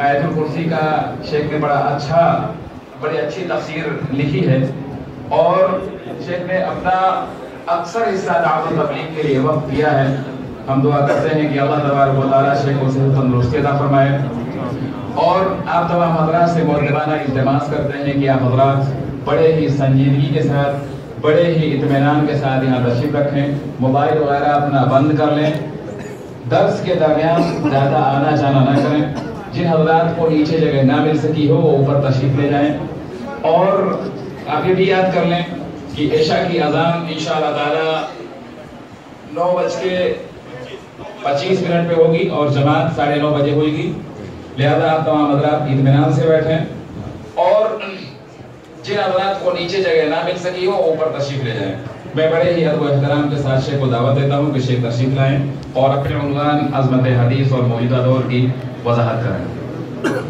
آیت الکرسی کا شیخ نے بڑا اچھا بڑی اچھی تفسیر لکھی ہے۔ اور شیخ نے اپنا اکثر حصہ دعوت و تبلیغ کے لیے وقت دیا ہے۔ ہم دعا کرتے ہیں کہ اللہ تبارک و تعالیٰ شیخ کو صحت تندرستی عطا فرمائے۔ اور آپ تمام حضرات سے مردبانہ التماس کرتے ہیں کہ آپ حضرات بڑے ہی سنجیدگی کے ساتھ، بڑے ہی اطمینان کے ساتھ یہاں تشریف رکھیں۔ موبائل وغیرہ اپنا بند کر لیں۔ درس کے درمیان زیادہ آنا جانا نہ کریں۔ جن حضرات کو نیچے جگہ نہ مل سکی ہو وہ اوپر تشریف لے جائیں۔ اور آپ یہ بھی یاد کر لیں کہ عشاء کی اذان انشاءاللہ تعالی نو بج کے پچیس منٹ پہ ہوگی اور جماعت ساڑھے نو بجے ہوئے گی۔ لہذا آپ تمام حضرات اطمینان سے بیٹھیں۔ اور جن حضرات کو نیچے جگہ نہ مل سکی ہو اوپر تشریف لے جائیں۔ میں بڑے ہی ادب و احترام کے ساتھ شیخ کو دعوت دیتا ہوں کہ شیخ تشریف لائیں اور اپنے عنوان عظمت حدیث اور موجودہ دور کی wa za a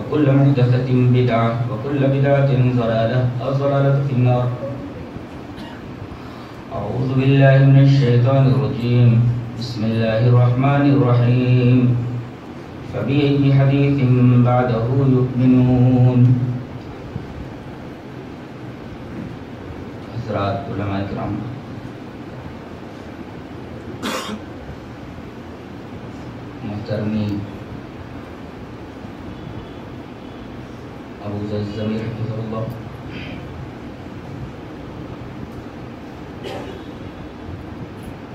وكل محدثة بدعة وكل بدعة ضلالة الضلالة في النار. أعوذ بالله من الشيطان الرجيم. بسم الله الرحمن الرحيم. فبأي حديث بعده يؤمنون؟ حضرات علماء کرام. محترمی ابو زمیر حفظ اللہ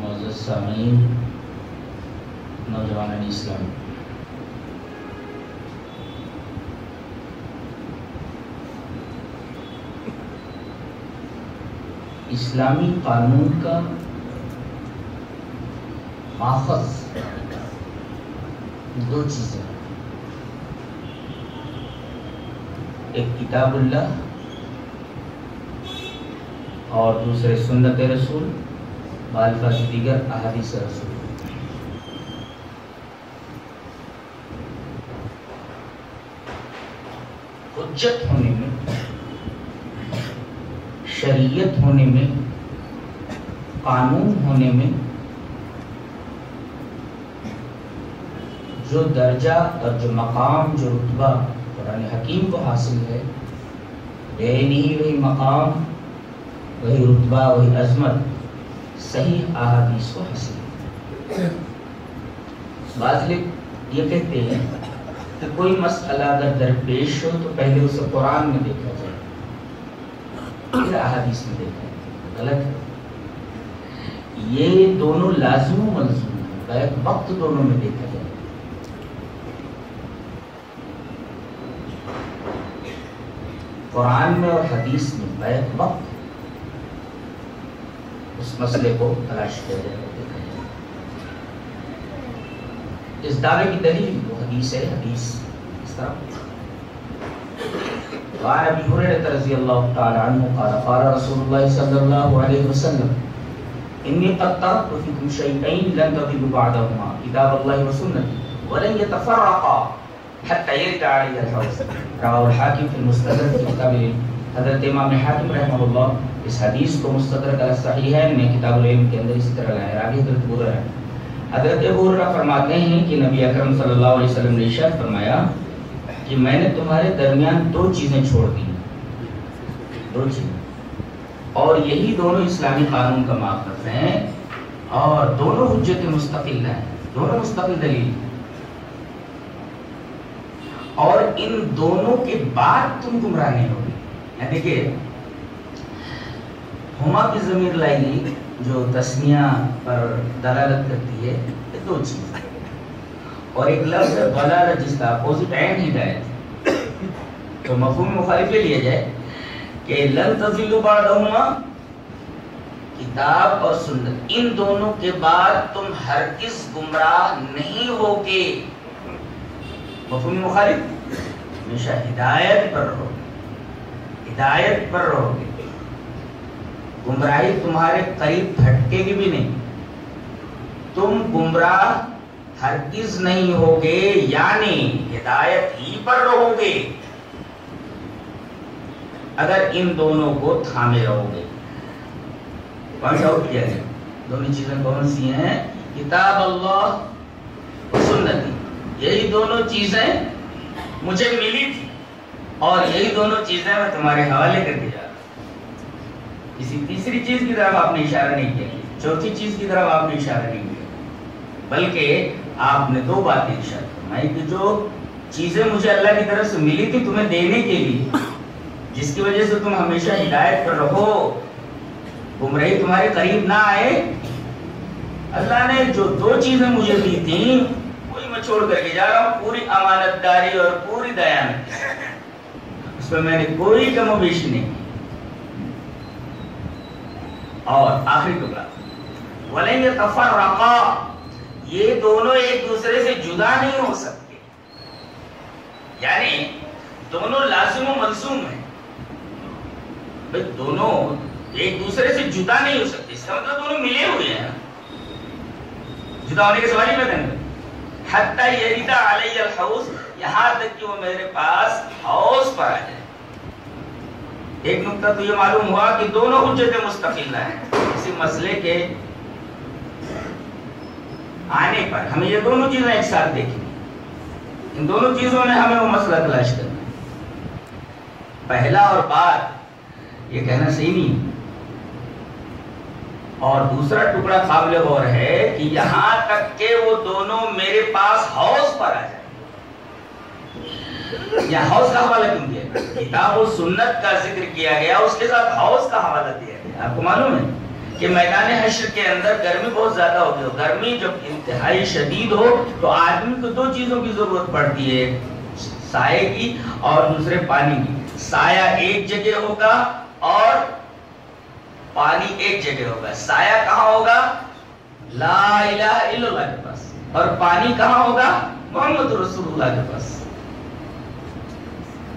معزز سامعین نوجوان اسلام. اسلامی قانون کا ماخذ دو چیزیں ایک کتاب اللہ اور دوسرے سنت رسول بالفاظ دیگر احادیث رسول۔ حجت ہونے میں، شریعت ہونے میں، قانون ہونے میں جو درجہ اور جو مقام، جو رتبہ قرآن حکیم کو حاصل ہے۔ نہیں وہی مقام، وہی رتبہ، وہی عظمت، صحیح احادیث کو حاصل ہے۔ بعض لوگ یہ کہتے ہیں کہ کوئی مسئلہ اگر درپیش ہو تو پہلے اسے قرآن میں دیکھا جائے۔ پھر احادیث میں دیکھا جائے۔ غلط ہے۔ یہ دونوں لازم و ملزوم ہیں۔ بیک وقت دونوں میں دیکھا جائے۔ قرآن میں اور حدیث میں بیک وقت اس مسئلے کو تلاش کیا جائے اس دعوے کی دلیل وہ حدیث ہے، حدیث اس طرح۔ وعن ابي هريره رضي الله تعالى عنه قال قال رسول الله صلى الله عليه وسلم اني قد تركت فيكم شيئين لن تضلوا بعدهما كتاب الله وسنتي ولن يتفرقا حتى يرد علي الحوض رواه الحاكم في المستدرك في كتاب حضرت امام حاکم رحمہ اللہ اس حدیث کو مستدرک علی صحیح میں کتاب العلم کے اندر اسی طرح لائے۔ آگے حضرت بور ہے حضرت بور فرماتے ہیں کہ نبی اکرم صلی اللہ علیہ وسلم نے ارشاد فرمایا کہ میں نے تمہارے درمیان دو چیزیں چھوڑ دی دو چیزیں۔ اور یہی دونوں اسلامی قانون کا موقف ہیں اور دونوں حجت مستقل ہیں۔ دونوں مستقل دلیل۔ اور ان دونوں کے بعد تم گمراہ نہیں ہوگی۔ یعنی دیکھیے ہما کی ضمیر لائی گئی، جو تسمیہ پر دلالت کرتی ہے، یہ دو چیز اور ایک لفظ ہے غلالت جس کا اپوزٹ عین ہدایت تو مفہوم مخالف لے لیا جائے کہ لن تزلوا بعدهما، کتاب اور سنت، ان دونوں کے بعد تم ہرگز گمراہ نہیں ہوگے۔ مفہوم مخالف ہمیشہ ہدایت پر رہو ہدایت پر رہو گے۔ گمراہی تمہارے قریب پھٹکے گی بھی نہیں۔ تم گمراہ ہرگز نہیں ہوگے یعنی ہدایت ہی پر رہو گے۔ اگر ان دونوں کو تھامے رہو گے۔ کون سا کیا گیا دونوں چیزیں کون سی ہیں؟ کتاب اللہ سنتی۔ یہی دونوں چیزیں مجھے ملی تھی اور یہی دونوں چیزیں میں تمہارے حوالے کر کے جا رہا ہوں۔ کسی تیسری چیز کی طرف آپ نے اشارہ نہیں کیا، چوتھی چیز کی طرف آپ نے اشارہ نہیں کیا۔ بلکہ آپ نے دو باتیں اشارہ فرمائی کہ جو چیزیں مجھے اللہ کی طرف سے ملی تھی تمہیں دینے کے لیے، جس کی وجہ سے تم ہمیشہ ہدایت پر رہو، گمراہی تمہارے قریب نہ آئے۔ اللہ نے جو دو چیزیں مجھے دی تھیں وہی میں چھوڑ کر کے جا رہا ہوں، پوری امانت داری اور پوری دیانت اس میں میں نے کوئی کم و بیش نہیں۔ اور آخری ٹکڑا بولیں گے تفرقا یہ دونوں ایک دوسرے سے جدا نہیں ہو سکتے۔ یعنی دونوں لازم و ملزوم ہیں۔ بھئی دونوں ایک دوسرے سے جدا نہیں ہو سکتے۔ اس کا مطلب دونوں ملے ہوئے ہیں۔ جدا ہونے کے سوال ہی پیدا نہیں حتی یریدہ علی الحوض یہاں تک کہ وہ میرے پاس حوض پر آ جائے۔ ایک نقطہ تو یہ معلوم ہوا کہ دونوں حجت مستقل ہیں۔ اسی مسئلے کے آنے پر ہمیں یہ دونوں چیزیں ایک ساتھ دیکھیں ان دونوں چیزوں میں ہمیں وہ مسئلہ تلاش کرنا ہے۔ پہلا اور بات یہ کہنا صحیح نہیں اور دوسرا ٹکڑا قابل غور ہے کہ یہاں تک کہ وہ دونوں میرے پاس ہاؤس پر آ جائے یا ہاؤس کا حوالہ کیوں دیا؟ کتاب و سنت کا ذکر کیا گیا، اس کے ساتھ ہاؤس کا حوالہ دیا گیا۔ آپ کو معلوم ہے کہ میدان حشر کے اندر گرمی بہت زیادہ ہوتی ہے گرمی جب انتہائی شدید ہو تو آدمی کو دو چیزوں کی ضرورت پڑتی ہے، سائے کی اور دوسرے پانی کی۔ سایہ ایک جگہ ہوگا اور پانی ایک جگہ ہوگا۔ سایہ کہاں ہوگا؟ لا الہ الا اللہ کے پاس۔ اور پانی کہاں ہوگا؟ محمد رسول اللہ کے پاس۔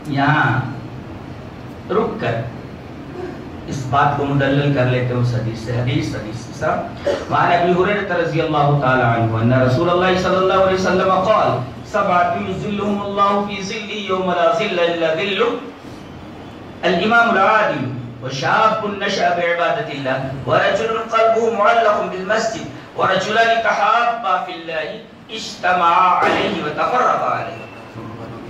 یہاں۔ رک کر۔ اس بات کو مدلل کر لیتے ہیں اس حدیث سے۔ حدیث حدیث سب وعن ابی حریرہ رضی اللہ تعالی عنہ ان رسول اللہ صلی اللہ علیہ وسلم قال سبعۃ یذلهم الله في ظله يوم لا ظل الا ظله. الامام العادل وشاب نشأ بعبادة الله ورجل قلبه معلق بالمسجد ورجلان تحابا في الله اجتمعا عليه وتفرقا عليه.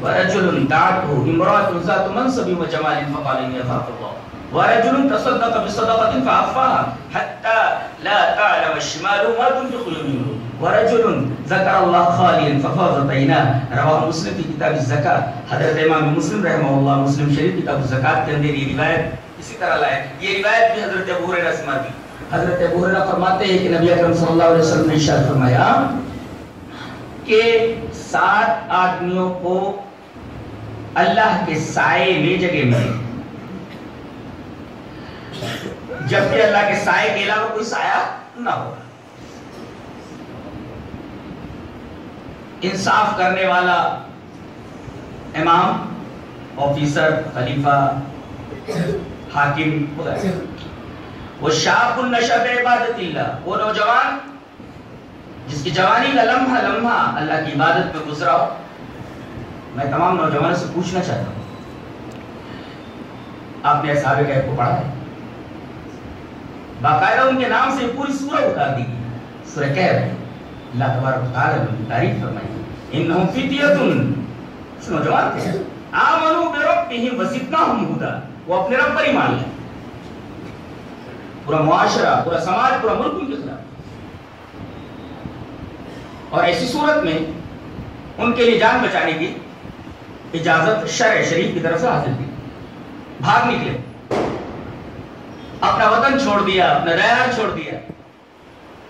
ورجل دعته امرأة ذات منصب وجمال فقال إني أخاف الله. ورجل تصدق بصدقة فأخفاها حتى لا تعلم الشمال ما تنفق يمينه ورجل ذكر الله خاليا ففاضت عيناه رواه مسلم في كتاب الزكاة. حضرت إمام مسلم رحمہ اللہ مسلم شریف کتاب الزکات کے اندر یہ روایت اسی طرح لائے یہ روایت بھی حضرت ابو ہریرہ سے مروی۔ حضرت ابو ہریرہ فرماتے ہیں کہ نبی اکرم صلی اللہ علیہ وسلم نے ارشاد فرمایا کہ سات آدمیوں کو اللہ کے سائے میں جگہ ملے۔ جب بھی اللہ کے سائے کے علاوہ کوئی سایہ نہ ہو۔ انصاف کرنے والا امام آفیسر خلیفہ حاکم وغیرہ وہ شاپ النشب عبادت اللہ وہ نوجوان جس کی جوانی کا لمحہ لمحہ اللہ کی عبادت میں گزرا ہو۔ میں تمام نوجوانوں سے پوچھنا چاہتا ہوں۔ آپ نے اصحاب کہف کو پڑھا ہے؟ باقاعدہ ان کے نام سے پوری سورہ اتار دی۔ گئی سورہ کہہ کہف اللہ تبارک و تعالی نے تعریف فرمائی۔ انہم فتیتن۔ اس نوجوان تھے آمنو بربہم وزدناہم ہدا وہ اپنے رب پر ایمان لے پورا معاشرہ، پورا سماج، پورا ملک ان کے خلاف۔ اور ایسی صورت میں ان کے لیے جان بچانے کی اجازت شرع شریف کی طرف سے حاصل کی۔ بھاگ نکلے۔ اپنا وطن چھوڑ دیا، اپنا ریار چھوڑ دیا۔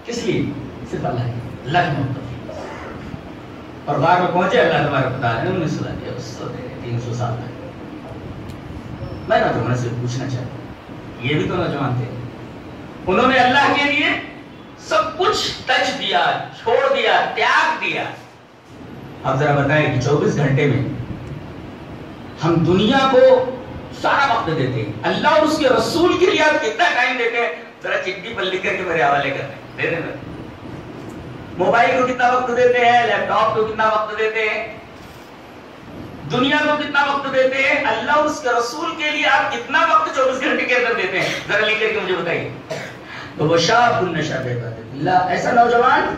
کس لیے؟ صرف اللہ کی اللہ کی محبت اور غار میں پہنچے، اللہ تبارک و تعالی نے انہیں سو تین سو سال تک۔ میں نوجوان سے پوچھنا چاہتا ہوں یہ بھی تو نوجوان تھے انہوں نے اللہ کے لیے سب کچھ تج دیا چھوڑ دیا تیاگ دیا اب ذرا بتائیں کہ چوبیس گھنٹے میں ہم دنیا کو سارا وقت دیتے ہیں اللہ اور اس کے رسول کے لیے آپ کتنا ٹائم دیتے ہیں ذرا چٹھی پر لکھ کر کے میرے حوالے کرتے ہیں دے دیں موبائل کو کتنا وقت دیتے ہیں لیپ ٹاپ کو کتنا وقت دیتے ہیں دنیا کو کتنا وقت دیتے ہیں؟ اللہ اس کے رسول کے لیے آپ کتنا وقت چوبیس گھنٹے کے اندر دیتے ہیں؟ ذرا لکھ کر کے مجھے بتائیے۔ تو وہ شاہ کن النشا بے اللہ، ایسا نوجوان،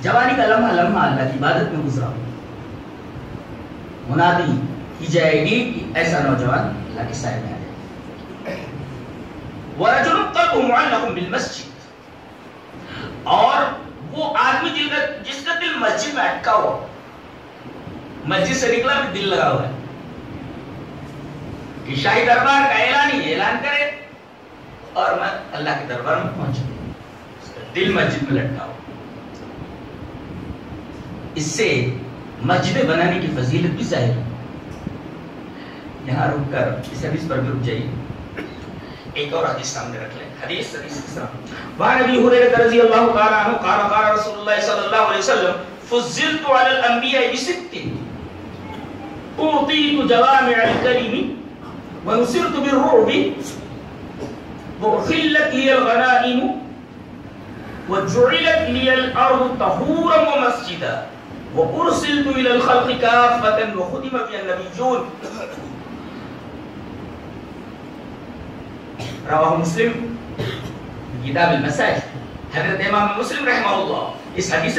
جوانی کا لمحہ لمحہ اللہ کی عبادت میں گزرا ہو منادی کی جائے گی کہ ایسا نوجوان اللہ کے سائے میں آ جائے۔ ورجل قلب معلق بالمسجد۔ اور وہ آدمی جس کا دل مسجد میں اٹکا ہوا مسجد سے نکلا بھی دل لگا ہوا ہے۔ کہ شاہی دربار کا اعلان ہی اعلان کرے اور میں اللہ کے دربار میں پہنچ گیا دل مسجد میں لٹکا ہوا۔ اس سے مسجد بنانے کی فضیلت بھی ظاہر ہے۔ یہاں رک کر اس حدیث پر بھی رک جائیے۔ ایک اور حدیث سامنے رکھ لیں۔ حدیث حدیث اس طرح وعن ابي هريره رضي الله تعالى عنه قال قال رسول الله صلى الله عليه وسلم، فضلت على الانبياء بست أعطيت جوامع الكريم ونصرت بالرعب. وأحلت لي الغنائم وجعلت لي الأرض طهورا ومسجدا. وأرسلت إلى الخلق كافة وخدم بي النبيون. رواه مسلم في كتاب المساجد. حضرت إمام مسلم رحمه الله. اس حدیث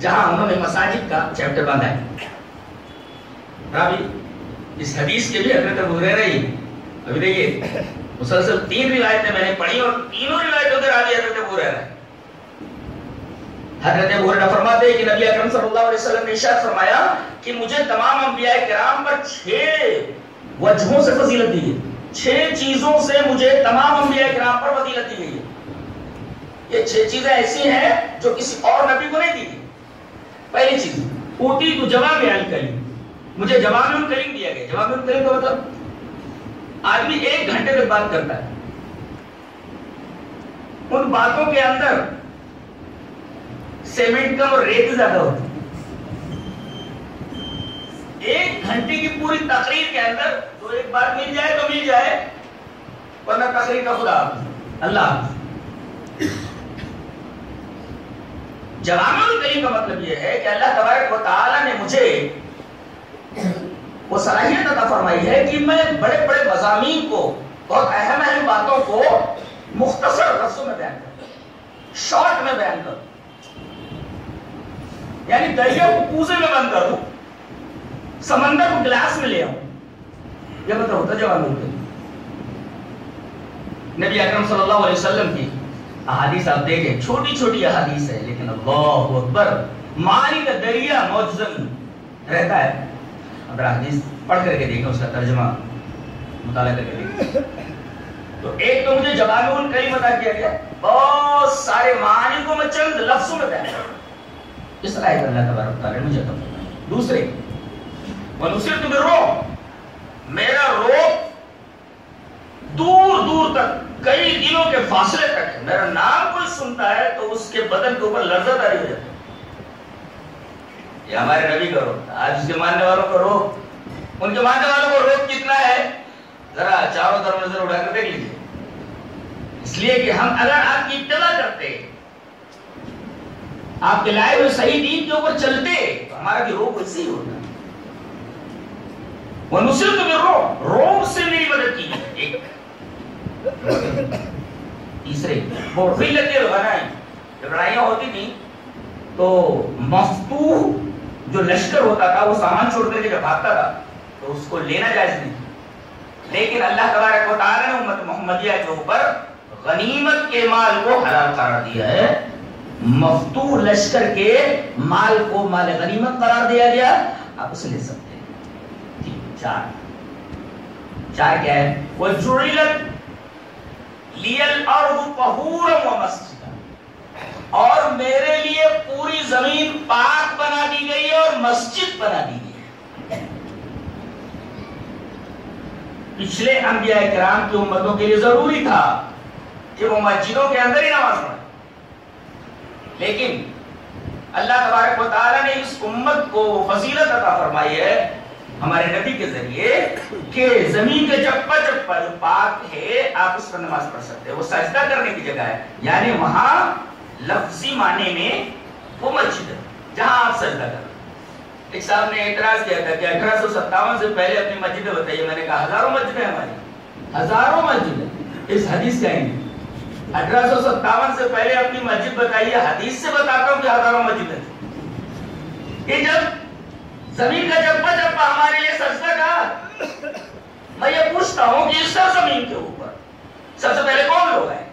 جہاں انہوں نے مساجد کا چیپٹر باندھا ہے۔ راوی، اس حدیث کے بھی حضرت ابو ہریرہ ہی۔ ابھی دیکھیے، مسلسل تین روایتیں میں نے پڑھی اور تینوں روایتوں کے راوی حضرت ابو ہریرہ حضرت ابو ہریرہ فرماتے ہیں کہ نبی اکرم صلی اللہ علیہ وسلم نے ارشاد فرمایا کہ مجھے تمام انبیاء کرام پر چھ وجہوں سے فضیلت دی گئی۔ چھ چیزوں سے مجھے تمام انبیاء کرام پر فضیلت دی گئی ہے۔ یہ چھ چیزیں ایسی ہیں جو کسی اور نبی کو نہیں دی گئی۔ پہلی چیز اوٹی تو جواب الکلیم مجھے جواب الکلیم دیا گیا جواب الکلیم کا مطلب آدمی ایک گھنٹے تک بات کرتا ہے ان باتوں کے اندر سیمنٹ کا اور ریت زیادہ ہوتی ہے ایک گھنٹے کی پوری تقریر کے اندر جو ایک بات مل جائے تو مل جائے ورنہ تقریر کا خدا حافظ اللہ حافظ جوامع الکلیم کا مطلب یہ ہے کہ اللہ تبارک و تعالی نے مجھے وہ صلاحیت عطا فرمائی ہے کہ میں بڑے بڑے مضامین کو بہت اہم اہم باتوں کو مختصر لفظوں میں بیان کروں شارٹ میں بیان کروں۔ یعنی دریا کو کوزے میں بند کر دوں، سمندر کو گلاس میں لے آؤں۔ یہ مطلب ہوتا جوانوں نبی اکرم صلی اللہ علیہ وسلم کی احادیث آپ دیکھیں، چھوٹی چھوٹی احادیث ہے لیکن اللہ اکبر مانی کا دریا معجزن رہتا ہے۔ اگر حدیث پڑھ کر کے دیکھیں، اس کا ترجمہ مطالعہ کر کے دیکھیں۔ تو ایک تو مجھے جوانون کئی عطا کیا گیا، بہت سارے معانی کو میں چند لفظوں میں بیان کروں اس آیت اللہ تبارک تعالی نے مجھے عطا فرمائی دوسرے ونصرت بالروح، میرا روح دور دور تک کئی دنوں کے فاصلے تک میرا نام کوئی سنتا ہے تو اس کے بدن کے اوپر لرزت آ رہی ہو جاتی ہے۔ یہ ہمارے نبی کا روح آج اس کے ماننے والوں کا روح ان کے ماننے والوں کو روح کتنا ہے؟ ذرا چاروں طرف نظر اٹھا کر دیکھ لیجیے اس لیے کہ ہم اگر آپ کی ابتدا کرتے، آپ کے لائے ہوئے صحیح دین کے اوپر چلتے، تو ہمارا بھی روح ویسے ہی ہوتا۔ وہ نصرت میں رو روح سے میری مدد کی ایک تیسرے، وہ فیلت الغنائی جب لڑائیاں ہوتی تھیں تو مفتوح جو لشکر ہوتا تھا، وہ سامان چھوڑ کر کے جب بھاگتا تھا، تو اس کو لینا جائز نہیں۔ لیکن اللہ تبارک و تعالی نے امت محمدیہ کے اوپر غنیمت کے مال کو حلال قرار دیا ہے۔ مفتوح لشکر کے مال کو مال غنیمت قرار دیا گیا۔ آپ اسے لے سکتے ہیں۔ جی، چار۔ چار کیا ہے؟ وہ جڑیلت لیل ارض طہورا و مسجدا۔ اور میرے لیے پوری زمین پاک بنا دی گئی ہے اور مسجد بنا دی گئی ہے۔ پچھلے انبیاء کرام کی امتوں کے لیے ضروری تھا کہ وہ مسجدوں کے اندر ہی نماز پڑھیں۔ لیکن اللہ تبارک و تعالی نے اس امت کو فضیلت عطا فرمائی ہے ہمارے نبی کے ذریعے کہ زمین کے چپا چپا جو پاک ہے، آپ اس پر نماز پڑھ سکتے ہیں۔ وہ سجدہ کرنے کی جگہ ہے۔ یعنی وہاں لفظی معنی میں وہ مسجد ہے جہاں آپ سجدہ کریں ایک صاحب نے اعتراض کیا تھا کہ اٹھارہ سو ستاون سے پہلے اپنی مسجدیں بتائیے میں نے کہا، ہزاروں مسجدیں ہماری۔ ہزاروں مسجدیں۔ اس حدیث کا ہی اٹھارہ سو ستاون سے پہلے اپنی مسجد بتائیے، حدیث سے بتاتا ہوں کہ ہزاروں مسجدیں تھیں۔ کہ جب زمین کا جبا جبا ہمارے لیے سجدہ کا میں یہ پوچھتا ہوں کہ اس زمین کے اوپر سب سے پہلے کون لوگ ہیں؟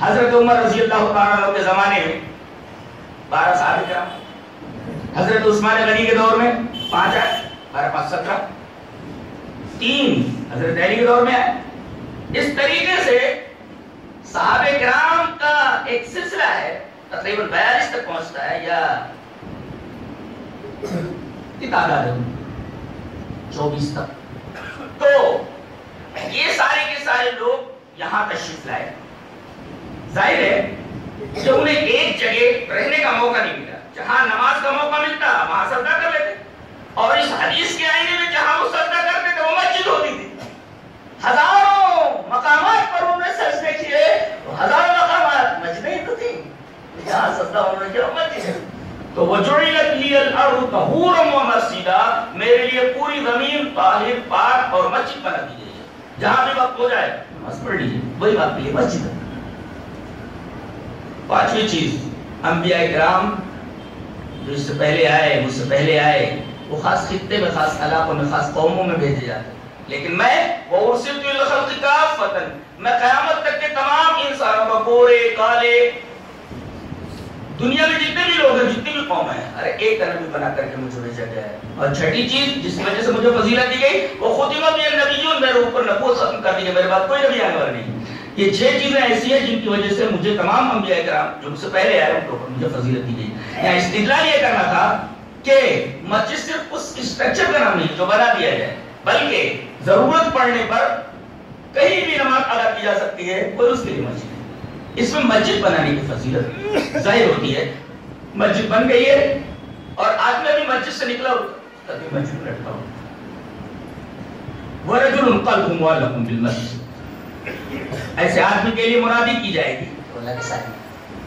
حضرت عمر رضی اللہ تعالیٰ کے زمانے میں بارہ سال کا حضرت عثمان غنی کے دور میں پانچ آئے بارہ پانچ سترہ۔ تین حضرت علی کے دور میں آئے اس طریقے سے صحابہ کرام کا ایک سلسلہ ہے، تقریباً بیالیس تک پہنچتا ہے یا تعداد ہے چوبیس تک تو یہ سارے کے سارے لوگ یہاں تشریف لائے ظاہر ہے کہ انہیں ایک جگہ رہنے کا موقع نہیں ملا جہاں نماز کا موقع ملتا وہاں سجدہ کر لیتے اور اس حدیث کے آئینے میں جہاں وہ سجدہ کرتے تھے وہ مسجد ہوتی تھی ہزاروں مقامات پر انہوں نے سجدے کیے ہزاروں مقامات مسجدیں تو تھیں جہاں سجدہ انہوں نے کیا مسجد تو وجعلت لی الارض طہورا و مسجدا میرے لیے پوری زمین طاہر، پاک اور مسجد بنا دی گئی ہے۔ جہاں بھی وقت ہو جائے، نماز پڑھ لیجیے وہی بات کے لیے مسجد ہے۔ پانچویں چیز، انبیاء کرام جو اس سے پہلے آئے، مجھ سے پہلے آئے، وہ خاص خطے میں، خاص علاقوں میں، خاص قوموں میں بھیجے جاتے لیکن میں وہ ارسلت الخلق کافتا میں قیامت تک کے تمام انسانوں کا گورے کالے دنیا میں جتنے بھی لوگ ہیں، جتنی بھی قوم ہیں ارے ایک نبی بنا کر کے مجھے بھیجا گیا ہے۔ اور چھٹی چیز جس کی وجہ سے مجھے فضیلت دی گئی، وہ خطبہ بھی نبیون میرے اوپر نبوت ختم کر دی ہے میرے بعد کوئی نبی آنے والا نہیں۔ یہ چھ چیزیں ایسی ہیں جن کی وجہ سے مجھے تمام انبیاء کرام، جو مجھ سے پہلے آئے ان کے اوپر مجھے فضیلت دی گئی۔ یہاں استدلال یہ کرنا تھا کہ مسجد صرف اس اسٹرکچر کا نام نہیں جو بنا دیا جائے بلکہ ضرورت پڑنے پر کہیں بھی نماز ادا کی جا سکتی ہے، کوئی اس کے لیے مسجد ہے اس میں مسجد بنانے کی فضیلت ظاہر ہوتی ہے۔ مسجد بن گئی ہے اور آج میں بھی مسجد سے نکلا مسجد بیٹھا ہوں۔ وَرَجُلٌ قَلْبٌ مُعَلَّقٌ بِالْمَسْجِدِ۔ ایسے آدمی کے لیے مرادی کی جائے گی۔ اللہ کے ساتھ۔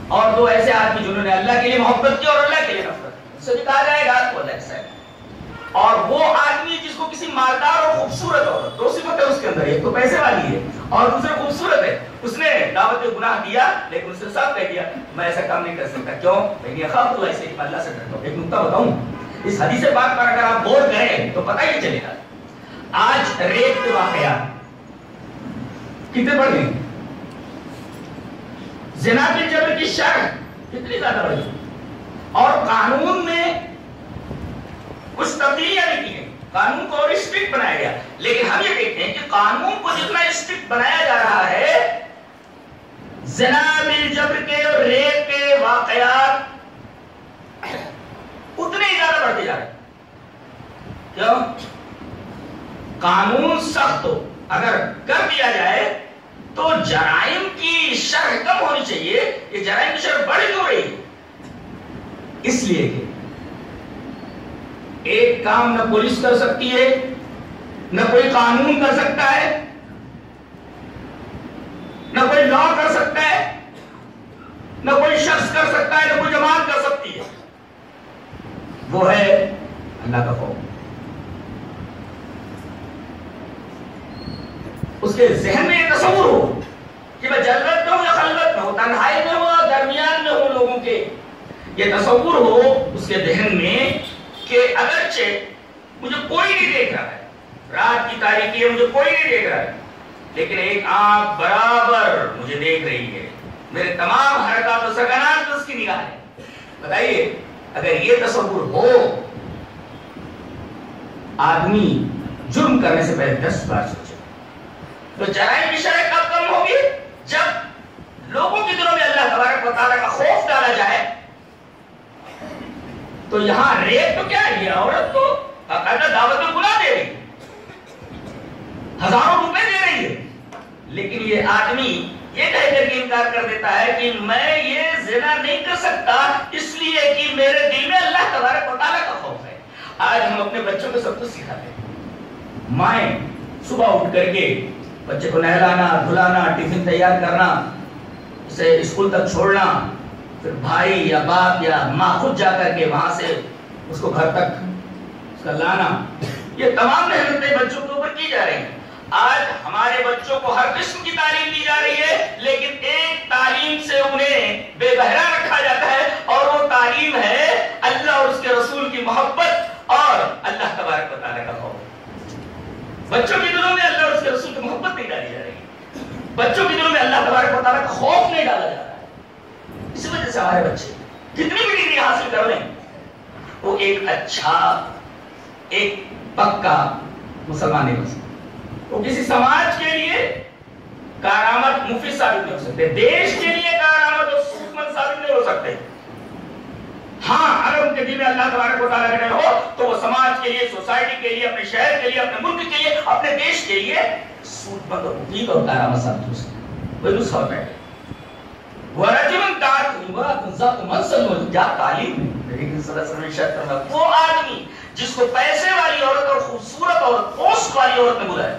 اور دو ایسے آدمی جنہوں نے اللہ کے لیے محبت کی اور اللہ کے لیے نفرت بھی کہا جائے گا تو اللہ کے ساتھ۔ اور وہ آدمی جس کو کسی مالدار اور خوبصورت عورت دو صفت ہے اس کے اندر، ایک تو پیسے والی ہے اور دوسرے خوبصورت ہے۔ اس نے دعوت گناہ دیا، لیکن اس نے صاف کہہ دیا، میں ایسا کام نہیں کر سکتا۔ کیوں؟ میں خاص اللہ سے اللہ سے ڈرتا ہوں۔ ایک نقطہ بتاؤں۔ اس حدیث بات پر اگر آپ غور کریں تو پتہ ہی چلے گا۔ آج ریپ کے واقعات کتنے بڑھ گئے؟ زنا کے جبر کی شرح کتنی زیادہ بڑھ گئی؟ اور قانون میں کچھ تبدیلیاں نہیں یعنی کی گئی قانون کو اور اسٹرکٹ بنایا گیا۔ لیکن ہم یہ دیکھتے ہیں کہ قانون کو جتنا اسٹرکٹ بنایا جا رہا ہے، زنا بل جبر کے اور ریپ کے واقعات اتنے ہی زیادہ بڑھتے جا رہے ہیں۔ کیوں؟ قانون سخت ہو۔ اگر کر دیا جائے تو جرائم کی شرح کم ہونی چاہیے۔ یہ جرائم کی شرح بڑھ کیوں رہی؟ ہے اس لیے کہ ایک کام نہ پولیس کر سکتی ہے، نہ کوئی قانون کر سکتا ہے، نہ کوئی لا کر سکتا ہے، نہ کوئی شخص کر سکتا ہے، نہ کوئی جماعت کر سکتی ہے۔ وہ ہے اللہ کا خوف۔ اس کے ذہن میں یہ تصور ہو کہ میں جلت میں ہوں یا خلوت میں ہوں، تنہائی میں ہوں درمیان میں ہوں لوگوں کے۔ یہ تصور ہو اس کے ذہن میں کہ اگرچہ مجھے کوئی نہیں دیکھ رہا ہے، رات کی تاریخی ہے، مجھے کوئی نہیں دیکھ رہا ہے، لیکن ایک آنکھ برابر مجھے دیکھ رہی ہے۔ میرے تمام حرکات و سکنات اس کی نگاہ ہے۔ بتائیے، اگر یہ تصور ہو، آدمی جرم کرنے سے پہلے دس بار سوچے، تو جرائم کی شرح کب کم ہوگی؟ جب لوگوں کے دلوں میں اللہ تبارک و تعالیٰ کا خوف ڈالا جائے تو یہاں ریپ تو کیا ہے؟ یہ عورت تو باقاعدہ دعوت میں گناہ دے رہی ہزاروں روپے دے رہی ہے۔ لیکن یہ آدمی یہ کہہ کر کے انکار کر دیتا ہے کہ میں یہ زنا نہیں کر سکتا، اس لیے کہ میرے دل میں اللہ تبارک و تعالیٰ کا خوف ہے۔ آج ہم اپنے بچوں کو سب کچھ سکھاتے ہیں۔ مائیں، صبح اٹھ کر کے بچے کو نہلانا، دھلانا، ٹفن تیار کرنا، اسے اسکول تک چھوڑنا پھر بھائی یا باپ یا ماں خود جا کر کے وہاں سے اس کو گھر تک اس کا لانا، یہ تمام محنتیں بچوں کے اوپر کی جا رہی ہیں۔ آج ہمارے بچوں کو ہر قسم کی تعلیم دی جا رہی ہے، لیکن ایک تعلیم سے انہیں بے بہرا رکھا جاتا ہے اور وہ تعلیم ہے اللہ اور اس کے رسول کی محبت اور اللہ تبارک و کا خوف۔ بچوں کے دلوں میں اللہ اور اس کے رسول کی محبت نہیں ڈالی جا رہی۔ بچوں کے دلوں میں اللہ تبارک و تعالیٰ کا خوف نہیں ڈالا جا رہا۔ اسی وجہ سے ہمارے بچے کتنی بھی ڈگری حاصل کر لیں، وہ ایک اچھا ایک پکا مسلمان نہیں بن سکتا وہ کسی سماج کے لیے کارآمد مفید ثابت نہیں ہو سکتے۔ دیش کے لیے کارآمد اور سودمند ثابت نہیں ہو سکتے۔ ہاں اگر ان کے دل میں اللہ تبارک و تعالیٰ کا ڈر ہو، تو وہ سماج کے لیے، سوسائٹی کے لیے، اپنے شہر کے لیے، اپنے ملک کے لیے، اپنے دیش کے لیے سودمند اور مفید اور کارآمد ثابت ہو سکتے۔ کوئی دوسرا بیٹھے ورجل دعت امرأة ذات منصب و جا تعلیم لیکن صلی اللہ علیہ وسلم وہ آدمی جس کو پیسے والی عورت اور خوبصورت عورت پوسٹ والی عورت نے بلایا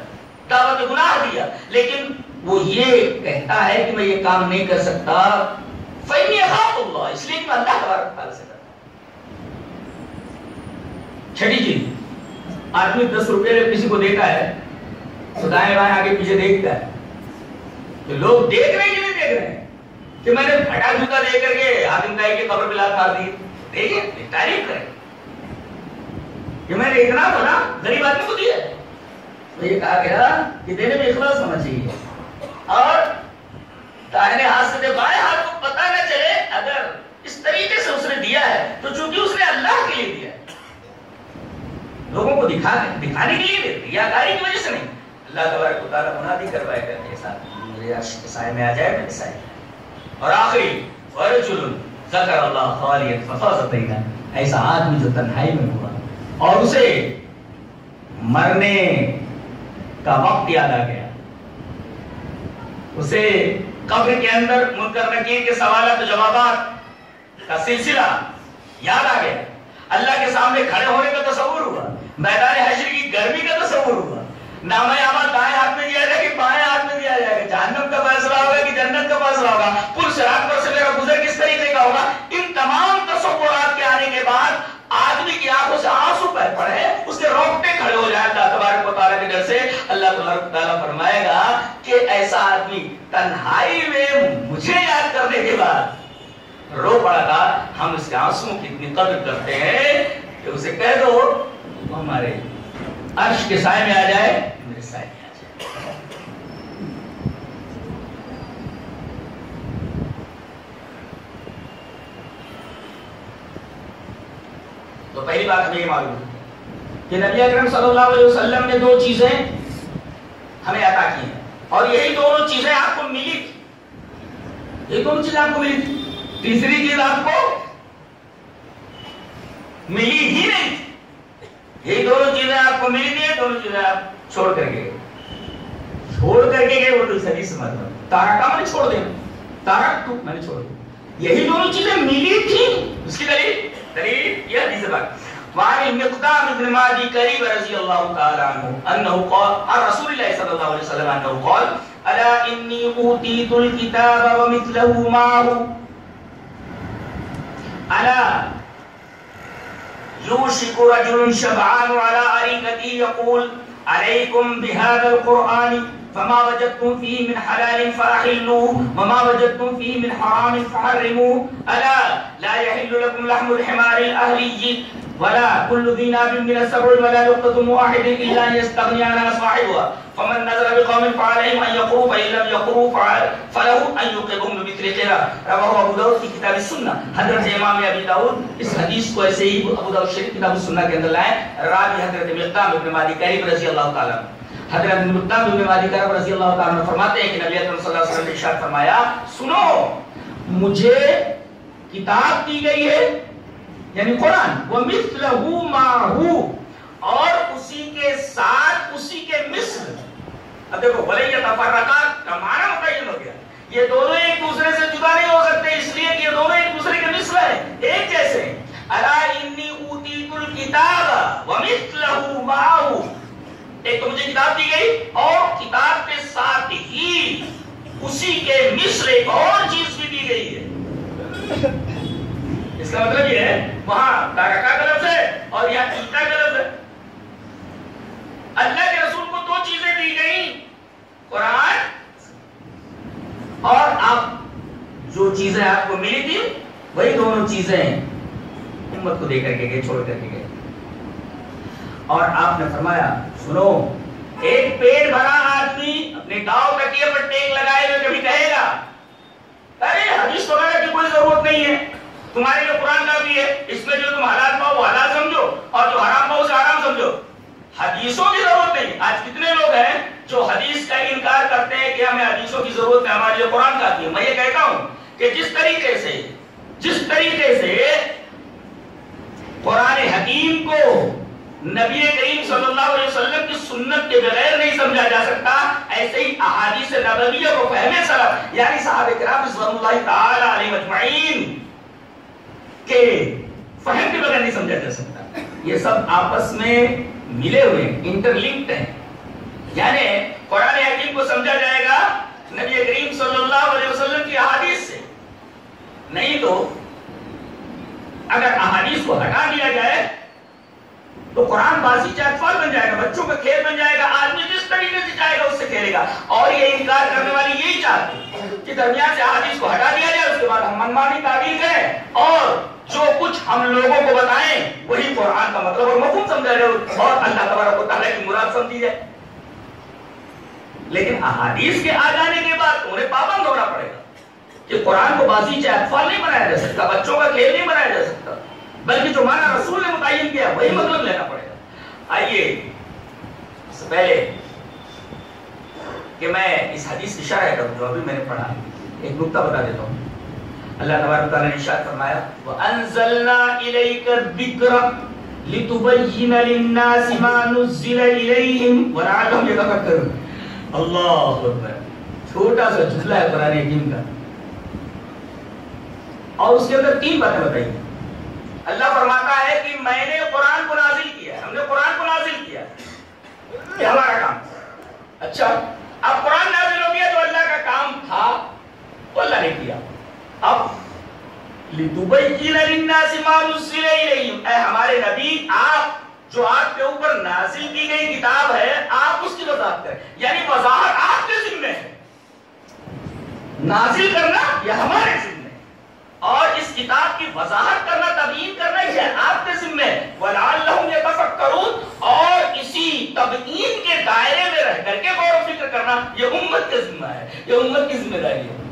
دعوت گناہ دیا لیکن وہ یہ کہتا ہے کہ میں یہ کام نہیں کر سکتا۔ اس لیے کہ میں اللہ تبارک تعالیٰ سے ڈرتا چھٹی چیز۔ آدمی دس روپے کسی کو دیتا ہے تو دائیں بائیں آگے پیچھے دیکھتا ہے۔ تو لوگ دیکھ رہے ہیں کہ نہیں دیکھ رہے ہیں؟ کہ میں نے پھٹا جوتا دے کر کے آدم دائی کی قبر پلا کھا دی۔ دیکھیں تعریف کریں کہ میں نے اتنا تو نا، غریب آدمی کو دیا تو یہ کہا گیا کہ دینے میں اخلاص ہونا چاہیے۔ اور داہنے ہاتھ سے دے بائیں ہاتھ کو پتہ نہ چلے، اگر اس طریقے سے اس نے دیا ہے، تو چونکہ اس نے اللہ کے لیے دیا ہے۔ لوگوں کو دکھا دکھانے کے لیے ریا کاری کی وجہ سے نہیں۔ اللہ تبارک و تعالیٰ منادی کروائے گا ایسا میرے عرش کے سائے میں آ جائے میرے سائے۔ اور آخری، ورجل ذکر اللہ خالی ففاظت ایسا آدمی جو تنہائی میں ہوا۔ اور اسے مرنے کا وقت یاد آ گیا۔ اسے قبر کے اندر منکر نکیر کے سوالات و جوابات کا سلسلہ یاد آ گیا۔ اللہ کے سامنے کھڑے ہونے کا تصور ہوا۔ میدان حشر کی گرمی کا تصور ہوا۔ نام عمل دائیں ہاتھ میں دیا جائے کہ بائیں ہاتھ میں دیا جائے گا۔ جہنم کا فیصلہ جنت کا فیصلہ ہوگا پل شراب پر سے میرا گزر کس طریقے کا ہوگا؟ ان تمام تصورات کے آنے کے بعد آدمی کی آنکھوں سے آنسو پہ پڑے، اس کے روکتے کھڑے ہو جائے اللہ تبارک و تعالیٰ کے ڈر سے اللہ تبارک و تعالیٰ فرمائے گا کہ ایسا آدمی تنہائی میں مجھے یاد کرنے کے بعد رو پڑا تھا۔ ہم اس کے آنسو کی اتنی قدر کرتے ہیں کہ اسے کہہ دو ہمارے عرش کے سائے میں آ جائے میرے سائے میں آ جائے تو پہلی بات ہمیں یہ معلوم ہے کہ نبی اکرم صلی اللہ علیہ وسلم نے دو چیزیں ہمیں عطا کی ہیں اور یہی دونوں چیزیں آپ کو ملی تھی۔ یہ دونوں چیزیں آپ کو ملی تھی۔ تیسری چیز آپ کو ملی ہی نہیں تھی۔ یہی دونوں چیزیں آپ کو ملی تھی دونوں چیزیں آپ چھوڑ کر گئے۔ چھوڑ کر کے گئے، وہ تو صحیح سمجھ مطلب۔ رہا تارا کا میں نے چھوڑ دیا؟ تارا تو میں نے چھوڑ دیا۔ یہی دونوں چیزیں ملی تھی، اس کی دلیل دلیل یہ حدیث بات وعن المقدام ابن مادي كريم رضي الله تعالى عنه انه قال، عن رسول الله صلى الله عليه وسلم انه قال، الا اني اوتيت الكتاب ومثله معه الا يوشك رجل شبعان على اريكته يقول عليكم بهذا القرآن فما وجدتم فيه من حلال فأحلوه وما وجدتم فيه من حرام فحرموه. ألا لا يحل لكم لحم الحمار الأهلي ولا كل ذي ناب من السبع ولا لقطة واحد إلا أن يستغني عنها صاحبها. فمن نزل بقوم فعليهم أن يقروا، فإن لم يقروا فله أن يقبهم بمثل قراء رواه أبو داود في كتاب السنة. حضرت امام ابی داود، اس حدیث کو ایسے ہی ابو داود شریف کتاب السنہ کے اندر لائے، راوی حضرت مقدام ابن مادی کریم رضی اللہ تعالی حضرت مقدام ابن مادی کریم رضی اللہ تعالی عنہ فرماتے ہیں کہ نبی اکرم صلی اللہ علیہ وسلم نے ارشاد فرمایا، سنو، مجھے کتاب دی گئی ہے یعنی قرآن. وَمِثْلَهُ مَعْهُ اور اسی کے ساتھ اسی کے مثل. اب دیکھو وَلَيَّ تَفَرَّقَاتْ کا معنی متعین ہو گیا. یہ دونوں ایک دوسرے سے جدا نہیں ہو سکتے، اس لیے کہ یہ دونوں ایک دوسرے کے مثل ہیں. ایک جیسے ہیں اَلَا إِنِّي أُوتِيتُ الْكِتَابَ وَمِثْلَهُ مَعَهُ ایک تو مجھے کتاب دی گئی اور کتاب کے ساتھ ہی اسی کے مثل ایک اور چیز بھی دی گئی ہے. اس کا مطلب یہ ہے، وہاں دارکا کا لفظ ہے اور یہاں ایتا کا لفظ ہے۔ اللہ کے رسول کو دو چیزیں دی گئی قرآن اور اب جو چیزیں آپ کو ملی تھی وہی دونوں چیزیں امت کو دے کر کے گئے، چھوڑ کر کے گئے۔ اور آپ نے فرمایا، سنو، ایک پیڑ بھرا آدمی اپنے گاؤں تکیے پر ٹیک لگائے ہوئے کبھی کہے گا۔ ارے، حدیث وغیرہ کی کوئی ضرورت نہیں ہے۔ تمہارے جو قرآن کا بھی ہے، اس میں جو تم حالات پاؤ، وہ حالات سمجھو، اور جو حرام پاؤ، اسے حرام سمجھو۔ حدیثوں کی ضرورت نہیں۔ آج کتنے لوگ ہیں جو حدیث کا انکار کرتے ہیں کہ ہمیں حدیثوں کی ضرورت ہے، ہمارے لیے قرآن کا ہے میں یہ کہتا ہوں کہ جس طریقے سے، جس طریقے سے قرآن حکیم کو نبی کریم صلی اللہ علیہ وسلم کی سنت کے بغیر نہیں سمجھا جا سکتا، ایسے ہی احادیث نبویہ کو فہم سلف یعنی صحابہ کرام رضوان اللہ تعالی علیہ مجمعین کے فہم کے بغیر نہیں سمجھا جا سکتا۔ یہ سب آپس میں ملے ہوئے انٹر لنکڈ ہیں۔ یعنی قرآن حکیم کو سمجھا جائے گا نبی کریم صلی اللہ علیہ وسلم کی احادیث سے۔ نہیں تو اگر احادیث کو ہٹا دیا جائے تو قرآن بازی چاہت بن جائے گا، بچوں کا کھیل بن جائے گا، آدمی جس طریقے سے چاہے گا، اس سے کھیلے گا۔ اور یہ انکار کرنے والی یہی چاہتے ہیں کہ درمیان سے حدیث کو ہٹا دیا جائے، اس کے بعد ہم منمانی تعبیر کریں اور جو کچھ ہم لوگوں کو بتائیں، وہی قرآن کا مطلب اور مفہوم سمجھا جائے۔ اور اللہ تبارک و تعالیٰ کی مراد سمجھی جائے۔ لیکن احادیث کے آ جانے کے بعد انہیں پابند ہونا پڑے گا کہ قرآن کو بازی چاہے اطفال نہیں بنایا جا سکتا، بچوں کا کھیل نہیں بنایا جا سکتا۔ بلکہ جو مانا رسول نے متعین کیا وہی مطلب لینا پڑے گا۔ آئیے، اس سے پہلے کہ میں اس حدیث کی شرح کروں جو ابھی میں نے پڑھا۔ ایک نقطہ بتا دیتا ہوں۔ اللہ تبارک تعالیٰ نے ارشاد فرمایا، وَأَنزَلْنَا إِلَيْكَ الذِّكْرَ لِتُبَيِّنَ لِلنَّاسِ مَا نُزِّلَ إِلَيْهِمْ وَلَعَلَّهُمْ يَتَفَكَّرُونَ۔ اللہ اکبر، چھوٹا سا جملہ ہے قرآن حکیم کا۔ اور اس کے اندر تین باتیں بتائی۔ اللہ فرماتا ہے کہ میں نے قرآن کو نازل کیا ہم نے قرآن کو نازل کیا یہ ہمارا کام۔ اچھا اب قرآن نازل ہو گیا تو اللہ کا کام تھا تو اللہ نے کیا۔ اب، لِتُبَيِّنَ لِلنَّاسِ مَا نُزِّلَ إِلَيْهِمْ۔ اے ہمارے نبی، آپ جو آپ کے اوپر نازل کی گئی کتاب ہے، آپ اس کی وضاحت کریں۔ یعنی وضاحت آپ کے ذمہ ہے۔ نازل کرنا یہ ہمارے ذمہ اور اس کتاب کی وضاحت کرنا، تبیین کرنا، یہ آپ کے ذمہ وَلَعَلَّهُمْ يَتَفَكَّرُونَ اور اسی تبیین کے دائرے میں رہ کر کے غور و فکر کرنا، یہ امت کے ذمہ ہے۔ یہ امت کی ذمہ داری ہے۔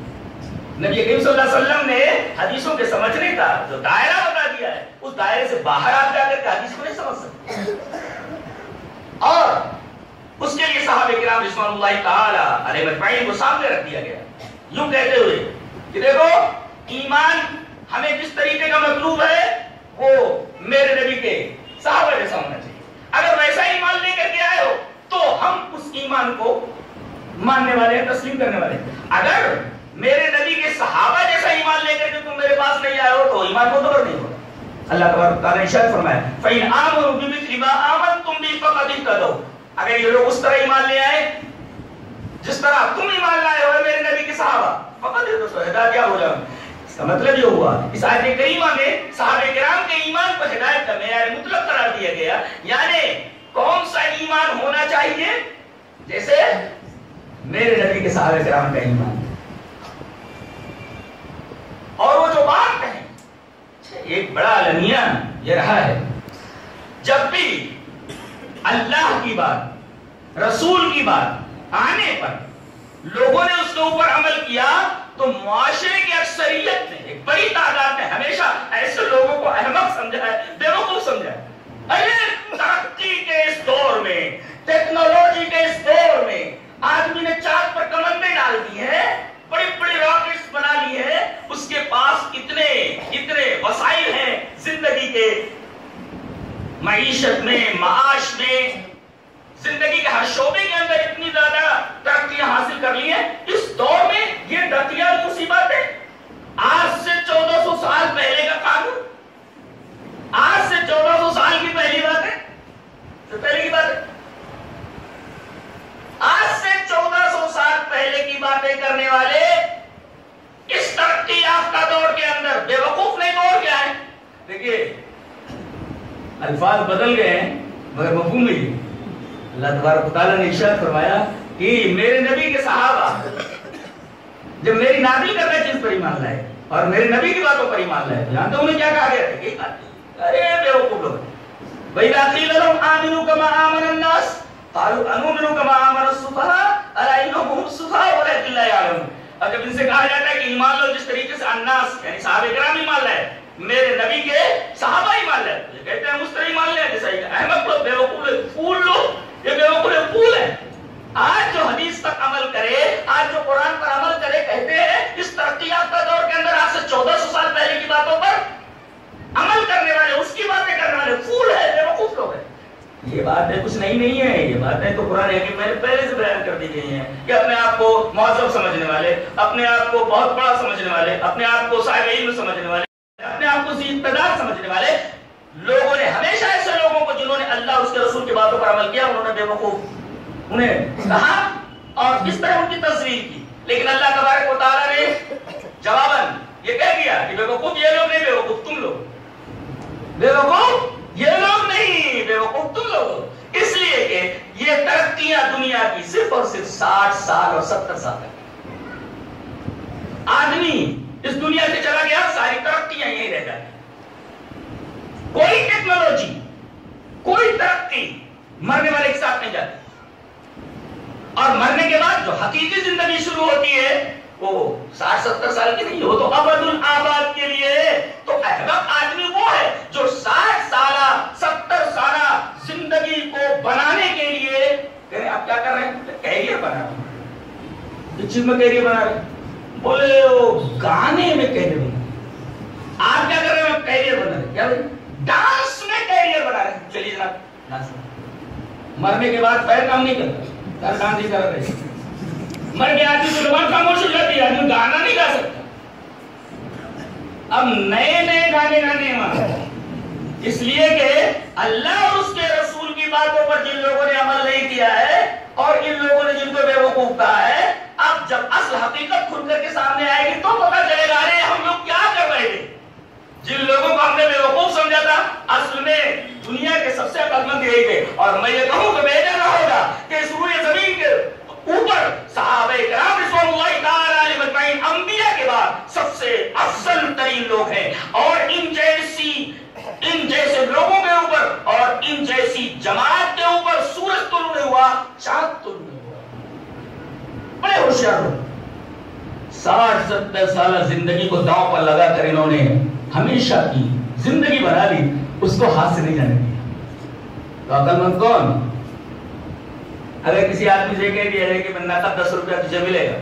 نبی کریم صلی اللہ علیہ وسلم نے حدیثوں کے سمجھنے کا جو دائرہ بتا دیا ہے، اس دائرے سے باہر آپ جا کر کے حدیث کو نہیں سمجھ سکتے۔ اور اس کے لیے صحابہ کرام رضوان اللہ تعالی علیہ مجمعین کو سامنے رکھ دیا گیا۔ یوں کہتے ہوئے کہ دیکھو ایمان ہمیں جس طریقے کا مطلوب ہے، وہ میرے نبی کے صحابہ جیسا ہونا چاہیے اگر ویسا ایمان لے کر کے آئے ہو تو ہم اس ایمان کو ماننے والے ہیں، تسلیم کرنے والے ہیں۔ اگر میرے نبی کے صحابہ جیسا ایمان لے کر کے تم میرے پاس نہیں آئے ہو، تو ایمان کو دبر نہیں ہوگا۔ اللہ تبارک تعالیٰ نے ارشاد فرمایا، فَإِنْ آمَنُوا بِمِثْلِ مَا آمَنْتُمْ بِهِ فَقَدِ اهْتَدَوْا۔ اگر یہ لوگ اس طرح ایمان لے آئے، جس طرح تم ایمان لائے ہو میرے نبی کے صحابہ فقط ہدایت کیا ہو جاؤ کا مطلب یہ ہوا اس آیت کریمہ میں صحابہ کرام کے ایمان کو ہدایت کا معیار مطلق قرار دیا گیا۔ یعنی کون سا ایمان ہونا چاہیے؟ جیسے میرے نبی کے صحابہ کرام کا ایمان۔ اور وہ جو بات ہے اچھا، ایک بڑا المیہ یہ رہا ہے۔ جب بھی اللہ کی بات، رسول کی بات آنے پر لوگوں نے اس کے اوپر عمل کیا تو معاشرے کی اکثریت نے ایک بڑی تعداد نے ہمیشہ ایسے لوگوں کو احمق سمجھا ہے بے وقوف سمجھا ہے۔ ارے، ترقی کے اس دور میں، ٹیکنالوجی کے اس دور میں آدمی نے چاند پر کمندیں ڈال دی ہیں بڑی بڑی راکٹس بنا لی ہیں، اس کے پاس اتنے اتنے وسائل ہیں زندگی کے۔ معیشت میں، معاش میں زندگی کے ہر شعبے کے اندر اتنی زیادہ ترقیاں حاصل کر لی ہیں، اس دور میں یہ دتیا مصیبت ہے آج سے چودہ سو سال پہلے کا قانون۔ آج سے چودہ سو سال کی پہلی بات ہے۔ تو پہلے کی بات ہے۔ آج سے چودہ سو سال پہلے کی باتیں کرنے والے اس ترقی یافتہ دور کے اندر بے وقوف نہیں دور کیا ہے دیکھیے، الفاظ بدل گئے ہیں، مگر مفہوم نہیں اللہ تبارک تعالیٰ نے ارشاد فرمایا کہ میرے نبی کے صحابہ جب میری نادل کرنے چیز پر ایمان لائے۔ اور میرے نبی کی باتوں پر ایمان لائے۔ جانتے انہیں کیا کہا گیا تھا؟ یہی بات۔ ارے بے وقوف لوگ۔ وَإِذَا قِيلَ لَهُمْ آمِنُوا كَمَا آمَنَ النَّاسُ۔ قَالُوا أَنُؤْمِنُ كَمَا آمَنَ السُّفَهَاءُ أَلَا إِنَّهُمْ هُمُ السُّفَهَاءُ وَلَكِنْ لَا يَعْلَمُونَ۔ اور جب ان سے کہا جاتا ہے کہ ایمان لو جس طریقے سے الناس یعنی صحابہ کرام ایمان لائے، میرے نبی کے صحابہ ایمان لائے کہتے ہیں اس طرح ایمان لائے جیسا احمد لوگ، بے وقوف پھول لوگ۔ یہ بے وقوف پھول ہے۔ آج جو حدیث پر عمل کرے، آج جو قرآن پر عمل کرے، کہتے ہیں، اس ترقی یافتہ دور کے اندر آج سے چودہ سو سال پہلے کی باتوں پر عمل کرنے والے، اس کی باتیں کرنے والے پھول ہے بے وقوف لوگ ہیں۔ یہ باتیں کچھ نہیں نہیں ہے یہ باتیں تو قرآن حکیم میں پہلے سے بیان کر دی گئی ہیں کہ اپنے آپ کو مہذب سمجھنے والے، اپنے آپ کو بہت بڑا سمجھنے والے، اپنے آپ کو صاحب علم سمجھنے والے، اپنے آپ کو اقتدار سمجھنے والے لوگوں نے ہمیشہ ایسے لوگوں کو جنہوں نے اللہ اور اس کے رسول کی باتوں پر عمل کیا، انہوں نے بے وقوف، انہیں کہا اور کس طرح ان کی تصویر کی۔ لیکن اللہ تبارک و تعالیٰ نے جواباً یہ کہہ دیا کہ بے وقوف یہ لوگ نہیں، بے وقوف تم لوگ۔ بے وقوف یہ لوگ نہیں، بے وقوف تم لوگ۔ اس لیے کہ یہ ترقیاں دنیا کی صرف اور صرف ساٹھ سال اور ستر سال تک آدمی اس دنیا سے چلا گیا ساری ترقیاں یہی رہ جاتی کوئی ٹیکنالوجی کوئی ترقی مرنے والے کے ساتھ نہیں جاتی اور مرنے کے بعد جو حقیقی زندگی شروع ہوتی ہے۔ وہ ساٹھ ستر سال کی نہیں ہو تو ابد الآباد کے لیے۔ تو احمق آدمی وہ ہے جو ساٹھ سالہ، ستر سالہ زندگی کو بنانے کے لیے کہہ آپ کیا کر رہے ہیں؟ کیریئر بنا رہے ہیں۔ کس چیز میں کیریئر بنا رہے ہیں۔ بولے، وہ گانے میں کیریئر بنا آپ کیا کر رہے ہیں؟ کیریئر بنا رہے ہیں۔ کیا ڈانس میں کیریئر بنا رہے ہیں۔ چلیے جناب مرنے کے بعد پیر کام نہیں کرتا پیر کام نہیں کر رہے۔ مر گیا آدمی تو زبان خاموش ہو جاتی ہے، آدمی گانا نہیں گا سکتا۔ اب نئے نئے گانے گانے ہیں اس لیے کہ اللہ اور اس کے رسول کی باتوں پر جن لوگوں نے عمل نہیں کیا ہے، اور ان لوگوں نے جن کو بے وقوف کہا ہے، اب جب اصل حقیقت کھل کر کے سامنے آئے گی تو پتا چلے گا، ارے ہم لوگ کیا کر رہے تھے؟ جن لوگوں کو ہم نے بے وقوف سمجھا تھا، اصل میں دنیا کے سب سے عقل مند یہی تھے۔ اور میں یہ کہوں کہ بہتر نہ ہوگا کہ اس روئے زمین کے اوپر صحابہ کرام رسول اللہ تعالیٰ علیہ وسلم انبیاء کے بعد سب سے افضل ترین لوگ ہیں اور ان جیسی ان جیسے لوگوں کے اوپر اور ان جیسی جماعت کے اوپر سورج تو نہیں ہوا، چاند تو نہیں ہوا۔ بڑے ہوشیار ہو ساٹھ، ستر سالہ زندگی کو داؤں پر لگا کر انہوں نے ہمیشہ کی زندگی بنا لی، اس کو ہاتھ سے نہیں جانے دیا۔ تو عقل مند کون؟ اگر کسی آدمی سے کہہ دیا جائے کہ میں نقد دس روپیہ تجھے ملے گا،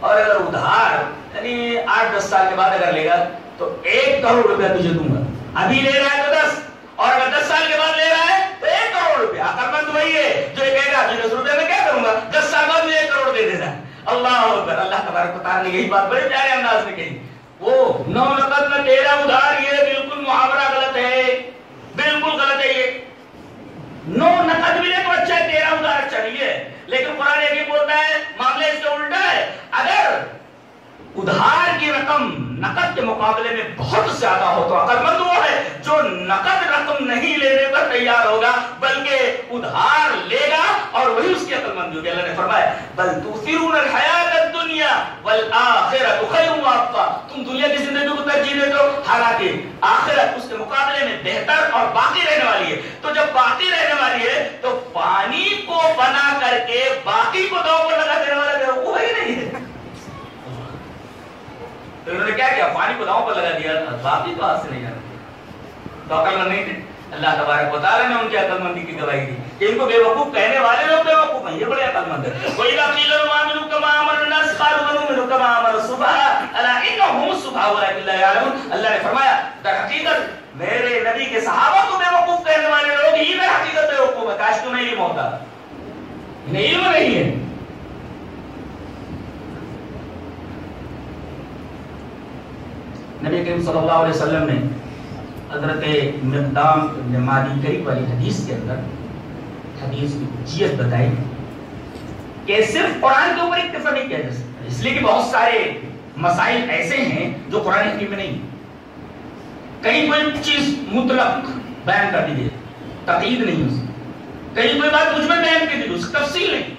اور اگر ادھار یعنی آٹھ دس سال کے بعد اگر لے گا، تو ایک کروڑ روپیہ تجھے دوں گا۔ ابھی لے رہا ہے تو دس، اور اگر دس سال کے بعد لے رہا ہے، تو ایک کروڑ روپیہ۔ عقل مند وہی ہے، جو یہ کہے گا دس روپیہ میں کیا کروں گا؟ دس سال بعد مجھے ایک کروڑ دے دینا۔ اللہ اکبر، اللہ تبارک و تعالی نے یہی بات بڑے پیارے انداز میں کہی۔ وہ نو مطلب نقد میں تیرا ادھار یہ بالکل محاورہ غلط ہے، بالکل غلط ہے یہ۔ نو نقد ملے تو اچھا ہے، تیرہ ادار چاہیے۔ لیکن قرآن یہ بولتا ہے معاملے اس سے الٹا ہے۔ اگر ادھار کی رقم نقد کے مقابلے میں بہت زیادہ ہو تو عقل مند وہ ہے جو نقد رقم نہیں لینے پر تیار ہوگا، بلکہ ادھار لے گا اور وہی اس کی عقل مندی ہوگی اللہ نے فرمایا، بل تؤثرون الحیات الدنیا والآخرت خیر وابقا تم دنیا کی زندگی کو ترجیح دیتے ہو، حالانکہ آخرت اس کے مقابلے میں بہتر اور باقی رہنے والی ہے۔ تو جب باقی رہنے والی ہے، تو پانی کو بنا کر کے باقی کو دو پر لگا دینے والا وہ ہی نہیں ہے؟ تو انہوں نے کیا کیا؟ پانی کو داؤں پر لگا دیا باقی تو ہاتھ سے نہیں جانا تو عقل مند نہیں تھے؟ اللہ تبارک و تعالیٰ نے ان کی عقل مندی کی گواہی دی۔ کہ ان کو بے وقوف کہنے والے لوگ بے وقوف ہیں، یہ بڑے عقل مند ہیں۔ کوئی لا قیل لهم آمنوا كما آمن الناس قالوا ونؤمن كما آمن السفهاء الا انهم السفهاء ولكن لا يعلمون۔ اللہ نے فرمایا، در حقیقت میرے نبی کے صحابہ کو بے وقوف کہنے والے لوگ ہی در حقیقت بے وقوف ہیں۔ کاش تمہیں علم ہوتا انہیں علم نہیں ہے۔ نبی کریم صلی اللہ علیہ وسلم نے حضرت مقدام ابن مالی قریب والی حدیث کے اندر حدیث کی حجیت بتائی کہ صرف قرآن کے اوپر اکتفا نہیں کیا جا سکتا۔ اس لیے کہ بہت سارے مسائل ایسے ہیں جو قرآن حکیم میں نہیں۔ کہیں کوئی چیز مطلق بیان کر دی جائے تقید نہیں اس کہیں کوئی بات مجمل بیان کر دی اس کی تفصیل نہیں۔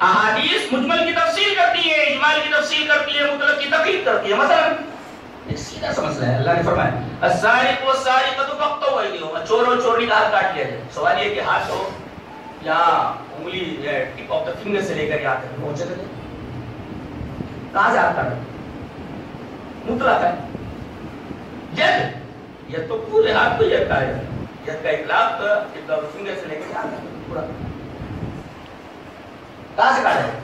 احادیث مجمل کی تفصیل کرتی ہے، اجمال کی تفصیل کرتی ہے، مطلق کی تقید کرتی ہے۔ مثلا ایک سیدھا سا مسئلہ ہے، اللہ نے فرمایا۔ السارق والسارقۃ فقطعوا ایدیہما چور اور چوری کا ہاتھ کاٹ لیا جائے۔ سوال یہ کہ ہاتھ ہو یا انگلی ٹپ آف دا فنگر سے لے کر یہاں تک پہنچے تھے کہاں سے ہاتھ کاٹا مطلق ہے۔ ید یہ تو پورے ہاتھ کو ید کا ہے ید کا اطلاق ٹپ آف فنگر سے لے کر یہاں تک پورا۔ کہاں سے کاٹا ہے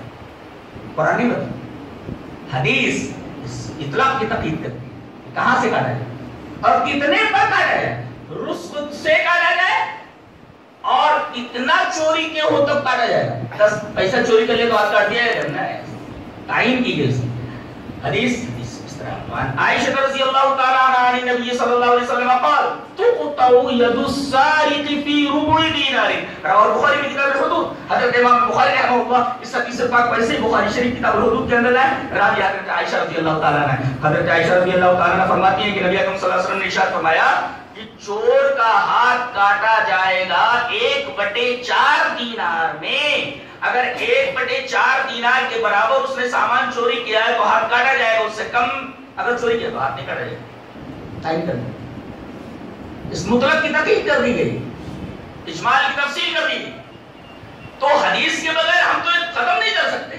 قرآن نہیں بتا حدیث اطلاق کی تقید کرتی کہاں سے کاٹا جائے اور کتنے پر کاٹا جائے رسخت سے کاٹا جائے اور اتنا چوری کے ہو تب کاٹا جائے دس پیسہ چوری کر لے تو آج کاٹ دیا جائے ٹائم کی گئی حدیث عائشہ رضی اللہ تعالی عنہ عن نبی صلی اللہ علیہ وسلم قال، تقطع يد السارق في ربع دينار. رواه البخاری في کتاب الحدود. حضرت امام بخاری رحمہ اللہ اس حدیث پاک ویسے بخاری شریف کتاب الحدود کے اندر ہے. راوی حضرت عائشہ رضی اللہ تعالی عنہ. حضرت عائشہ رضی اللہ تعالی عنہ فرماتی ہیں کہ نبی اکرم صلی اللہ علیہ وسلم نے ارشاد فرمایا چور کا ہاتھ کاٹا جائے گا ایک بٹے چار دینار میں۔ اگر ایک بٹے چار دینار کے برابر اس نے سامان چوری کیا ہے تو ہاتھ کاٹا جائے گا اس سے کم۔ اگر چوری کیا تو ہاتھ نہیں کاٹا جائے گا۔ ٹائم کر اس مطلق کی تقید کر دی گئی۔ اجمال کی تفصیل کر دی گئی۔ تو حدیث کے بغیر ہم تو ختم نہیں کر سکتے۔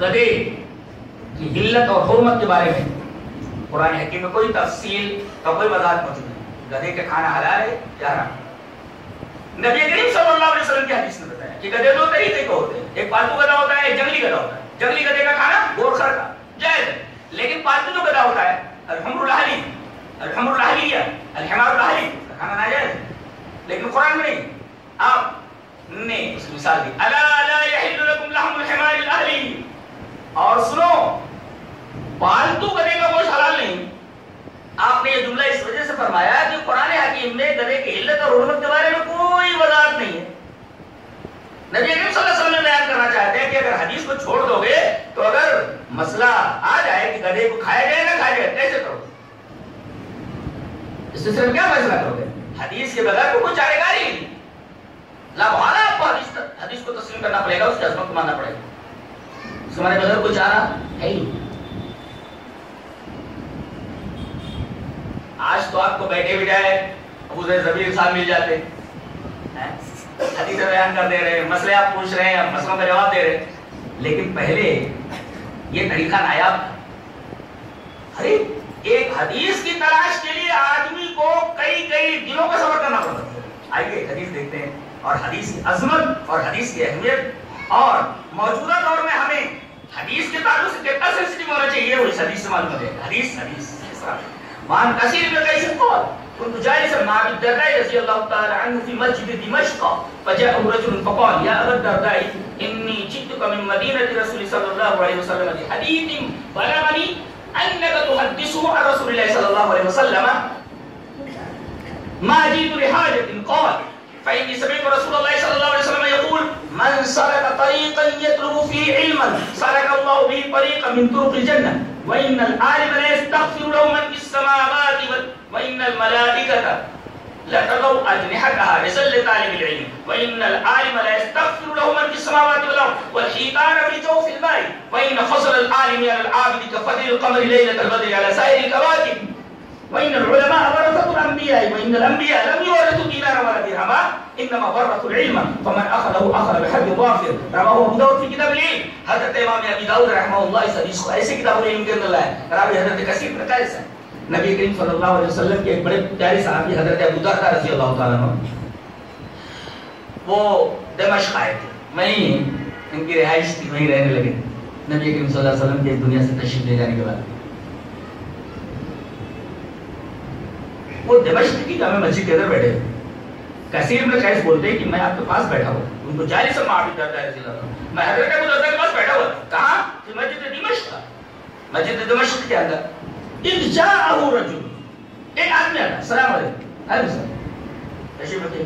گدے۔ کی علت اور حرمت کے بارے میں قرآن حکیم میں کوئی تفصیل کا کوئی وضاحت موجود نہیں۔ گدے کا کھانا حلال ہے یا حرام؟ نبی کریم صلی اللہ علیہ وسلم کی حدیث نے بتایا کہ گدے دو طریقے کے ہوتے ہیں۔ ایک پالتو گدا ہوتا ہے، ایک جنگلی گدا ہوتا ہے۔ جنگلی گدے کا کھانا گورخر کا، جائز ہے۔ لیکن پالتو جو گدا ہوتا ہے، الحمر الحلی۔ الحمر الحلی الحمار الحلی۔ کا کھانا ناجائز ہے۔ لیکن قرآن میں نہیں۔ آپ نے اس مثال دی۔ الا لا يحل لكم لحم الحمار الاهلي اور سنو پالتو گدے کا گوشت حلال نہیں۔ آپ نے یہ جملہ اس وجہ سے فرمایا کہ قرآن حکیم میں گدے کی علت اور حرمت کے بارے میں کوئی وضاحت نہیں ہے۔ نبی کریم صلی اللہ علیہ وسلم بیان کرنا چاہتے ہیں کہ اگر حدیث کو چھوڑ دو گے تو اگر مسئلہ آ جائے کہ گدے کو کھایا جائے نہ کھایا جائے کیسے کرو؟ اس سے صرف کیا فیصلہ کرو گے؟ حدیث کے بغیر کوئی چارے گاری۔ نہیں لا آپ کو حدیث, حدیث کو تسلیم کرنا پڑے گا اس کی عظمت کو ماننا پڑے گا۔ اس ہمارے بغیر کوئی چارہ ہے ہی نہیں۔ آج تو آپ کو بیٹھے بھی ابو زید زبیر صاحب مل جاتے۔ حدیث بیان کر دے رہے ہیں۔ مسئلے آپ پوچھ رہے ہیں مسئلوں کا جواب دے رہے ہیں۔ لیکن پہلے یہ طریقہ نایاب۔ تھا ارے، ایک حدیث کی تلاش کے لیے آدمی کو کئی کئی دنوں کا سفر کرنا پڑتا ہے۔ آئیے حدیث دیکھتے ہیں۔ اور حدیث کی عظمت اور حدیث کی اہمیت۔ اور موجودہ دور میں ہمیں حدیث کے تعلق سے کتنا سینسٹیو ہونا چاہیے، وہ اس حدیث سے معلوم ہے حدیث حدیث، اس طرح۔ وعن كثير بن قيس قال كنت جالسا مع ابي الدرداء رضي الله تعالى عنه في مسجد دمشق. فجاءه رجل فقال يا أبا الدرداء إني جئتك من مدينة رسول صلى الله عليه وسلم بحديث بلغني أنك تحدثه عن رسول الله صلى الله عليه وسلم. ما جئت لحاجة قال فإني سمعت رسول الله صلى الله عليه وسلم يقول من سلك طريقا يطلب فيه علما سلك الله به طريقا من طرق الجنة. وإن العالم لا يستغفر له من في السماوات وإن الملائكة لتضوا اجنحتها لزل طالب العلم. وإن العالم لا يستغفر له من في السماوات والأرض والحيتان في جوف الماء. وإن فضل العالم على العابد كفضل القمر ليلة البدر على سائر الكواكب. وان العلماء ورثه الانبياء وان الانبياء لم يورثوا دينارا ولا درهما انما ورثوا العلم. فمن اخذه اخذ بحد ظافر. رواه ابو داود في كتاب العلم. حضرت امام ابي داود رحمه الله اس حدیث کو ایسے کتاب العلم کے اندر لائے راوی حضرت کثیر بن قیس ہے نبی کریم صلی اللہ علیہ وسلم کے ایک بڑے پیارے صحابی حضرت ابو دردہ رضی اللہ تعالیٰ عنہ. وہ دمشق آئے تھے. وہیں ان کی رہائش تھی، وہیں رہنے لگے. نبی کریم صلی اللہ علیہ وسلم کے دنیا سے تشریف لے جانے کے بعد. وہ دمشق کی جامع مسجد کے اندر بیٹھے کثیر میں قیس بولتے ہیں کہ میں آپ کے پاس بیٹھا ہوں۔ ان کو جاری سے معافی کرتا ہے۔ رضی اللہ میں حضرت ابو دردہ کے پاس بیٹھا ہوا کہاں کہ مسجد دمشق تھا مسجد دمشق کے اندر۔ اذ جاءه رجل۔ ایک آدمی آتا السلام علیکم۔ ہاں جی علیکم السلام تشریف رکھیے۔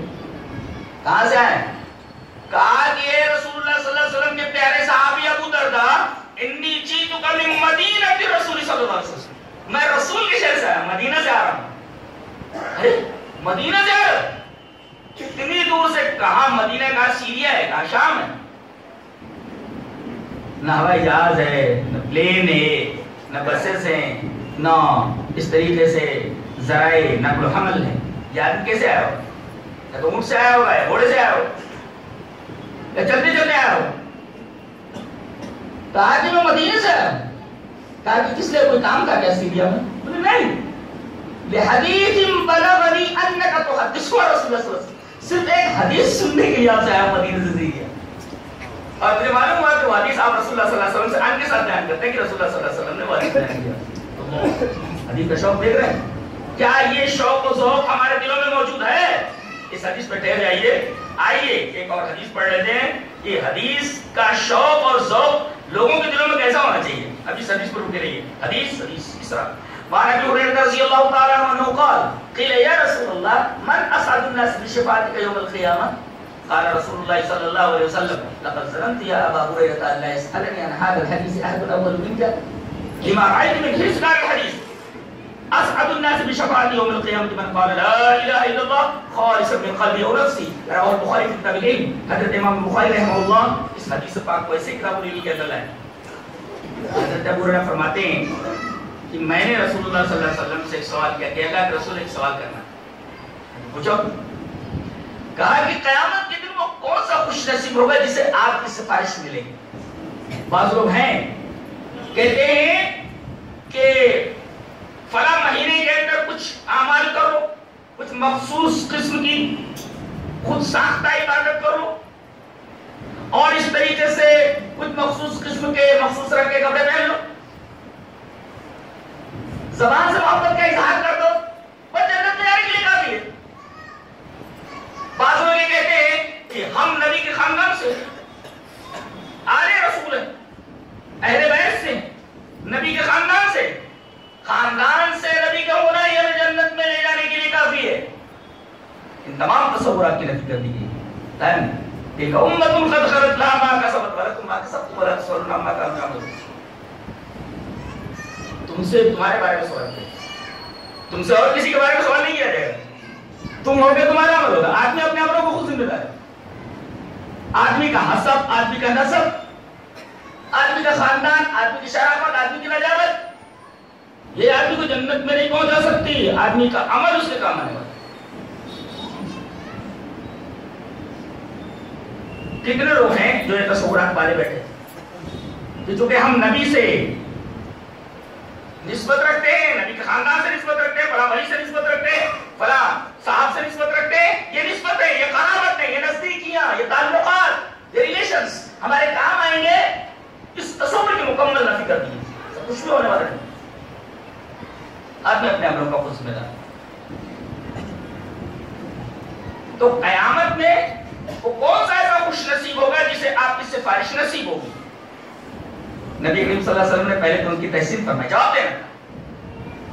کہاں سے آئے؟ کہا کہ اے رسول اللہ صلی اللہ علیہ وسلم کے پیارے صحابی ابو دردہ انی جیتو کا من مدینہ کی رسول صلی اللہ علیہ وسلم۔ میں رسول کے شہر سے آیا، مدینہ سے آ رہا ہوں۔ ارے، مدینہ سے کتنی دور سے؟ کہاں؟ مدینہ کہاں؟ سیریا ہے، کہاں؟ شام ہے۔ نہ ہوائی جہاز ہے، نہ پلین ہے، نہ بسز ہیں، نہ اس طریقے سے ذرائع نقل و حمل ہے۔ یا کیسے آیا ہو؟ یا تو اونٹ سے آیا ہوگا یا گھوڑے سے آیا ہو یا چلتے چلتے آیا ہو کہا کہ میں مدینے سے آیا ہوں؟ کہا کہ کس لیے کوئی کام تھا کیا سیریا میں؟ نہیں۔ لحدیث بلغنی انک تحدث رسول اللہ صلی اللہ علیہ وسلم. صرف ایک حدیث سننے کے لیے آپ سے آیا مدینے سے سیریا اور مجھے معلوم ہوا کہ وہ حدیث آپ رسول اللہ صلی اللہ علیہ وسلم سے ان کے ساتھ بیان کرتے ہیں کہ رسول اللہ صلی اللہ علیہ وسلم نے وہ حدیث بیان کیا. حدیث کا شوق دیکھ رہے ہیں؟ کیا یہ شوق و ذوق ہمارے دلوں میں موجود ہے؟ اس حدیث پہ ٹھہر جائیے. آئیے ایک اور حدیث پڑھ لیتے ہیں. کہ حدیث کا شوق اور ذوق لوگوں کے دلوں میں کیسا ہونا چاہیے؟ اب اس حدیث پر رکے رہیے. حدیث حدیث، اس طرح. وعن أبي هريرة رضي الله تعالى عنه قال قيل يا رسول الله من أسعد الناس بشفاعتك يوم القيامة؟ قال رسول الله صلى الله عليه وسلم لقد ظننت يا أبا هريرة أن لا يسألني عن هذا الحديث أحد أول منك. لما رأيت من حرص هذا الحديث أسعد الناس بشفاعتي يوم القيامة من قال لا إله إلا الله خالصا من قلبي ونفسي رواه البخاري في كتاب العلم. حضرت إمام البخاری رحمه الله. اس حدیث پاک کو ایسے العلم کے اندر لائے حضرت أبو ہریرہ فرماتے ہیں کہ میں نے رسول اللہ صلی اللہ علیہ وسلم سے ایک سوال کیا کہ اللہ کے رسول ایک سوال کرنا پوچھو۔ کہا کہ قیامت کے دن وہ کون سا خوش نصیب ہوگا جسے آپ کی سفارش ملے گی؟ بعض لوگ ہیں، کہتے ہیں کہ فلاں مہینے کے اندر کچھ اعمال کرو، کچھ مخصوص قسم کی خود ساختہ عبادت کرو، اور اس طریقے سے کچھ مخصوص قسم کے مخصوص رنگ کے کپڑے پہن لو۔ زبان سے محبت کا اظہار کر دو۔ بس جنت میں جانے کے لیے کافی ہے۔ بعض لوگ یہ کہتے ہیں کہ ہم نبی کے خاندان سے آل رسول ہیں۔ اہل بیت سے نبی کے خاندان سے خاندان سے نبی کا ہونا یہ ہمیں جنت میں لے جانے کے لیے کافی ہے۔ ان تمام تصورات کی نفی کر دی گئی۔ تین ایک امت قد خلت لا ما کسبت ولکم ما کسبتم ولا تسألون عما كانوا تم سے تمہارے بارے میں سوال کیا تم سے اور کسی کے بارے میں سوال نہیں کیا جائے۔ گا تم ہو گے تمہارا عمل ہوگا۔ آدمی اپنے عملوں کو خود ذمہ دار ہے۔ آدمی کا حسب آدمی کا نسب آدمی کا خاندان، آدمی کی شرافت، آدمی کی نجابت۔ یہ آدمی کو جنت میں نہیں پہنچا سکتی۔ آدمی کا عمل اس کے کام آنے والا کتنے لوگ ہیں جو یہ تصورات والے بیٹھے کہ چونکہ ہم نبی سے نسبت رکھتے ہیں، نبی کے خاندان سے نسبت رکھتے ہیں، فلاں ولی سے نسبت رکھتے ہیں، فلاں صاحب سے نسبت رکھتے ہیں۔ یہ نسبت ہے، یہ قرابت ہے، یہ نزدیکیاں، یہ تعلقات، یہ ریلیشنز ہمارے کام آئیں گے، اس تصور کی مکمل نفی کر دی سب کچھ بھی ہونے والا نہیں۔ آدمی اپنے عملوں کا خود ذمہ دار تو قیامت میں وہ کون سا ایسا خوش نصیب ہوگا جسے آپ کی سفارش نصیب ہوگی نبی کریم صلی اللہ علیہ وسلم نے پہلے تو ان کی تحسین فرمائی۔ جواب دینا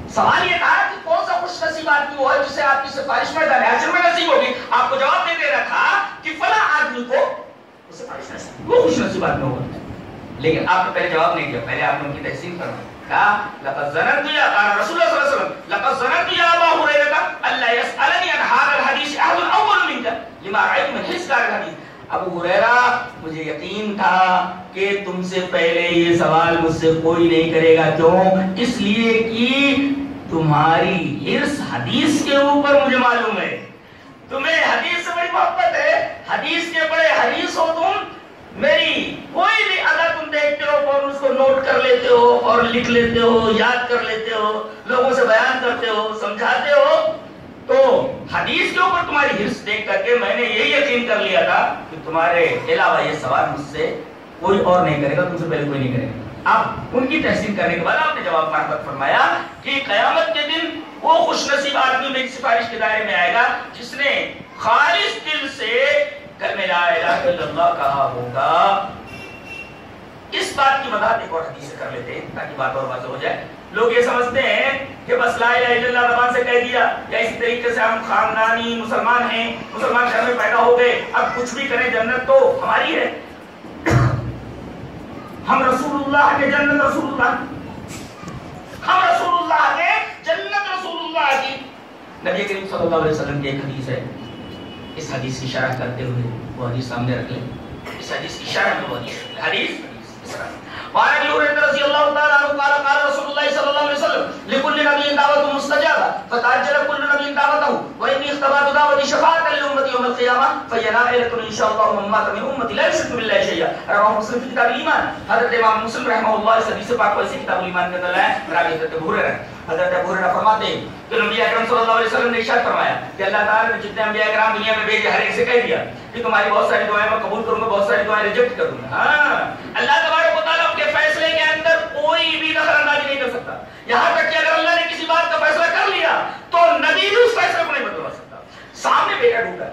سوال یہ تھا کہ کون سا خوش نصیب آدمی وہ ہے جسے آپ کی سفارش میں جانے میں نصیب ہوگی۔ آپ کو جواب دے دینا تھا کہ فلاں آدمی کو سفارش نصیب وہ خوش نصیب آدمی ہوگا۔ لیکن آپ نے پہلے جواب نہیں دیا۔ پہلے آپ نے ان کی تحسین فرمائی۔ کہا، لقد ظننت یا قال رسول اللہ صلی اللہ علیہ وسلم، لقد ظننت یا ابا هريره الا يسالني عن هذا الحديث احد اول منك لما رايت من حس قال الحديث ابو ہریرہ، مجھے یقین تھا کہ تم سے پہلے یہ سوال مجھ سے کوئی نہیں کرے گا۔ کیوں؟ اس لیے کہ تمہاری حرص حدیث کے اوپر مجھے معلوم ہے۔ تمہیں حدیث سے بڑی محبت ہے۔ حدیث کے بڑے حدیث ہو تم۔ میری کوئی بھی اگر تم دیکھتے ہو، اور اس کو نوٹ کر لیتے ہو اور لکھ لیتے ہو، یاد کر لیتے ہو، لوگوں سے بیان کرتے ہو، سمجھاتے ہو۔ تو حدیث کے اوپر تمہاری حرص دیکھ کر کے میں نے یہ یقین کر لیا تھا کہ تمہارے علاوہ یہ سوال مجھ سے کوئی اور نہیں کرے گا، تم سے پہلے کوئی نہیں کرے گا۔ اب ان کی تحسین کرنے کے بعد آپ نے جواب محبت فرمایا کہ قیامت کے دن وہ خوش نصیب آدمی میری سفارش کے دائرے میں آئے گا جس نے خالص دل سے کلمہ لا الہ الا اللہ کہا ہوگا۔ اس بات کی وضاحت ایک اور حدیث سے کر لیتے ہیں تاکہ بات اور واضح ہو جائے۔ لوگ یہ سمجھتے ہیں کہ بس لا الہ الا اللہ زبان سے کہہ دیا یا اسی طریقے سے ہم خاندانی مسلمان ہیں، مسلمان گھر میں پیدا ہو گئے، اب کچھ بھی کریں جنت تو ہماری ہے۔ ہم رسول اللہ کے جنت رسول اللہ۔ ہم رسول اللہ کے جنت رسول اللہ کی نبی کریم صلی اللہ علیہ وسلم کی ایک حدیث ہے۔ اس حدیث کی اشارہ کرتے ہوئے وہ حدیث سامنے رکھ لیں۔ اس حدیث کی اشارہ میں وہ حدیث حدیث وعن ابي هريره رضي الله تعالى عنه قال قال رسول الله صلى الله عليه وسلم، لكل نبي دعوه مستجابه فتعجل كل نبي دعوته واني اختبات دعوتي شفاعه لامتي يوم القيامه فهي نائله ان شاء الله من مات من امتي لا يشرك بالله شيئا. رواه مسلم في كتاب الايمان حضرت امام مسلم رحمه الله اس حدیث پاک کو اسی کتاب الايمان کے اندر ہے، راوی حضرت ابو ہریرہ حضرت ابو ہریرہ فرماتے ہیں کہ نبی اکرم صلی اللہ علیہ وسلم نے ارشاد فرمایا کہ اللہ تعالی نے جتنے انبیاء کرام دنیا میں بھیجے ہر ایک سے کہہ دیا کہ تمہاری بہت ساری دعائیں میں قبول کروں گا، بہت ساری دعائیں ریجیکٹ کروں گا۔ ہاں۔ اللہ تبارک و تعالی کے فیصلے کے اندر کوئی بھی دخل اندازی نہیں کر سکتا۔ یہاں تک کہ اگر اللہ نے کسی بات کا فیصلہ کر لیا تو نبی بھی اس فیصلے کو نہیں بدلوا سکتا۔ سامنے بیٹا ڈھونڈا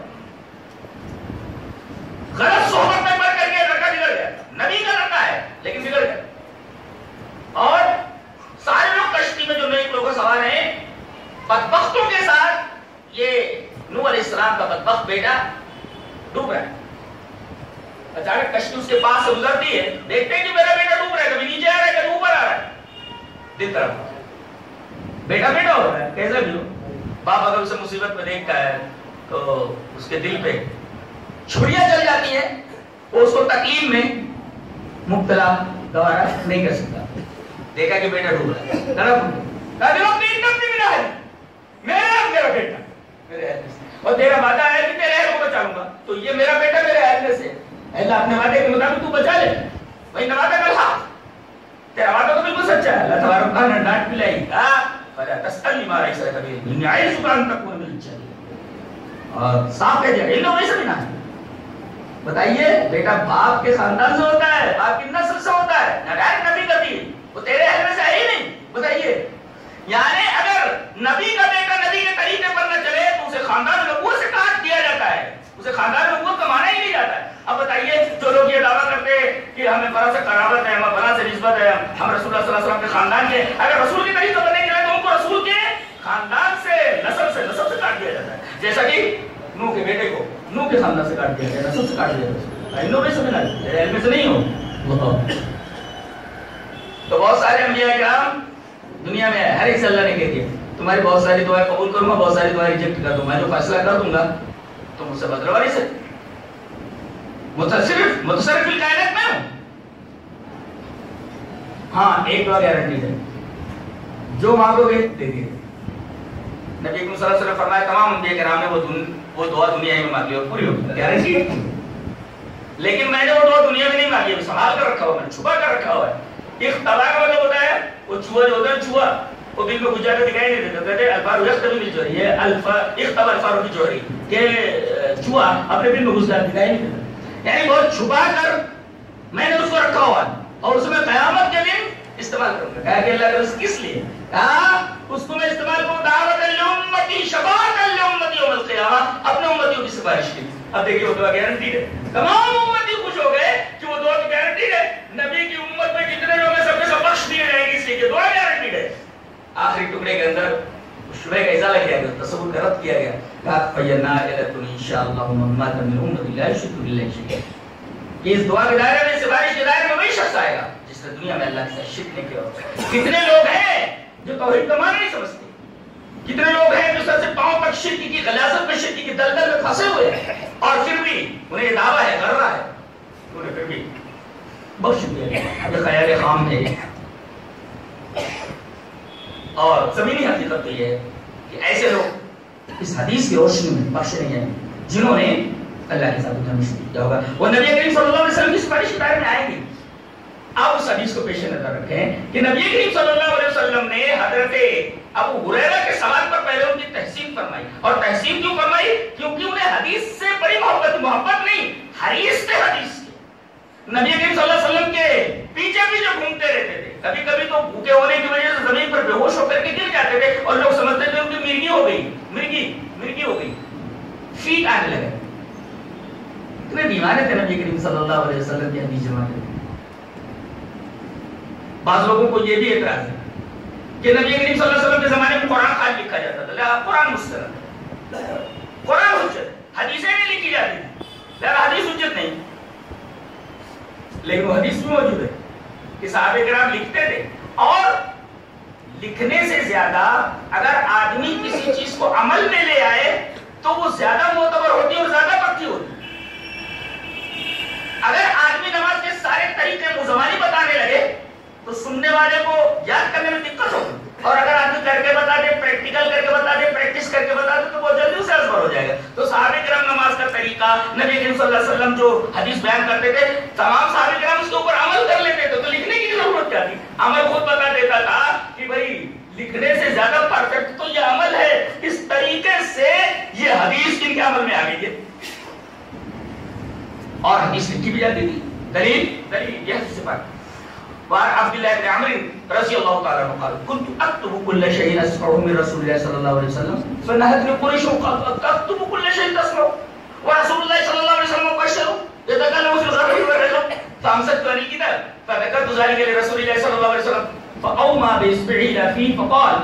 غلط صحبت میں پڑھ کر کے لڑکا بگڑ گیا۔ نبی کا لڑکا ہے، لیکن بگڑ گیا۔ اور سارے لوگ کشتی میں جو نیک لوگ سوار ہیں، بدبختوں کے ساتھ یہ نوح علیہ السلام کا بدبخت بیٹا ڈوب رہا ہے۔ اچانک کشتی اس کے پاس سے گزرتی ہے، دیکھتے ہیں کہ میرا بیٹا ڈوب رہا ہے، کبھی نیچے آ رہا ہے، کبھی اوپر آ رہا ہے۔ دل طرف بیٹا بیٹا ہو رہا ہے کیسا بھی ہو۔ باپ اگر اسے مصیبت میں دیکھتا ہے تو اس کے دل پہ چھڑیاں چل جاتی ہیں۔ وہ اس کو تکلیف میں مبتلا دوبارہ نہیں کر سکتا۔ دیکھا کہ بیٹا ڈوب رہا ہے۔ طرف کہا دیکھو تین تک نہیں ملا ہے۔ میرا میرا بیٹا۔ میرے اہل سے۔ اور تیرا وعدہ ہے کہ تیرے اہل کو بچا لوں گا۔ تو یہ میرا بیٹا میرے اہل میں سے۔ اللہ اپنے وعدے کے مطابق تو بچا لے۔ وہی نوادہ کر ہاں تیرا وعدہ تو بالکل سچا ہے۔ اللہ تبارک تعالیٰ نے ڈانٹ پلائی۔ کہا فلا تسألنی ما ليس لك به علم أعظك یعنی أن تكون من الجاهلين اور صاف کہہ دیا، علم وہی سے بنا بتائیے، بیٹا باپ کے خاندان سے ہوتا ہے، باپ کی نسل سے ہوتا ہے، نہ ڈائریکٹ نبی کرتی ہے۔ وہ تیرے اہل میں سے ہے ہی نہیں، بتائیے۔ یعنی اگر نبی کا بیٹا نبی کے طریقے پر نہ چلے تو اسے خاندان نبوت سے کاٹ دیا جاتا ہے۔ اسے خاندان نبوت کا مانا ہی نہیں جاتا۔ ہے اب بتائیے، جو لوگ یہ دعویٰ کرتے ہیں کہ ہمیں بڑا سے قرابت ہے، ہمیں بڑا سے نسبت ہے، ہم رسول اللہ صلی اللہ علیہ وسلم کے خاندان کے، اگر رسول کے طریقے پر نہیں چلے تو ان کو رسول کے خاندان سے نسل سے نسل سے کاٹ دیا جاتا ہے۔ جیسا کہ نوح کے بیٹے کو نوح کے خاندان سے کاٹ دیا گیا، نسل سے کاٹ دیا گیا۔ انہوں میں سمجھنا تیرے علم سے نہیں ہو۔ بتاؤ۔ تو بہت سارے انبیاء کرام دنیا میں ہر ایک سے اللہ نے کہہ دیا تمہاری بہت ساری دعائیں قبول کروں گا، بہت ساری دعائیں ریجیکٹ کر دوں میں جو فیصلہ کر دوں گا تو مجھ سے بدلوا نہیں سکتے متصرف متصرف الکائنات میں ہوں۔ ہاں ایک بار گارنٹی ہے۔ جو مانگو گے، دے دیں نبی اکرم صلی اللہ علیہ وسلم فرمایا، تمام انبیاء کرام نے وہ دن، وہ دعا دنیا میں مانگی اور پوری ہوگی گارنٹی لیکن میں نے وہ دعا دنیا میں نہیں مانگی، ابھی سنبھال کر رکھا ہوا میں چھپا کر رکھا ہوا ہے۔ ایک تباہ کا مطلب ہوتا ہے، وہ چوہا جو ہوتا ہے، چوہا وہ دل میں گزارا دکھائی نہیں دیتا، کہتے ہیں الفارو یختبی بل جوہری یہ الفا اختبا الفارو کی جوہری، کہ چوہا اپنے دل میں گزارا دکھائی نہیں دیتا۔ یعنی بہت چھپا کر میں نے اس کو رکھا ہوا اور اس میں قیامت کے دن استعمال کروں گا۔ کہا کہ اللہ کا کس لیے؟ کہا، اس کو میں استعمال کروں دعوت الامتی، شفاعت الامتی یوم القیامہ، اپنے امتیوں کی سفارش کی اب دیکھیے وہ دعا گارنٹی ہے۔ تمام امتی خوش ہو گئے کہ وہ دعا کی گارنٹی ہے۔ نبی کی امت میں جتنے لوگ ہیں سب کے سب بخش دیے جائیں گے اس لیے کہ دعا گارنٹی ہے۔ آخری ٹکڑے کے اندر شبہ کا اضافہ کیا گیا، تصور کا رد کیا گیا۔ کہا فینا الکم انشاءاللہ محمد من امت اللہ، شکر اللہ شکر۔ کہ اس دعا کے دائرے میں، سفارش کے دائرے میں وہی شخص آئے گا جس نے دنیا میں اللہ کے ساتھ شرک نہیں کیا۔ کتنے لوگ ہیں جو توحید کا معنی نہیں سمجھتے؟ کتنے لوگ ہیں جو سر سے پاؤں تک شرک کی غلاظت میں شرک کی دلدل میں پھنسے ہوئے ہیں؟ اور پھر بھی انہیں یہ دعویٰ ہے کر رہا ہے انہیں پھر بھی بہت شکریہ یہ خیال خام ہے۔ اور زمینی حقیقت تو یہ ہے کہ ایسے لوگ اس حدیث کی روشنی میں بخشے نہیں جائیں جنہوں نے اللہ کے ساتھ اتنا مشکل کیا ہوگا۔ وہ نبی کریم صلی اللہ علیہ وسلم کی سفارش کے بارے میں آئیں گے آپ اس حدیث کو پیش نظر رکھیں کہ نبی کریم صلی اللہ علیہ وسلم نے حضرت ابو حریرہ کے سوال پر پہلے ان کی تحسین فرمائی۔ اور تحسین کیوں فرمائی؟ کیونکہ انہیں حدیث سے بڑی محبت محبت نہیں، حریص تھے حدیث کے۔ نبی کریم صلی اللہ علیہ وسلم کے پیچھے پیچھے گھومتے رہتے تھے کبھی کبھی تو بھوکے ہونے کی وجہ سے زمین پر بے ہوش ہو کر کے گر جاتے تھے اور لوگ سمجھتے تھے ان کی مرگی ہو گئی مرگی مرگی ہو گئی۔ فیٹ آنے لگے۔ اتنے دیوانے تھے نبی کریم صلی اللہ علیہ وسلم کی حدیث جمع کرتے بعض لوگوں کو یہ بھی اعتراض ہے کہ نبی کریم صلی اللہ علیہ وسلم کے زمانے میں قرآن خالی لکھا جاتا تھا۔ لہذا قرآن مستند قرآن حجت حدیثیں نہیں لکھی جاتی تھی لہذا حدیث حجت نہیں۔ لیکن وہ حدیث بھی موجود ہے کہ صحابہ کرام لکھتے تھے۔ اور لکھنے سے زیادہ اگر آدمی کسی چیز کو عمل میں لے آئے تو وہ زیادہ معتبر ہوتی اور زیادہ پکی ہوتی اگر آدمی نماز کے سارے طریقے مزمانی بتانے لگے تو سننے والے کو یاد کرنے میں دقت ہوگی۔ اور اگر آدمی کر کے بتا دے پریکٹیکل کر کے بتا دے پریکٹس کر کے بتا دے تو بہت جلدی اسے ازبر ہو جائے گا۔ تو صحابہ کرام نماز کا طریقہ، نبی کریم صلی اللہ علیہ وسلم جو حدیث بیان کرتے تھے، تمام صحابہ کرام اس کے اوپر عمل کر لیتے تھے۔ تو لکھنے کی ضرورت کیا تھی؟ عمل خود بتا دیتا تھا کہ بھائی، لکھنے سے زیادہ پرفیکٹ تو یہ عمل ہے۔ اس طریقے سے یہ حدیث کن کے عمل میں آ گئی ہے۔ اور حدیث لکھی بھی جاتی تھی۔ دلیل؟ دلیل، یہ حدیث سے پاک۔ وعن عبد الله بن عمرو رضي الله تعالى عنه قال كنت اكتب كل شيء اسمعه من رسول الله صلى الله عليه وسلم فنهتني قريش وقال اكتب كل شيء تسمعه ورسول الله صلى الله عليه وسلم مبشر يتكلم في الغرب والرجل فامسكت عن الكتاب فذكرت ذلك لرسول الله صلى الله عليه وسلم فاومى باصبعه الى فيه فقال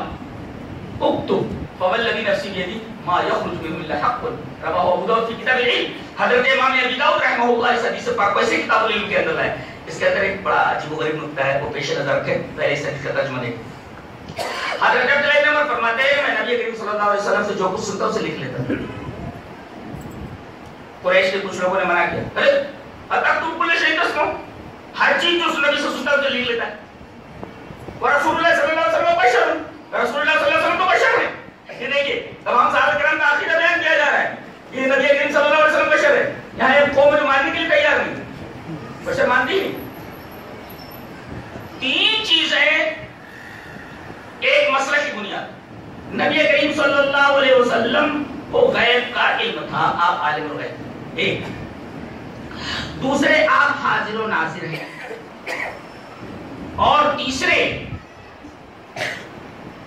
اكتب فوالذي نفسي بيدي ما يخرج منه الا حق رواه ابو داود في كتاب العلم حضرت امام ابی داؤد رحمہ اللہ اس حدیث پاک کو ایسے کتاب العلم کے اندر لائے اس کے اندر ایک بڑا عجیب و غریب نقطہ ہے، وہ پیش نظر رکھیں، پہلے اس حدیث کا ترجمہ دیکھیں۔ حضرت عبداللہ ابن عمر فرماتے ہیں، میں نبی کریم صلی اللہ علیہ وسلم سے جو کچھ سنتا ہوں اسے لکھ لیتا ہوں۔ قریش کے کچھ لوگوں نے منع کیا۔ ارے اب تم کل شہید تسمو ہر چیز جو نبی سے سنتا ہے اسے لکھ لیتا ہے۔ اور رسول اللہ صلی اللہ علیہ وسلم بشر رسول اللہ صلی اللہ علیہ وسلم تو بشر ہے۔ یہ دیکھیے، تمام صحابہ کرام کا عقیدہ بیان کیا جا رہا ہے۔ یہ نبی کریم صلی اللہ علیہ وسلم بشر ہے۔ یہاں ایک قوم جو ماننے کے لیے تیار نہیں۔ بشر مانتی نہیں۔ تین چیزیں ایک مسئلہ کی بنیاد۔ نبی کریم صلی اللہ علیہ وسلم کو غیب کا علم تھا، آپ عالم الغیب ایک۔ دوسرے، آپ حاضر و ناظر ہیں۔ اور تیسرے،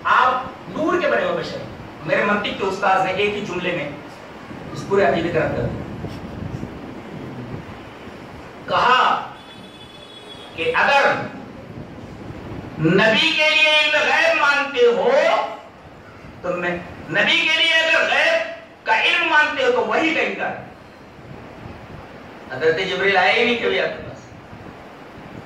آپ نور کے بنے ہوئے بشر میرے منطق کے استاذ نے ایک ہی جملے میں اس پورے عقیدے کا رد کر کہا کہ اگر نبی کے لیے علم غیب مانتے ہو، تو میں نبی کے لیے اگر غیب کا علم مانتے ہو، تو وہی کہیں گا۔ حضرت جبریل آئے ہی نہیں کبھی آپ کے پاس۔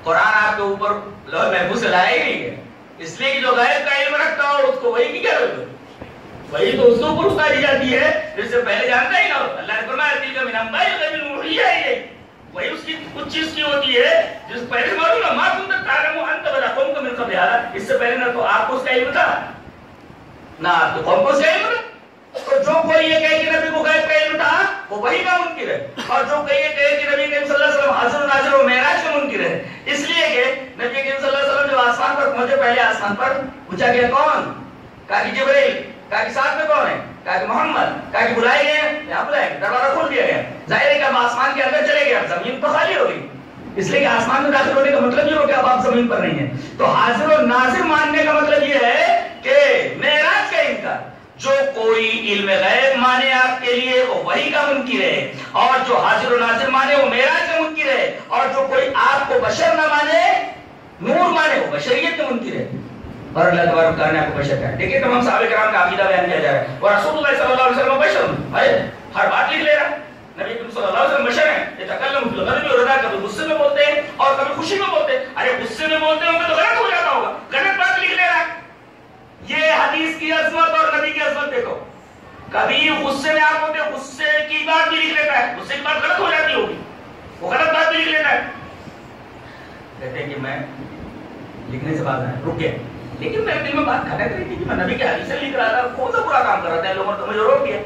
قرآن آپ کے اوپر لوہ محفوظ سے لائے ہی نہیں گئے۔ اس لیے کہ جو غیب کا علم رکھتا ہو، اس کو وہی کی کیا ضرورت وہی تو اس کے اوپر اتاری جاتی ہے جس سے پہلے جانتا ہی نہ ہو۔ اللہ نے فرمایا، تلک من انباء الغیب نوحیہ الیک وہی اس کی کچھ چیز کی ہوتی ہے جس پہلے سے معلوم ہے ما كنت تعلم انت ولا قومك من قبل هذا اس سے پہلے نہ تو آپ کو اس کا علم تھا نہ آپ کے قوم کو اس کا علم تھا تو جو کوئی یہ کہے کہ نبی کو غیب کا علم تھا وہ وہی کا منکر ہے اور جو کوئی یہ کہے کہ نبی کریم صلی اللہ علیہ وسلم حاضر و ناظر و معراج کا منکر ہے اس لیے کہ نبی کریم صلی اللہ علیہ وسلم جو آسمان پر پہنچے پہلے آسمان پر پوچھا گیا کون کہا کہ جبرائیل کہا کہ ساتھ میں کون ہے کہا کہ محمد، کہا کہ بلائے گئے ہیں، یہاں بلائے گئے دروازہ کھول دیا گیا۔ ظاہر ہے کہ اب آسمان کے اندر چلے گئے، اب زمین تو خالی ہو گئی۔ اس لیے کہ آسمان میں داخل ہونے کا مطلب یہ ہو کہ اب آپ زمین پر نہیں ہیں۔ تو حاضر و ناظر ماننے کا مطلب یہ ہے کہ معراج کا انکار، جو کوئی علم غیب مانے آپ کے لیے، وہ وہی کا منکر ہے، اور جو حاضر و ناظر مانے، وہ معراج کا منکر ہے، اور جو کوئی آپ کو بشر نہ مانے، نور مانے، وہ بشریت کا منکر ہے۔ اور اللہ تبارک تعالیٰ نے آپ کو بشر کہا دیکھیں تمام صحابہ کرام کا عقیدہ بیان کیا جا رہا ہے۔ اور رسول اللہ صلی اللہ علیہ وسلم بشر ہے ہر بات لکھ لے رہا ہے۔ نبی کریم صلی اللہ علیہ وسلم بشر ہیں۔ یہ تکلم فی الغضب والرضا کبھی غصے میں بولتے ہیں اور کبھی خوشی میں بولتے ہیں۔ ارے، غصے میں بولتے ہوں گے تو غلط ہو جاتا ہوگا۔ غلط بات لکھ لے رہا ہے۔ یہ حدیث کی عظمت اور نبی کی عظمت دیکھو۔ کبھی غصے میں آپ ہوتے غصے کی بات بھی لکھ لیتا ہے۔ غصے کی بات غلط ہو جاتی ہوگی۔ وہ غلط بات بھی لکھ لیتا ہے۔ کہتے ہیں کہ میں لکھنے سے بات ہے رک گیا لیکن میرے دل میں بات کھٹک رہی تھی کہ میں نبی کے حدیث لکھ رہا تھا کون سا برا کام کر رہا تھا؟ لوگوں نے تو مجھے روک دیا۔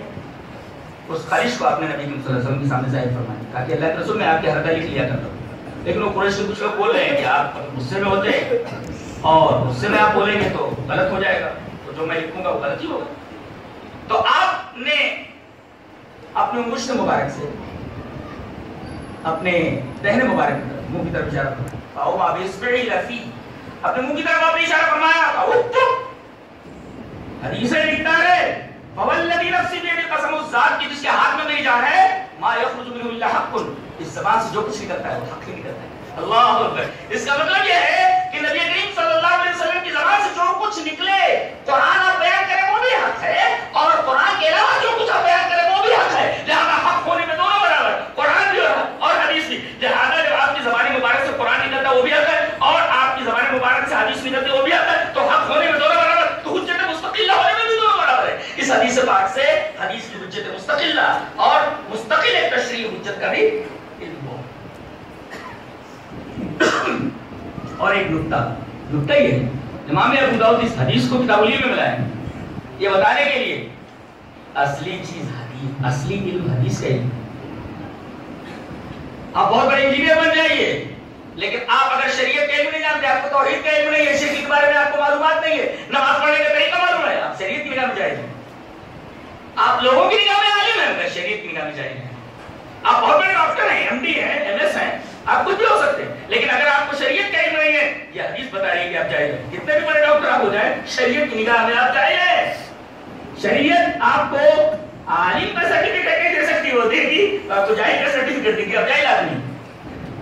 اس خواہش کو آپ نے نبی صلی اللہ علیہ وسلم کے سامنے ظاہر فرمایا کہا کہ اللہ کے رسول میں آپ کی حرکت لکھ لیا کرتا ہوں۔ لیکن وہ قریش کے کچھ لوگ بول رہے ہیں کہ آپ غصے میں ہوتے ہیں۔ اور غصے میں آپ بولیں گے تو غلط ہو جائے گا۔ تو جو میں لکھوں گا وہ غلط ہی ہوگا۔ تو آپ نے اپنے مشت مبارک سے اپنے دہنے مبارک منہ کی طرف اشارہ فرمایا او ما بسبعی لفی اپنے منہ کی طرف اپنے اشارہ فرمایا او حدیث لکھتا ہے فوالذی نفسی بیدی قسم اس ذات کی جس کے ہاتھ میں میری جان ہے ما یخرج منہ الا حق اس زبان سے جو کچھ نکلتا ہے وہ حق نکلتا ہے اللہ اکبر۔ اس کا مطلب یہ ہے کہ نبی کریم صلی اللہ علیہ وسلم کی زبان سے جو کچھ نکلے، قرآن آپ بیان کریں وہ بھی حق ہے، اور قرآن کے علاوہ جو کچھ آپ بیان کریں وہ بھی حق ہے۔ لہذا حق ہونے میں دونوں برابر، قرآن بھی اور حدیث بھی۔ لہذا جب آپ کی زبان مبارک سے قرآن نکلتا وہ بھی حق ہے، اور آپ کی زبان مبارک سے حدیث نکلتی ہے وہ بھی حق ہے، تو حق ہونے میں دونوں برابر، تو حجت مستقلہ ہونے میں بھی دونوں برابر ہے۔ اس حدیث پاک سے حدیث کی حجت مستقلہ اور مستقل ایک تشریح حجت کا بھی اور ایک نکتہ نکتہ یہ ہے، امام ابو داؤد اس حدیث کو کتاب میں ملایا ہے۔ یہ بتانے کے لیے، اصلی چیز حدیث، اصلی علم حدیث کا علم آپ بہت بڑے انجینئر بن جائیے، لیکن آپ اگر شریعت کا علم نہیں جانتے، آپ کو توحید کا علم نہیں ہے، شرک کے بارے میں آپ کو معلومات نہیں ہے، نماز پڑھنے کا طریقہ معلوم ہے، آپ شریعت کی نگاہ میں جائیں گے۔ آپ لوگوں کی نگاہ میں عالم ہیں، مگر شریعت کی نگاہ میں جائیں گے۔ آپ بہت بڑے ڈاکٹر ہیں ایم ڈی ہیں ایم ایس ہیں۔ آپ کچھ بھی ہو سکتے ہیں۔ لیکن اگر آپ کو شریعت کا علم نہیں ہے، یہ حدیث بتا رہی ہے کہ آپ جائے جائیں۔ کتنے بھی بڑے ڈاکٹر آپ ہو جائیں، شریعت کی نگاہ میں آپ جائیں۔ شریعت آپ کو عالم کا سرٹیفکیٹ نہیں دے سکتی، وہ دے گی آپ کو جاہل کا سرٹیفکیٹ دے گی۔ آپ جاہل آدمی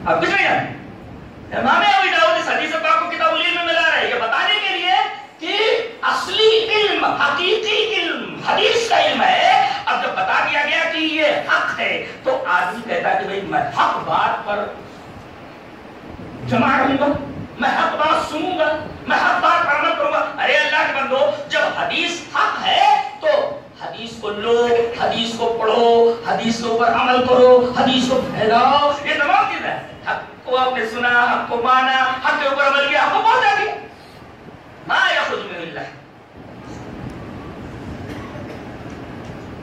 آپ کچھ نہیں جانتے۔ امام ابو داؤد اس حدیث پاک کو کتاب العلم میں ملا رہا ہے۔ یہ بتانے کے لیے کہ اصلی علم، حقیقی علم، حدیث کا علم ہے۔ اب جب بتا دیا گیا کہ یہ حق ہے، تو آدمی کہتا کہ بھئی میں حق بات پر جمع رہوں گا میں حق بات سنوں گا، میں حق بات پر عمل کروں گا۔ ارے اللہ کے بندو، جب حدیث حق ہے تو حدیث کو لو، حدیث کو پڑھو، حدیث کے اوپر عمل کرو، حدیث کو پھیلاؤ۔ یہ تمام چیز ہے حق کو آپ نے سنا، حق کو مانا، حق کے اوپر عمل کیا، حق کو پہنچا دیا۔ ما یخرج من اللہ۔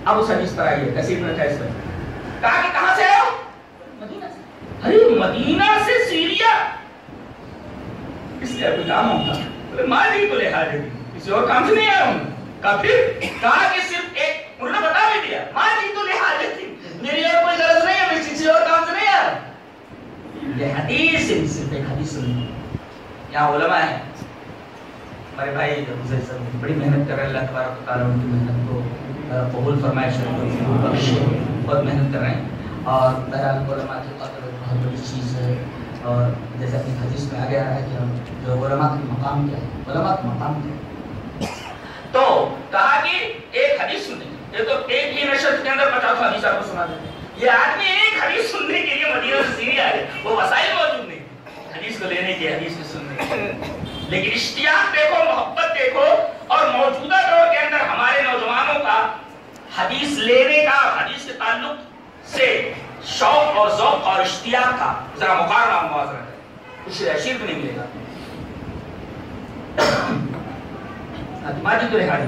اب اس حدیث پر آئیے کثیر بن کہا کہ کہاں سے آئے ہو؟ ارے مدینہ سے سیریا۔ اس لیے کوئی کام ہوتا بولے ماں جی تو لے حاضر۔ کسی اور کام سے نہیں آیا ہوں۔ کہا پھر کہا کہ صرف ایک انہوں نے بتا بھی دیا۔ ماں جی تو لے حاضر تھی۔ میری اور کوئی غرض نہیں ہے، میں کسی اور کام سے نہیں آیا۔ یہ حدیث ہے، صرف ایک حدیث سنی۔ یہاں علماء ہیں۔ ہمارے بھائی حضرت صاحب بڑی محنت کر رہے ہیں، اللہ تبارک و تعالیٰ ان کی محنت کو قبول فرمائے شریف کو بخشے بہت محنت کر رہے ہیں۔ اور بہرحال علماء کی قدر بہت بڑی چیز ہے۔ اور جیسے اپنی حدیث میں آ رہا ہے کہ ہم جو علماء کا مقام کیا ہے علماء کا مقام کیا ہے۔ تو کہا کہ ایک حدیث سنیں یہ تو ایک ہی نشر کے اندر پچاس حدیث آپ کو سنا دیتے یہ آدمی ایک حدیث سننے کے لیے مدینہ سے سیری آئے وہ وسائل موجود نہیں۔ حدیث کو لینے کی حدیث کو سننے کی لیکن اشتیاق دیکھو، محبت دیکھو، اور موجودہ دور کے اندر ہمارے نوجوانوں کا حدیث لینے کا حدیث کے تعلق سے شوق اور ذوق اور اشتیاق کا۔ ذرا مقابلہ موازنہ کریں۔ اس سے اشیر بھی نہیں ملے گا تمہاری تو رہا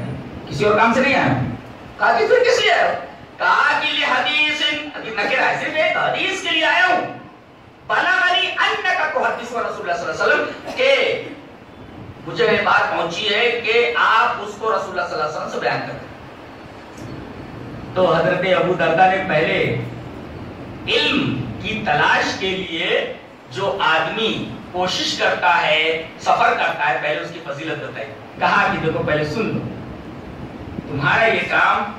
کسی اور کام سے نہیں آیا؟ کہا کہ پھر کس لیے آیا کہا کہ یہ حدیث نکر ہے، صرف ایک حدیث کے لیے آیا ہوں۔ بلغنی انکا کو حدیث و رسول اللہ صلی اللہ علیہ وسلم کہ مجھے یہ بات پہنچی ہے کہ آپ اس کو رسول اللہ صلی اللہ علیہ وسلم سے بیان کرتے تو حضرت ابو دردہ نے پہلے علم کی تلاش کے لیے جو آدمی کوشش کرتا ہے، سفر کرتا ہے، پہلے اس کی فضیلت بتائی کہا کہ دیکھو، پہلے سن لو۔ تمہارا یہ کام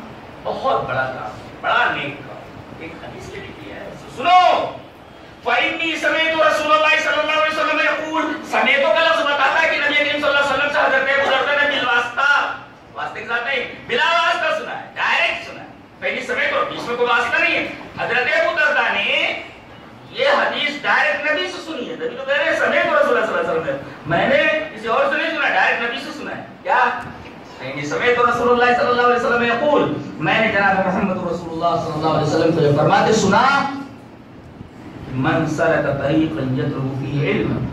بہت بڑا کام بڑا نیک کام ایک حدیث لے لکھی ہے سنو۔ فَإِنِّي سَمِعْتُ رَسُولَ اللَّهِ صلی اللہ علیہ وسلم يقول سمیتو کا لفظ بتاتا ہے کہ نبی کریم صلی اللہ علیہ وسلم سے حضرت ابو دردہ نے بالواسطہ واسطے کے ساتھ نہیں، بلا واسطہ سنا ہے ڈائریکٹ سنا ہے۔ پہلی سمیت اور بیچ میں کوئی واسطہ نہیں ہے۔ حضرت ابو دردہ نے یہ حدیث ڈائریکٹ تو سمیت رسول اللہ صلی اللہ علیہ وسلم میں نے کسی اور سے نہیں سنا ڈائریکٹ نبی سے سنا ہے۔ کیا؟ سمیت رسول اللہ صلی اللہ علیہ وسلم یقول، میں نے جناب محمد رسول اللہ صلی اللہ علیہ وسلم کو فرماتے سنا، من سرک طریقا یطلب فیہ علم.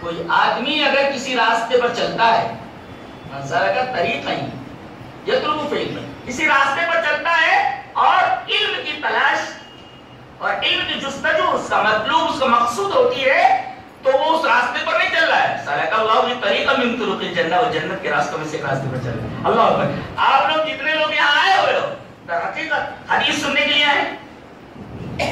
کوئی آدمی اگر کسی راستے پر چلتا ہے، من سرک طریقا یطلب فیہ علم. کسی راستے پر چلتا ہے اور علم کی تلاش اور علم کی جستجو، اس کا مطلوب، اس کا مقصود ہوتی ہے تو وہ اس راستے پر نہیں چل رہا ہے۔ سالک اللہ بھی طریقہ من طرق الجنہ اور جنت کے راستوں میں سے ایک راستے پر چل رہا ہے۔ اللہ اکبر۔ آپ لوگ کتنے لوگ یہاں آئے ہوئے ہو، در حقیقت حدیث سننے کے لیے آئے؟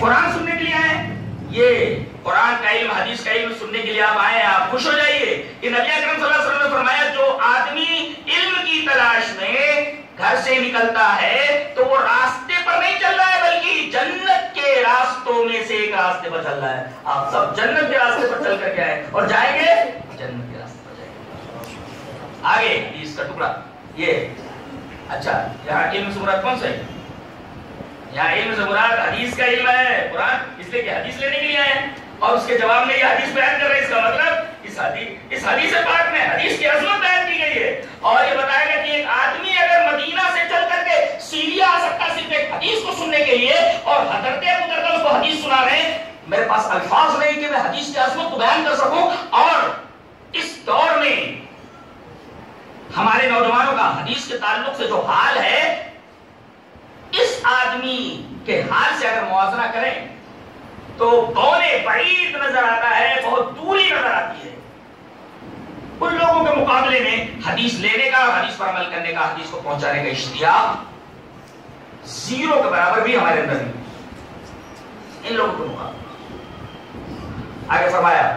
قرآن سننے کے لیے آئے؟ یہ قرآن کا علم، حدیث کا علم سننے کے لیے آپ آئے آپ خوش ہو جائیے کہ نبی اکرم صلی اللہ علیہ وسلم نے فرمایا، جو آدمی علم کی تلاش میں گھر سے نکلتا ہے تو وہ راستے پر نہیں چل رہا ہے، بلکہ جنت کے راستوں میں سے ایک راستے پر چل رہا ہے۔ آپ سب جنت کے راستے پر چل کر کے آئے اور جائیں گے جنت کے راستے پر جائیں گے۔ آگے اس کا ٹکڑا۔ یہ اچھا یہاں علم سے مراد کون سا ہے؟ یہاں علم سے مراد حدیث کا علم ہے، قرآن اس لیے کہ حدیث لینے کے لیے آئے ہیں۔ اور اس کے جواب میں یہ حدیث بیان کر رہے ہیں۔ اس کا مطلب اس حدیث اس حدیث پاک میں، حدیث کی عظمت بیان کی گئی ہے۔ اور یہ بتایا گیا کہ ایک آدمی اگر مدینہ سے چل کر کے سیریا آ سکتا صرف ایک حدیث کو سننے کے لیے، اور حضرت ابو دردہ اس کو حدیث سنا رہے ہیں، میرے پاس الفاظ نہیں کہ میں حدیث کی عظمت کو بیان کر سکوں۔ اور اس دور میں ہمارے نوجوانوں کا حدیث کے تعلق سے جو حال ہے اس آدمی کے حال سے اگر موازنہ کریں تو بونے بعید نظر آتا ہے، بہت دوری نظر آتی ہے۔ ان لوگوں کے مقابلے میں حدیث لینے کا حدیث پر عمل کرنے کا، حدیث کو پہنچانے کا اشتیاق زیرو کے برابر بھی ہمارے اندر نہیں۔ ان لوگوں کے مقابلے۔ آگے فرمایا،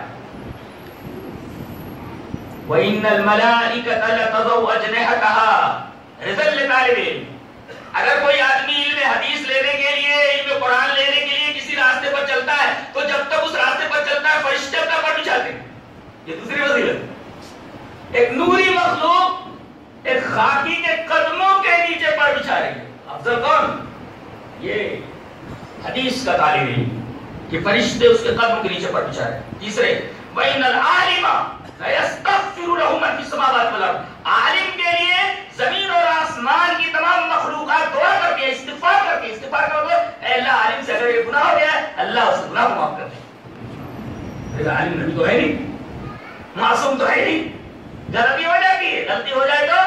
وَإِنَّ الْمَلَائِكَةَ لَتَضَوْ أَجْنِحَتَهَا رزل لطالب علم اگر کوئی آدمی علم حدیث لینے کے لیے، علم قرآن لینے کے لیے کسی راستے پر چلتا ہے، تو جب تک اس راستے پر چلتا ہے، فرشتے اپنا پر بچھاتے ہیں۔ یہ دوسری وزیرت ایک نوری مخلوق ایک خاکی کے قدموں کے نیچے پر بچھا رہی ہے افضل کون؟ یہ حدیث کا طالب علم کہ فرشتے اس کے قدموں کے نیچے پر بچھا رہے ہیں تیسرے، وَإِنَّ الْعَالِمَ عالم کے لیے زمین اور آسمان کی تمام مخلوقات دعا کرتی ہے استغفار کرتی ہے استغفار کا مطلب اے اللہ، عالم سے اگر یہ گناہ ہو گیا ہے، اللہ اس گناہ کو معاف کر دے۔ عالم نبی تو ہے نہیں، معصوم تو ہے نہیں۔ غلطی ہو جاتی ہے، غلطی ہو جائے تو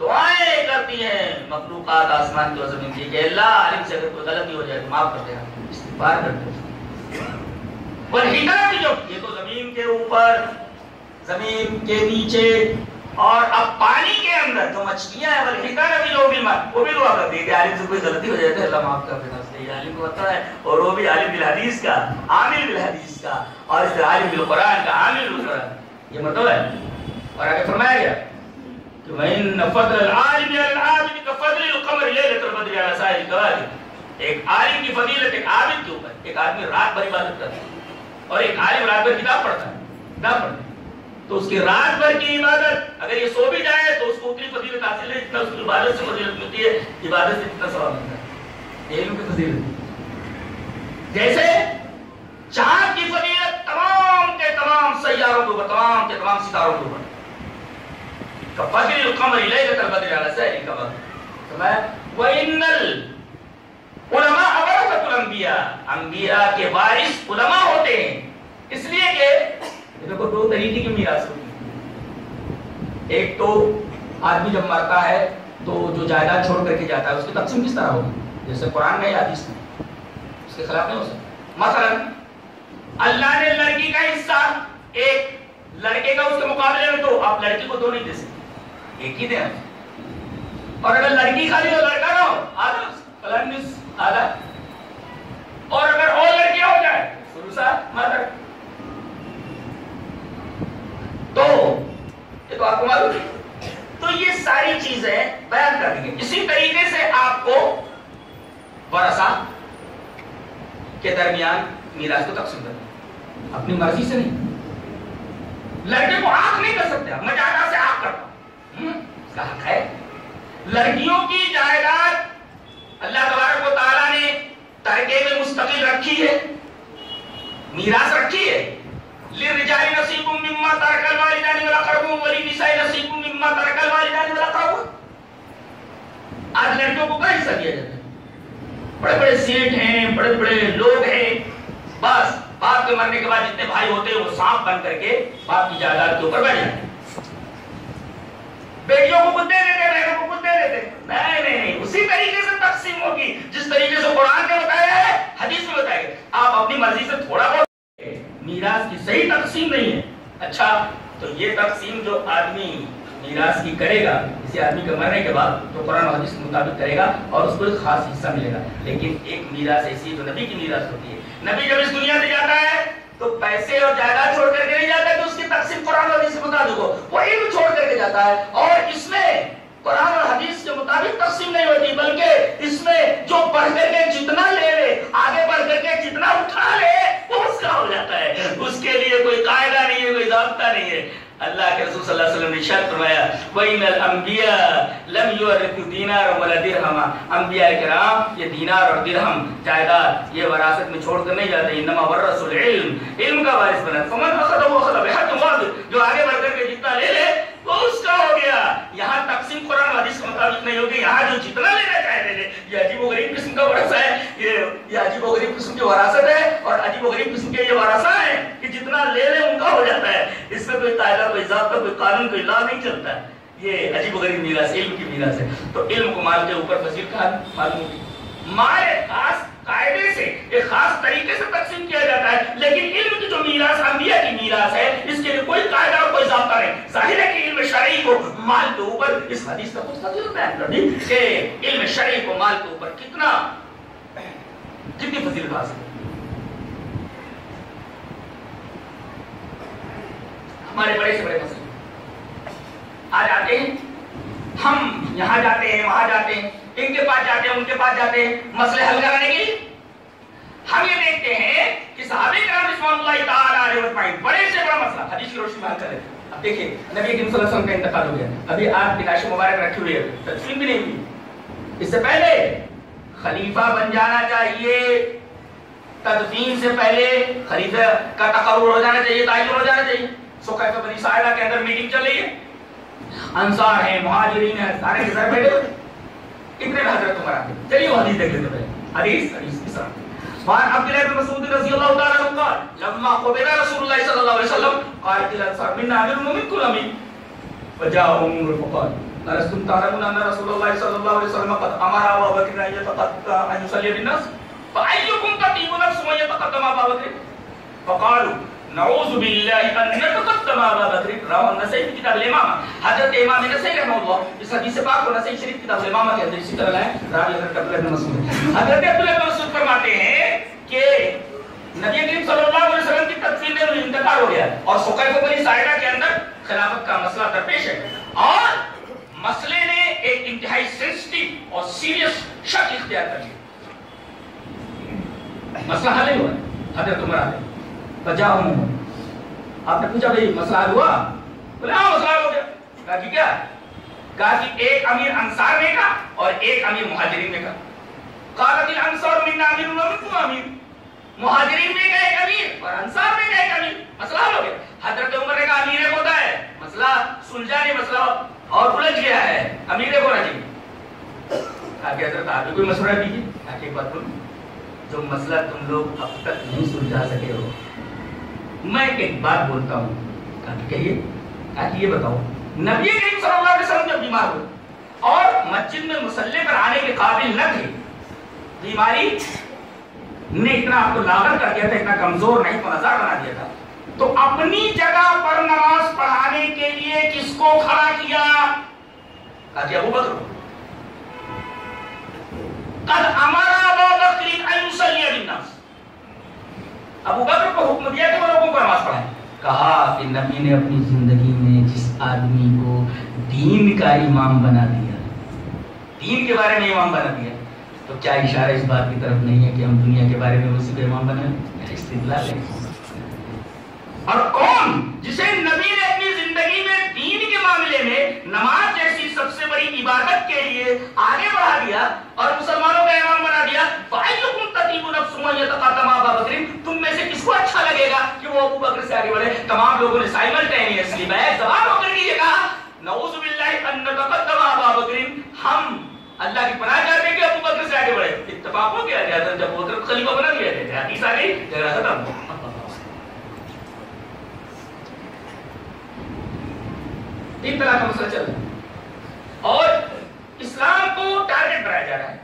دعائیں کرتی ہیں مخلوقات آسمان کی اور زمین کی کہ اللہ، عالم سے اگر کوئی غلطی ہو جائے تو معاف کر استغفار جو، یہ تو زمین کے اوپر زمین کے نیچے اور اب پانی کے اندر جو مچھلیاں ہیں والحجاب بھی جو بھی مر، وہ بھی دعا کرتی ہے عالم سے کوئی غلطی ہو جائے تو اللہ معاف کر دینا۔ اس لیے عالم کو پتہ ہے۔ اور وہ بھی عالم بالحدیث کا، عامل بالحدیث کا۔ اور اس عالم بالقرآن کا، عامل بالقرآن۔ یہ مطلب ہے۔ اور آگے فرمایا گیا کہ وَإِنَّ فَضْلَ الْعَالِمِ عَلَى الْعَابِدِ كَفَضْلِ الْقَمَرِ لَيْلَةَ الْبَدْرِ عَلَى سَائِرِ الْكَوَاكِبِ ایک عالم کی فضیلت، ایک عابد کے اوپر۔ ایک آدمی رات بھر عبادت کرتا ہے۔ اور ایک عالم رات بھر کتاب پڑھتا ہے۔ کتاب پڑھتا ہے۔ تو اس کی رات بھر کی عبادت؟ اگر یہ سو بھی جائے تو اس کو اتنی فضیلت حاصل ہے جتنا اس کی عبادت سے فضیلت ملتی ہے، عبادت سے کتنا ثواب ملتا ہے؟ علم کی فضیلت جیسے چاند کی فضیلت تمام کے تمام سیاروں کے اوپر تمام کے تمام ستاروں کے اوپر فضل القمر ليلة البدر على سائر الكواكب تمام وإن العلماء ورثة الانبیاء انبیاء کے وارث علماء ہوتے ہیں۔ اس لیے کہ یہ دیکھو دو طریقے کی میراث ہوتی ہے۔ ایک تو آدمی جب مرتا ہے تو جو جائیداد چھوڑ کر کے جاتا ہے، اس کی تقسیم کس طرح ہوگی؟ جیسے قرآن میں یا حدیث میں؟ اس کے خلاف نہیں ہو سکتا۔ مثلا، اللہ نے لڑکی کا حصہ ایک لڑکے کا اس کے مقابلے میں دو، آپ لڑکی کو دو نہیں دے سکتے۔ ایک ہی دیں۔ اور اگر لڑکی خالی ہو، لڑکا نہ ہو، آدھا فلانس آدھا۔ اور اگر اور لڑکیاں ہو جائے سلوسا مدر تو یہ تو آپ کو معلوم ہے۔ تو یہ ساری چیزیں بیان کر دیں گے۔ اسی طریقے سے آپ کو ورثہ کے درمیان میراث کو تقسیم کرنا اپنی مرضی سے نہیں۔ لڑکے کو آنکھ نہیں کر سکتے میں جائیداد سے آنکھ کرتا ہوں کا حق ہے۔ لڑکیوں کی جائیداد اللہ تبارک و تعالیٰ نے ترکے میں مستقل رکھی ہے، میراث رکھی ہے۔ للرجال نصیب مما ترک الوالدان والاقربون وللنساء نصیب مما ترک الوالدان والاقربون آج لڑکیوں کو کیا حصہ دیا جاتا ہے بڑے بڑے سیٹ ہیں بڑے بڑے لوگ ہیں بس باپ کے مرنے کے بعد جتنے بھائی ہوتے ہیں وہ سانپ بن کر کے باپ کی جائیداد کے اوپر بیٹھ جاتے ہیں بیٹیوں کو کچھ دے دیتے بہنوں کو کچھ دے دیتے نہیں نہیں نہیں اسی طریقے سے تقسیم ہوگی جس طریقے سے قرآن نے بتایا ہے حدیث میں بتایا گیا آپ اپنی مرضی سے تھوڑا بہت میراث کی صحیح تقسیم نہیں ہے۔ اچھا تو یہ تقسیم جو آدمی میراث کی کرے گا کسی آدمی کے مرنے کے بعد تو قرآن حدیث کے مطابق کرے گا اور اس کو ایک خاص حصہ ملے گا۔ لیکن ایک میراث ایسی ہے جو نبی کی میراث ہوتی ہے۔ نبی جب اس دنیا سے جاتا ہے تو پیسے اور جائیداد چھوڑ کر کے نہیں جاتا کہ اس کی تقسیم قرآن حدیث کے مطابق ہو۔ وہ علم چھوڑ کر کے جاتا ہے اور اس میں قرآن اور حدیث کے مطابق تقسیم نہیں ہوتی، بلکہ اس میں جو پڑھ کر کے جتنا لے لے، آگے بڑھ کر کے جتنا اٹھا لے وہ اس کا ہو جاتا ہے اس کے لیے کوئی قاعدہ نہیں ہے کوئی ضابطہ نہیں ہے اللہ کے رسول صلی اللہ علیہ وسلم نے ارشاد فرمایا، وَإِنَ الْأَنْبِيَا لَمْ يُوَرِّثُوا دِينَارًا وَلَا دِرْهَمًا انبیاء کرام، یہ دینار اور درہم جائیداد یہ وراثت میں چھوڑ کر نہیں جاتے، انما ورثوا العلم، علم کا وارث بنا فمن اخذه اخذ بحق واضح جو آگے بڑھ کر کے جتنا لے لے وہ اس کا ہو گیا یہاں تقسیم قرآن حدیث کے مطابق نہیں ہوگی یہاں جو جتنا لینا چاہے لے لے یہ عجیب و غریب قسم کا ورثہ ہے یہ یہ عجیب و غریب قسم کی وراثت ہے اور عجیب و غریب قسم کے یہ ورثہ ہیں کہ جتنا لے لے ان کا ہو جاتا ہے اس میں کوئی قاعدہ کوئی ضابطہ کوئی قانون کوئی لا نہیں چلتا ہے یہ عجیب و غریب میراث علم کی میراث ہے تو علم کو مال کے اوپر فضیل کہا معلوم ہوگی مال خاص قاعدے سے ایک خاص طریقے سے تقسیم کیا جاتا ہے۔ لیکن علم کی جو میراث انبیاء کی میراث ہے، اس کے لیے کوئی قاعدہ اور کوئی ضابطہ نہیں۔ ظاہر ہے کہ علم شرعی کو مال کے اوپر اس حدیث کا کچھ تفصیل بیان کہ علم شرعی کو مال کے اوپر کتنا کتنی فضیلت حاصل ہے؟ ہمارے بڑے سے بڑے مسئلے۔ آ جاتے ہیں، ہم یہاں جاتے ہیں، وہاں جاتے ہیں۔ ان کے پاس جاتے ہیں، ان کے پاس جاتے ہیں، مسئلے حل کرانے کے لیے۔ ہم یہ دیکھتے ہیں کہ صحابہ کرام رضوان اللہ تعالی علیہ وسلم بڑے سے بڑا مسئلہ، حدیث کی روشنی میں حل کر اب دیکھیے نبی کریم صلی اللہ علیہ وسلم کا انتقال ہو گیا۔ ابھی آپ کی لاش مبارک رکھی ہوئی ہے تسلیم بھی نہیں ہوئی۔ اس سے پہلے خلیفہ بن جانا چاہیے۔ تدفین سے پہلے خلیفہ کا تقرر ہو جانا چاہیے، تعین ہو جانا چاہیے۔ سو کہتے بنی ساحلہ کے اندر میٹنگ چل رہی ہے؟ انصار ہیں، مہاجرین ہیں، سارے کے سارے بیٹھے ہوئے اتنے میں حضرت عمر آتے چلیے وہ حدیث دیکھ لیتے پہلے حدیث حدیث اس طرح وعن عبد الله بن مسعود رضي الله تعالى عنه قال، لما قبل رسول الله صلى الله عليه وسلم قالت الانصار، منا امير ومنكم امين فجاءهم عمر فقال ألستم تعلمون أن رسول الله صلى الله عليه وسلم قد أمر أبا بكر أن يتقدم أن يصلي بالناس، فأيكم تطيب نفس من يتقدم أبا بكر فقالوا نعوذ بالله ان نتقدم ابا بکر رواه النسائی کی کتاب الامامہ حضرت امام نسائی رحمہ اللہ، اس حدیث پاک کو نسائی شریف کتاب الامامہ کے اندر اسی طرح ہے راوی حضرت عبداللہ بن مسعود. حضرت عبداللہ بن مسعود فرماتے ہیں کہ نبی کریم صلی اللہ علیہ وسلم کی تدفین میں انتقال ہو گیا اور سقیف بنی سائدہ کے اندر خلافت کا مسئلہ درپیش ہے. اور مسئلے نے ایک انتہائی سینسٹیو اور سیریس شک اختیار کر لیا. مسئلہ حل نہیں ہوا. حضرت عمر علیہ آتے بجاؤ آپ نے پوچھا بھائی مسئلہ ہوا بولے ہاں مسئلہ ہو گیا کہا کہ کیا کہا کہ ایک امیر انصار نے کہا اور ایک امیر مہاجرین نے کہا قالت الانصار منا امیر ومنكم امیر مہاجرین میں کا ایک امیر اور انصار میں کا ایک امیر مسئلہ ہو گیا حضرت عمر نے کہا امیر ایک ہوتا ہے مسئلہ سلجھا نہیں مسئلہ اور الجھ گیا ہے امیر ایک ہونا چاہیے کہا کہ حضرت آپ کوئی مشورہ دیجیے کہا کہ ایک بات بولوں جو مسئلہ تم لوگ اب تک نہیں سلجھا سکے ہو میں ایک بات بولتا ہوں۔ کہیے، کہا یہ بتاؤ، نبی کریم صلی اللہ علیہ وسلم جب بیمار ہوئے اور مسجد میں مسلح پر آنے کے قابل نہ تھے، بیماری نے اتنا آپ کو لاغر کر دیا تھا، اتنا کمزور نہیں کو بنا دیا تھا۔ تو اپنی جگہ پر نماز پڑھانے کے لیے کس کو کھڑا کیا؟ کہا جی، ابو بکر۔ قد امر ابو بکر ان یصلی بالناس۔ ابو بکر کو حکم دیا کہ وہ لوگوں کو نماز پڑھائیں کہا کہ نبی نے اپنی زندگی میں جس آدمی کو دین کا امام بنا دیا، دین کے بارے میں امام بنا دیا، تو کیا اشارہ اس بات کی طرف نہیں ہے کہ ہم دنیا کے بارے میں اسی کو امام بنائیں؟ استدلال ہے۔ اور کون جسے نبی نے اپنی زندگی میں دین کے معاملے میں نماز جیسی سب سے بڑی عبادت کے لیے آگے بڑھا دیا اور مسلمانوں کا امام بنا دیا تم میں سے کس کو اچھا لگے گا کہ وہ ابو بکر سے آگے بڑھے؟ تمام لوگوں نے سائملٹینیسلی بیک زبان ہو کر کے یہ کہا، نعوذ باللہ ان نتقدم ابا بکر، ہم اللہ کی پناہ چاہتے ہیں کہ ابو بکر سے آگے بڑھے۔ اتفاق ہو گیا جب ابو بکر کو خلیفہ بنا دیا۔ گیا حدیث آ گئی جگہ ختم۔ تین طرح کا مسئلہ چل رہا ہے اور اسلام کو ٹارگٹ بنایا جا رہا ہے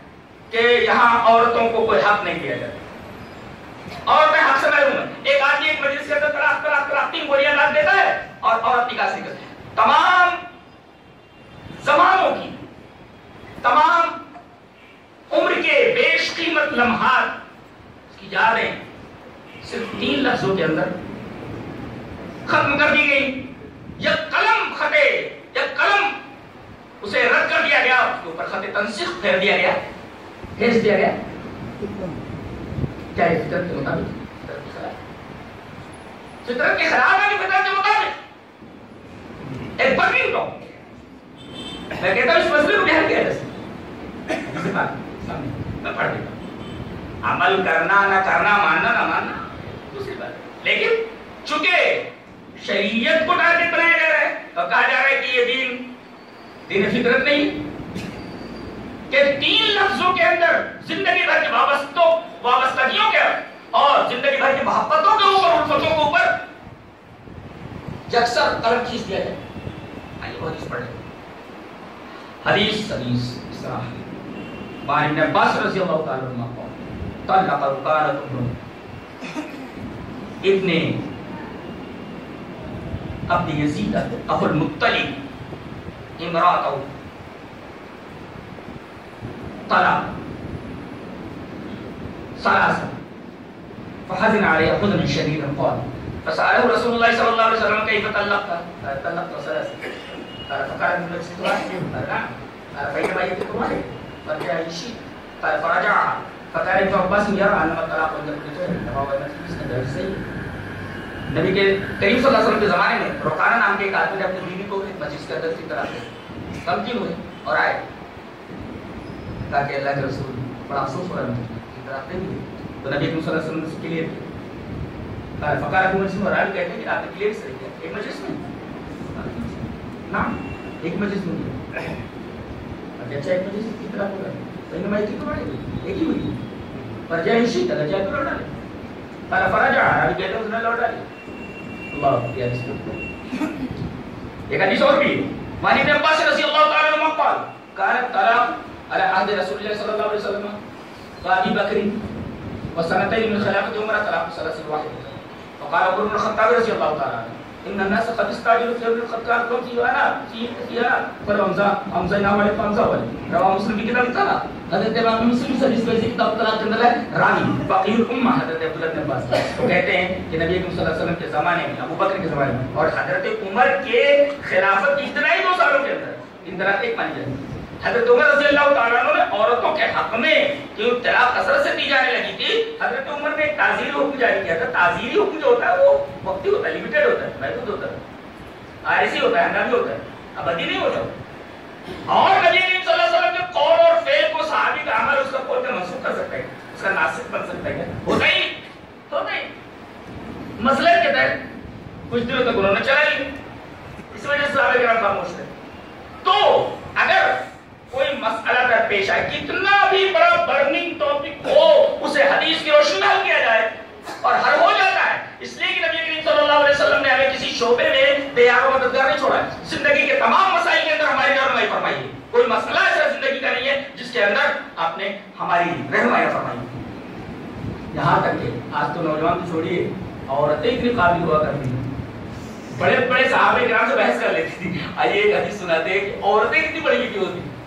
کہ یہاں عورتوں کو کوئی حق نہیں دیا جاتا اور میں حق سے محروم ہوں۔ ایک آدمی ایک مجلس کے اندر طلاق طلاق طلاق تین گولیاں لاکھ دیتا ہے اور عورت نکاح نہیں کرتی ہے۔ تمام زمانوں کی، تمام عمر کے بیش قیمت لمحات اس کی یادیں صرف تین لفظوں کے اندر ختم کر دی گئی۔ یا قلم خطے یا قلم اسے رد کر دیا گیا، اس کے اوپر خط تنسیخ پھیر دیا گیا، بھیج دیا گیا۔ کیا یہ فطرت کے مطابق؟ فطرت کے خلاف۔ فطرت یعنی فطرت کے مطابق۔ ایک برننگ ٹاپ میں کہتا ہوں، اس مسئلے کو بہت کیا جیسے اسی بات سامنے۔ میں پڑھ دیتا ہوں۔ عمل کرنا، نہ کرنا، ماننا، نہ ماننا، دوسری بات۔ لیکن چونکہ شریعت کو ٹارگٹ بنایا جا رہا ہے اور کہا جا رہا ہے کہ یہ دین دین فطرت نہیں کہ تین لفظوں کے اندر زندگی بھر کے وابستوں وابستگیوں کے اور زندگی بھر کی محبتوں کے اوپر الفتوں کے اوپر یکسر قلم کھینچ دیا جائے۔ آئیے وہ حدیث پڑھیں۔ حدیث حدیث اس طرح ہے بان ابن عباس رضی اللہ تعالی عنہ قال، طلق رقانة ابن عبد يزيد أخو المطلب. امرأته. طلق ثلاثة. فحزن عليها حزنا شديدا قال فسأله رسول الله صلى الله عليه وسلم كيف طلقت؟ قال طلقت ثلاثة. قال فقال من نفسك واحد. قال نعم. قال فإنما يتك واحد. فرجع يشيء قال فرجعها. فكان ابن عباس يرى أن الطلاق عند كل المسلم غير سيء یعنی نبی کے کریم صلی اللہ علیہ وسلم کے زمانے میں روکانہ نام کے ایک آدمی نے اپنی بیوی کو ایک مسجد کے اندر کی طرح سے تمکین ہوئی اور آئے تاکہ اللہ کے رسول بڑا افسوس ہو رہا ہے کی طرف نہیں ہوئی۔ تو نبی کریم صلی اللہ علیہ وسلم نے کلیئر کیا قال فقال ابو مسلم اور علی کہتے ہیں کہ آپ نے کلیئر سے کیا ایک مجلس میں؟ نعم، ایک مجلس میں اچھا اچھا ایک مجلس کی طرف ہو رہا ہے۔ تو انما ایک ہی تو ایک ہی ہوئی۔ پر جائے اسی طرح جائے تو لوٹا لے قال فرجع علی کہتے ہیں اس نے لوٹا لیا اللہ یا بسم ایک حدیث اور بھی وعن ابن عباس رضی اللہ تعالی عنہ قال كانت طلاق على عهد رسول الله صلى الله عليه وسلم وابي بكر وسنتين من خلافه عمر طلاق ثلاث واحد فقال عمر بن الخطاب رضي الله تعالى عنه ان الناس قد استعجلوا في ابن الخطاب قلت انا في فيها فالامزا نام عليه فامزا عليه رواه مسلم في كتاب الطلاق حضرت امام مسلم سے اس وجہ کتاب طلاق کے اندر ہے راوی فقیر الامہ حضرت عبداللہ بن عباس. وہ کہتے ہیں کہ نبی اکرم صلی اللہ علیہ وسلم کے زمانے میں، ابو بکر کے زمانے میں اور حضرت عمر کے خلافت کی ابتدائی دو سالوں کے اندر ان طلاق ایک مانی جاتی حضرت عمر رضی اللہ تعالیٰ عنہ نے عورتوں کے حق میں جو طلاق کثرت سے دی جانے لگی تھی، حضرت عمر نے ایک تعزیری حکم جاری کیا تھا۔ تعزیری حکم جو ہوتا ہے وہ وقتی ہوتا ہے لمیٹڈ ہوتا ہے، محدود ہوتا ہے۔ عارضی ہوتا ہے ہنگامی ہوتا ہے۔ ابدی نہیں ہوتا اور نبی کریم صلی اللہ علیہ وسلم کے قول اور فعل کو صحابی کا عمل اس کا قول کا منسوخ کر سکتا ہے اس کا ناسک بن سکتا ہے ہوتا ہی ہوتا ہی مسئلہ کے تحت کچھ دنوں تک انہوں نے چلا لی اس وجہ سے صحابہ کرام خاموش تھے۔ تو اگر کوئی مسئلہ در پیش آئے کتنا بھی بڑا برننگ ٹاپک ہو، اسے حدیث کی روشنی میں حل کیا جائے اور حل ہو جاتا ہے۔ اس لیے کہ نبی کریم صلی اللہ علیہ وسلم نے ہمیں کسی شعبے میں تیار و مددگار نہیں چھوڑا۔ ہے زندگی کے تمام مسائل کے اندر ہماری رہنمائی فرمائی ہے۔ کوئی مسئلہ ایسا زندگی کا نہیں ہے جس کے اندر آپ نے ہماری رہنمائی فرمائی ہے۔ یہاں تک کہ آج تو نوجوان تو چھوڑیے، عورتیں اتنی قابل ہوا کرتی ہیں۔ بڑے بڑے صحابہ کرام سے بحث کر لیتی تھی۔ آئیے ایک حدیث سناتے ہیں کہ عورتیں کتنی پڑھی لکھی ہوتی ہیں۔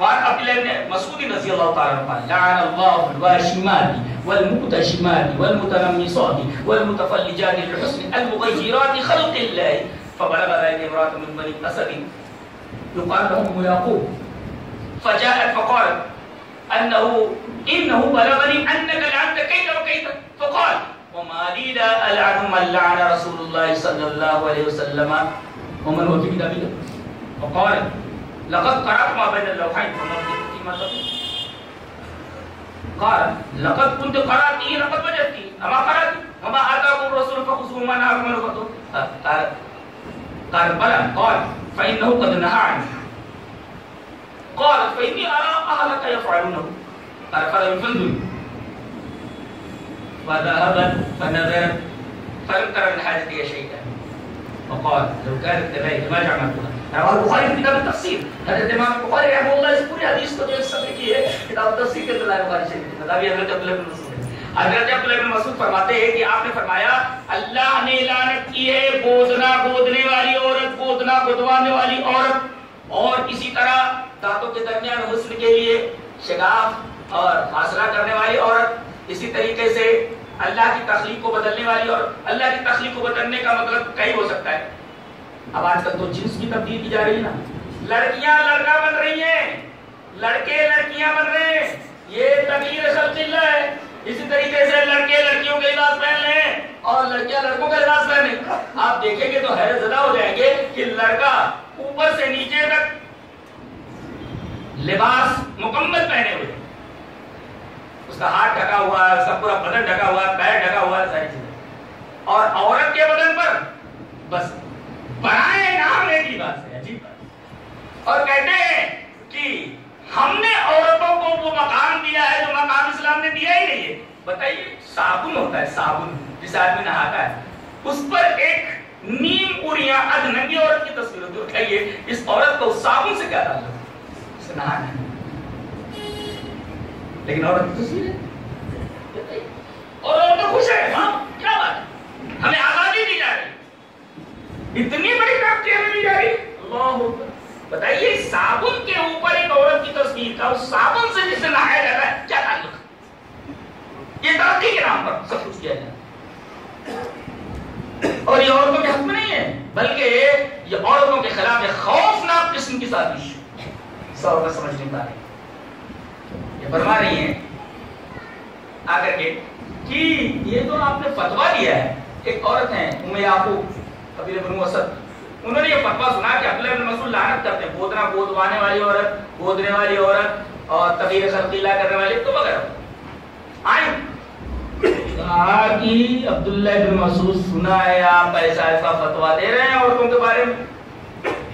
وعن عبد الله بن مسعود رضي الله تعالى عنه قال لعن الله الواشمات والمتشمات والمتنمصات والمتفلجات للحسن المغيرات خلق الله فبلغ ذلك امرأة من بني الأسد يقال له أم يعقوب فجاءت فقالت أنه إنه بلغني أنك لعنت كيدا وكيدا فقال وما لي لا ألعن من لعن رسول الله صلى الله عليه وسلم. ومن كتاب الله فقال لقد قرأت ما بين اللوحين فما فيما قال لقد كنت قرأت لقد وجدت أما قرأت؟ وما آتاكم الرسول فخذوه ما نهاكم عنه قال قال بلى. قال فإنه قد نهى عنه. قال فإني أرى أهلك يفعلونه. قال فلم يفندني فذهبت فنظرت فلم ترى من حاجتي شيئا. وقال لو كانت كذلك ما جعلتها؟ رواه البخاري في كتاب التفسير حضرت امام البخاری رحمہ اللہ اس پوری حدیث کو جو اس صفحے کی ہے کتاب تفسیر کے اندر بخاری شریف میں کتاب حضرت عبداللہ بن مسعود. ہے حضرت عبداللہ بن مسعود فرماتے ہیں کہ آپ نے فرمایا، اللہ نے لعنت کی ہے گودنا گودنے والی عورت گودنا گودوانے والی عورت. اور اسی طرح دانتوں کے درمیان حسن کے لیے شگاف اور فاصلہ کرنے والی عورت. اسی طریقے سے اللہ کی تخلیق کو بدلنے والی اور اللہ کی تخلیق کو بدلنے کا مطلب کئی ہو سکتا ہے؟ اب آج کل تو جنس کی تبدیل کی جا رہی ہے نا۔ لڑکیاں لڑکا بن رہی ہیں۔ لڑکے لڑکیاں بن رہے ہیں۔ یہ تغیر سب چل رہا ہے۔ اسی طریقے سے لڑکے لڑکیوں کے لباس پہن رہے ہیں اور لڑکیاں لڑکوں کا لباس پہن رہی ہیں۔ آپ دیکھیں گے تو حیرت زدہ ہو جائیں گے کہ لڑکا اوپر سے نیچے تک لباس مکمل پہنے ہوئے۔ کا ہاتھ ڈھکا ہوا ہے اس کا پورا بدن ڈھکا ہوا ہے، پیر ڈھکا ہوا ہے، ساری چیزیں۔ اور عورت کے بدن پر بس بنائے نام ایک ہی بات ہے، عجیب بات۔ اور کہتے ہیں کہ ہم نے عورتوں کو وہ مقام دیا ہے جو مقام اسلام نے دیا ہی نہیں ہے۔ بتائیے، صابن ہوتا ہے، صابن جس آدمی نہاتا ہے۔ اس پر ایک نیم اڑیاں اد ننگی عورت کی تصویر ہوتی ہے۔ اس عورت کو صابن سے کیا ڈالنا اسے نہانا ہے۔ لیکن عورت کی تصویر ہے۔ اور عورتیں خوش ہے۔ ہاں کیا بات؟ ہمیں آزادی دی جا رہی اتنی بڑی ترقی ہمیں دی جا رہی اللہ بتائیے، صابن کے اوپر ایک عورت کی تصویر کا اس صابن سے جسے نہایا جاتا ہے، کیا تعلق یہ ترقی کے نام پر سب کچھ کیا جائے اور یہ عورتوں کے حق میں نہیں ہے، بلکہ یہ عورتوں کے خلاف خوفناک قسم کی سازش۔ سو کا سمجھ نہیں پا رہی یہ فرما رہی ہیں۔ آ کر کے، کہ یہ تو آپ نے فتوا دیا ہے۔ ایک عورت ہیں، ام یعقوب قبیل بنو اسد۔ انہوں نے یہ فتوا سنا کہ عبداللہ بن مسعود لعنت کرتے ہیں۔ گودنا گودوانے والی عورت گودنے والی عورت اور تغیر خلقی اللہ کرنے والی تو وغیرہ۔ آئیں۔ کہا کہ عبداللہ بن مسعود سنا ہے، آپ ایسا ایسا فتوا دے رہے ہیں عورتوں کے بارے میں۔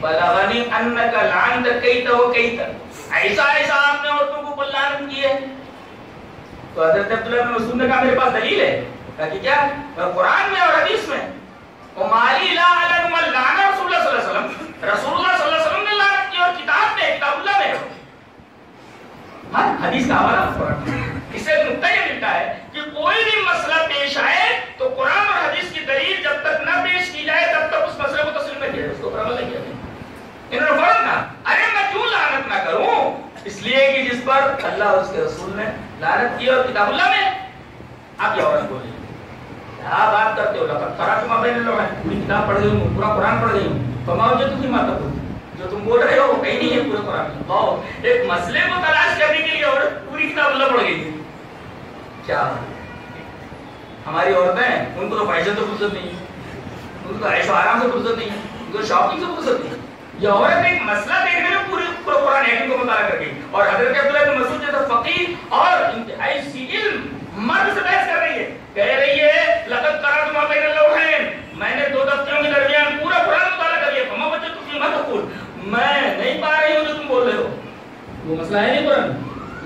بلغنی انک لعنت کیت و کیت ایسا ایسا آپ نے عورتوں کو اوپر لعنت کی ہے؟ تو حضرت عبداللہ بن مسعود نے کہا، میرے پاس دلیل ہے۔ کہا کہ کیا؟ قرآن میں اور حدیث میں۔ ومالی لا علم من رسول اللہ صلی اللہ علیہ وسلم۔ رسول اللہ صلی اللہ علیہ وسلم نے لعنت کی اور کتاب میں، کتاب اللہ میں۔ ہاں حدیث کا حوالہ قرآن اس سے نقطہ یہ ملتا ہے کہ کوئی بھی مسئلہ پیش آئے تو قرآن اور حدیث کی دلیل جب تک نہ پیش کی جائے تب تک اس مسئلے کو تسلیم نہ کیا جائے اس کو پر عمل نہیں کیا جائے انہوں نے فرق کہا ارے میں کیوں لعنت نہ کروں اس لیے کہ جس پر اللہ اور اس کے رسول نے لعنت کی اور کتاب اللہ میں۔ آپ یہ عورت بولیں۔ آپ بات کرتے ہو؟ لقد قرأت ما بين اللوحين پوری کتاب پڑھ گئی ہوں، پورا قرآن پڑھ گئی ہوں۔ فما وجدت فيما تقول۔ جو تم بول رہے ہو وہ کہیں نہیں ہے پورے قرآن میں۔ واہ ایک مسئلے کو تلاش کرنے کے لیے عورت پوری کتاب اللہ پڑھ گئی کیا ہماری عورتیں، ان کو تو فیشن سے فرصت نہیں ہے۔ ان کو تو عیش آرام سے فرصت نہیں ہے۔ ان کو شاپنگ سے فرصت نہیں ہے۔ یہودہ نے ایک مسئلہ دیکھ رہے پورے قرآن حکیم کو مطالعہ کر کے۔ اور حضرت عبداللہ بن مسعود جو تھا اور انتہائی سی علم مرد سے بحث کر رہی ہے۔ کہہ رہی ہے، لقد قرات ما بین اللوحین۔ میں نے دو دفتروں کے درمیان پورا قرآن مطالعہ کر لیا۔ فما بچے تم فی مدخول میں نہیں پا رہی ہوں جو تم بول رہے ہو۔ وہ مسئلہ ہے نہیں قرآن۔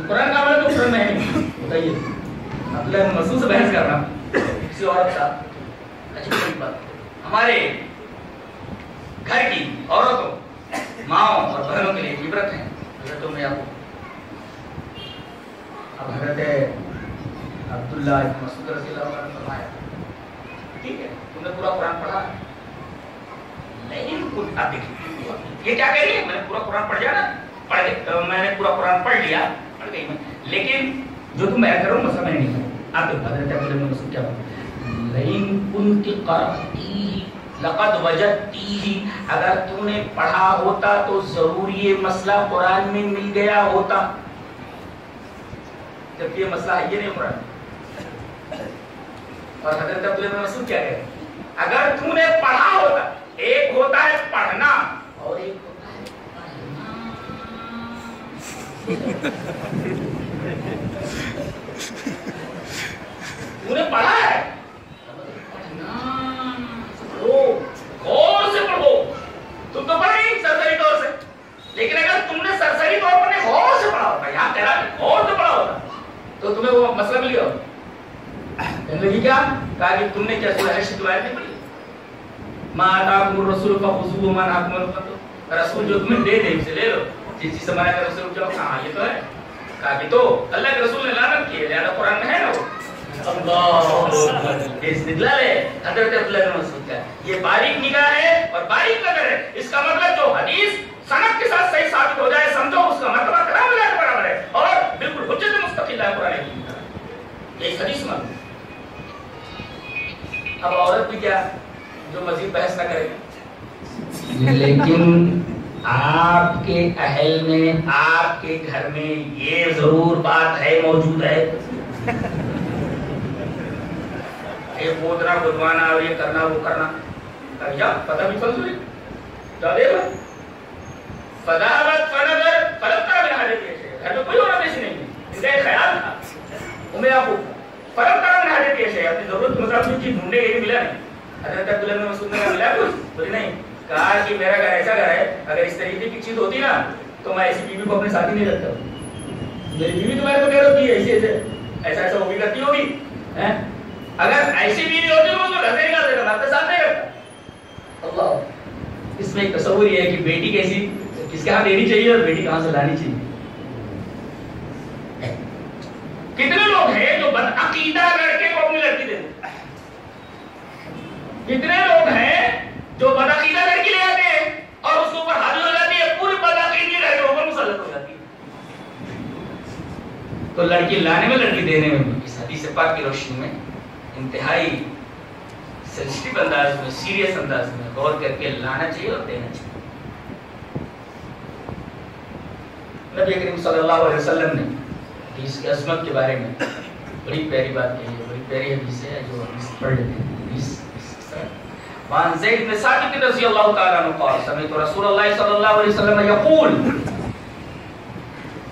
قرآن کا عمل تو قرآن میں ہے نہیں۔ بتائیے۔ عبداللہ بن مسعود سے بحث کر رہا کسی عورت ساتھ۔ اچھی بات۔ ہمارے گھر کی عورتوں، ماؤں اور بہنوں کے لیے عبرت ہیں۔ حضرتوں میں آپ اب حضرت عبداللہ ابن مسعود رضی اللہ عنہ نے فرمایا، ٹھیک ہے، تم نے پورا قرآن پڑھا۔ لیکن کچھ آپ دیکھیے یہ کیا کہہ رہی ہے میں نے پورا قرآن پڑھ جانا پڑھ گئی میں نے پورا قرآن پڑھ لیا۔ پڑھ گئی میں لیکن جو تم بیان کرو مسئلہ میں نہیں آپ حضرت عبداللہ ابن مسعود کیا بات لئن كنت قرأتی لقد وجدتی اگر تو نے پڑھا ہوتا تو ضرور یہ مسئلہ قرآن میں مل گیا ہوتا۔ جب یہ مسئلہ ہے یہ نہیں قرآن۔ اور حضرت عبداللہ بن مسعود کیا کہہ اگر تو نے پڑھا ہوتا، ایک ہوتا ہے پڑھنا اور ایک ہوتا ہے پڑھنا۔ تو نے پڑھا ہے۔ غور سے پڑھو۔ تم تو پڑھے نہیں سرسری طور سے۔ لیکن اگر تم نے سرسری طور پر غور سے پڑھا ہوتا یہاں کہہ رہا ہے غور سے پڑھا ہوتا، تو تمہیں وہ مسئلہ مل گیا۔ کہنے لگی کیا؟ کہا کہ تم نے کیا سورہ حشر کی آیت نہیں پڑھی؟ ما آتاکم الرسول فخذوه وما نهاكم عنه رسول جو تمہیں دے دے، اسے لے لو۔ جس چیز سے منع کر اسے رک جاؤ ہاں یہ تو ہے۔ کہا کہ تو اللہ کے رسول نے لعنت کی ہے، لہذا قرآن میں ہے نا وہ۔ استدلال ہے حضرت عبداللہ بن مسعود کا یہ باریک نگاہ ہے اور باریک نظر ہے۔ اس کا مطلب جو حدیث سند کے ساتھ صحیح ثابت ہو جائے، سمجھو، اس کا مرتبہ کلام اللہ کے برابر ہے اور بالکل حجت مستقل ہے قرآن کی یہ حدیث مان اب عورت بھی کیا؟ جو مزید بحث نہ کرے۔ لیکن آپ کے اہل میں، آپ کے گھر میں یہ ضرور بات ہے، موجود ہے۔ یہ بودنا بدوانا اور یہ کرنا وہ کرنا یا پتہ بھی فضل ہے جا دے بھائی فداوت فنظر فلترا بنا دیتی ہے گھر میں کوئی اور بیسی نہیں ان کا ایک خیال تھا امیر کو فلترا بنا دیتی ہے اپنی ضرورت کے مطابق ڈھونڈے یہ ملا نہیں حضرت عبداللہ بن مسعود نے ملا کچھ بولی نہیں کہا کہ میرا گھر ایسا گھر ہے اگر اس طریقے کی چیز ہوتی نا تو میں ایسی بیوی کو اپنے ساتھ ہی نہیں رکھتا میری بیوی تو کو کہہ ہوتی ہے ایسے ایسا ایسا وہ بھی کرتی ہوگی اگر ایسی بیوی ہوتی تو وہ گھر سے نکال دیتا؟ اپنے ساتھ نہیں رکھتا اللہ اس میں ایک تصور یہ ہے کہ بیٹی کیسی کس کے ہاتھ دینی چاہیے اور بیٹی کہاں سے لانی چاہیے؟ کتنے لوگ ہیں جو بدعقیدہ لڑکے کو اپنی لڑکی دے کتنے لوگ ہیں جو بدعقیدہ لڑکی لے آتے ہیں اور اس کے اوپر حاضر ہو جاتی ہے پوری بدعقیدی لڑکے اوپر مسلط ہو جاتی ہے۔ تو لڑکی لانے میں لڑکی دینے میں اس حدیث پاک کی روشنی میں؟ انتہائی سینسٹیو انداز میں سیریس انداز میں غور کر کے لانا چاہیے اور دینا چاہیے۔ نبی کریم صلی اللہ علیہ وسلم نے حدیث کی عظمت کے بارے میں بڑی پیاری بات کہی ہے، بڑی پیاری حدیث ہے، جو حدیث پڑھ لیتے ہیں۔ حدیث وعن زيد بن ثابت رضي الله تعالى عنه قال، سمعت رسول الله صلى الله عليه وسلم يقول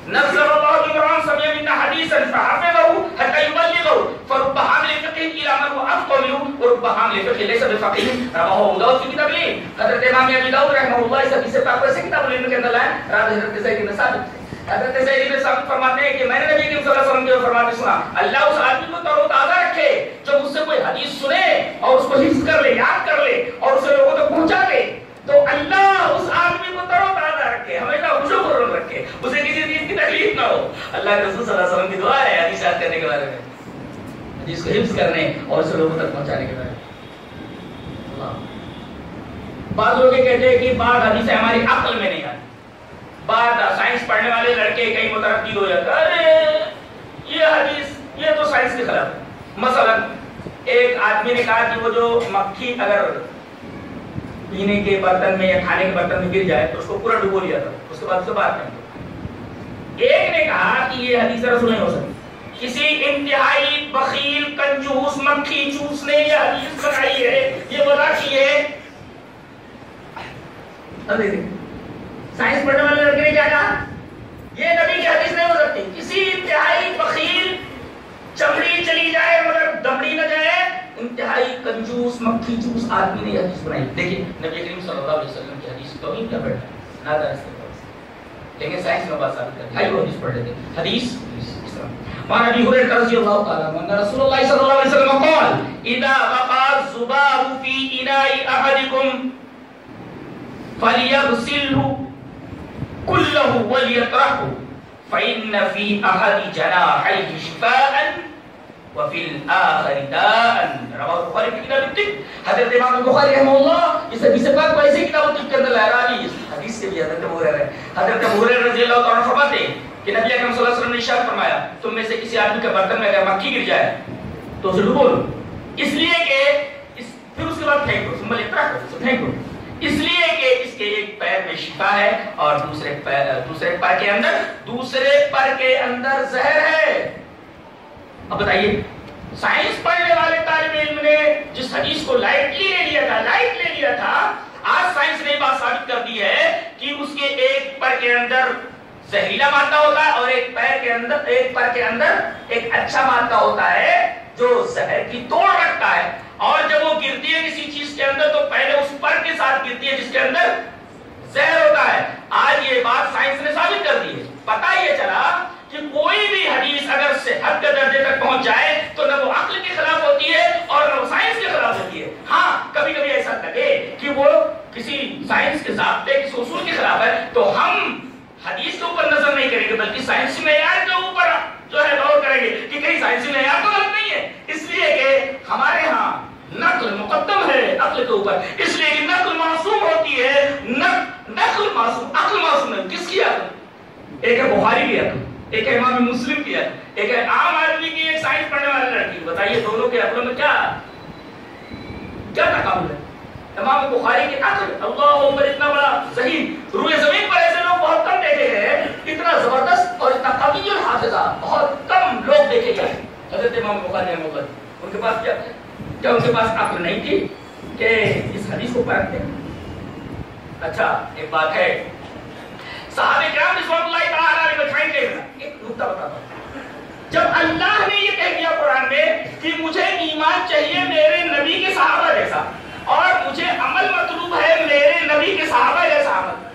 نزل الله جبران سمع منا حديثا فحفظه حتى يبلغه. فرب حامل فقه الى من هو افقه منه ورب حامل فقه ليس بفقيه. رواه ابو داود في كتاب العلم حضرت امام ابي داود رحمه الله اس حدیث سے پاک سے کتاب العلم کے اندر لائے راوی حضرت زید بن ثابت. حضرت زید بن ثابت فرماتے ہیں کہ میں نے نبی کریم صلی اللہ علیہ وسلم کے فرماتے سنا، اللہ اس آدمی کو تر و تازہ رکھے جب اس سے کوئی حدیث سنے اور اس کو حفظ کر لے، یاد کر لے اور اسے لوگوں تک پہنچا دے تو اللہ اس آدمی کو تر تازہ رکھے، ہمیشہ خوش و خرم رکھے۔ اسے کسی چیز کی تکلیف نہ ہو۔ اللہ کے رسول صلی اللہ علیہ وسلم کی دعا ہے حدیث یاد کرنے کے بارے میں۔ حدیث کو حفظ کرنے اور اسے لوگوں تک پہنچانے کے بارے میں۔ اللہ۔ بعض لوگ کہتے ہیں کہ بعض حدیثیں ہماری عقل میں نہیں آتی۔ بعد سائنس پڑھنے والے لڑکے کئی مترقی ہو جاتا ارے، یہ حدیث، یہ تو سائنس کے خلاف۔ ہے مثلا، ایک آدمی نے کہا کہ وہ جو مکھی اگر پینے کے برتن میں یا کھانے کے برتن میں گر جائے تو اس کو پورا ڈبو لیا تھا۔ اس کے بعد سے بات نہیں ایک نے کہا کہ یہ حدیث رسول نہیں ہو سکتی۔ کسی انتہائی بخیل، کنجوس مکھی چوس نے یہ حدیث بنائی ہے، یہ بنا کی ہے۔ سائنس پڑھنے والے لڑکے نے کیا کہا؟ یہ نبی کی حدیث نہیں ہو سکتی۔ کسی انتہائی بخیل چمڑی چلی جائے، مگر دمڑی نہ جائے، انتہائی کنجوس مکھی چوس آدمی نے حدیث بنائی۔ دیکھیں نبی کریم صلی اللہ علیہ وسلم کی حدیث تو کیا بیٹھا نہ لیکن سائنس میں بات ثابت کرتی ہے۔ وہ حدیث پڑھ لیتے حدیث اس طرح۔ وعن ابي هريره رضي الله تعالى عنه ان رسول الله صلى الله عليه وسلم قال، اذا وقع الذباب في اناء احدكم فليغسله كله وليطرحه فان في احد جناحيه شفاء وفي الاخر داء رواه البخاري في كتاب الطب حضرت امام البخاری رحمہ اللہ اس حدیث پاک کو ایسے کتاب الطب کے اندر لہرا لی اس حدیث سے بھی حضرت ابو ہریرہ حضرت ابو ہریرہ رضی اللہ تعالی عنہ فرماتے ہیں کہ نبی اکرم صلی اللہ علیہ وسلم نے ارشاد فرمایا تم میں سے کسی آدمی کے برتن میں اگر مکھی گر جائے تو اسے ڈبو دو اس لیے کہ اس پھر اس کے بعد پھینک دو ثم اطرح کرو پھینک دو اس لیے کہ اس کے ایک پیر میں شفا ہے اور دوسرے پیر دوسرے پیر کے اندر دوسرے پیر کے اندر زہر ہے اب بتائیے سائنس پڑھنے والے طالب علم نے جس حدیث کو لائٹلی لے لیا تھا لائٹ لے لیا تھا، آج سائنس نے بات ثابت کر دی ہے کہ اس کے ایک پر کے اندر زہریلا مادہ ہوتا ہے اور ایک پیر کے اندر، ایک پر کے اندر ایک اچھا مادہ ہوتا ہے جو زہر کی توڑ رکھتا ہے۔ اور جب وہ گرتی ہے کسی چیز کے اندر، تو پہلے اس پر کے ساتھ گرتی ہے جس کے اندر زہر ہوتا ہے۔ آج یہ بات سائنس نے ثابت کر دی ہے۔ پتا یہ چلا کہ کوئی بھی حدیث اگر صحت کے درجے تک پہنچ جائے تو نہ وہ عقل کے خلاف ہوتی ہے اور نہ وہ سائنس کے خلاف ہوتی ہے۔ ہاں کبھی کبھی ایسا لگے کہ وہ کسی سائنس کے ضابطے، کسی اصول کے خلاف ہے تو ہم حدیث کے اوپر نظر نہیں کریں گے، بلکہ سائنسی معیار کے اوپر جو ہے غور کریں گے کہ کہیں سائنسی معیار تو غلط نہیں ہے۔ اس لیے کہ ہمارے ہاں نقل مقدم ہے عقل کے اوپر۔ اس لیے کہ نقل معصوم ہوتی ہے نقل معصوم، عقل معصوم ہے۔ کس کی عقل؟ ایک ہے بخاری کی عقل۔ ایک امام مسلم کی عقل ایک عام آدمی کی ایک سائنس پڑھنے والی لڑکی بتائیے دونوں کے عقلوں میں کیا کیا تقابل ہے؟ امام بخاری کی عقل، اللہ عمر اتنا بڑا ذہین۔ روئے زمین پر ایسے لوگ بہت کم دیکھے گئے اتنا زبردست اور اتنا قوی الحافظہ بہت کم لوگ دیکھے گئے حضرت امام بخاری رحمۃ اللہ۔ ان کے پاس کیا کیا ان کے پاس عقل نہیں تھی کہ اس حدیث کو پڑھتے اچھا ایک بات ہے۔ صحابہ کرام رضوان اللہ تعالی علیہ بتائیں گے ایک نقطہ بتاتا ہوں۔ جب اللہ نے یہ کہہ دیا قرآن میں کہ مجھے ایمان چاہیے میرے نبی کے صحابہ جیسا اور مجھے عمل مطلوب ہے میرے نبی کے صحابہ جیسا عمل۔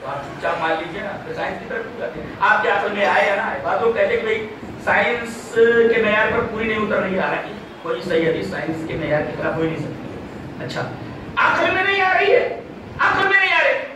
تو آپ چپ چاپ مان لیجیے نا پھر سائنس کی طرف جاتے ہیں۔ آپ کے عقل میں آئے یا نہ آئے؟ بات لوگ کہتے ہیں کہ بھائی سائنس کے معیار پر پوری نہیں اتر رہی، حالانکہ کوئی صحیح حدیث سائنس کے معیار کے خلاف ہو ہی نہیں سکتی۔ اچھا عقل میں نہیں آ رہی ہے۔ عقل میں نہیں آ رہی۔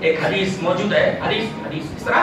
ایک حدیث موجود ہے حدیث حدیث اس طرح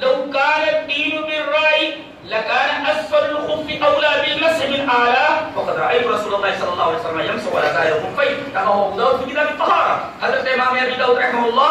لو كان الدين بالرأي لكان أسفل الخف أولى بالمسح من أعلى وقد رأيت رسول الله صلى الله عليه وسلم يمسح على ظاهر الخفين كما هو أبو داود في كتاب الطهارة حضرت إمام أبي داود رحمه الله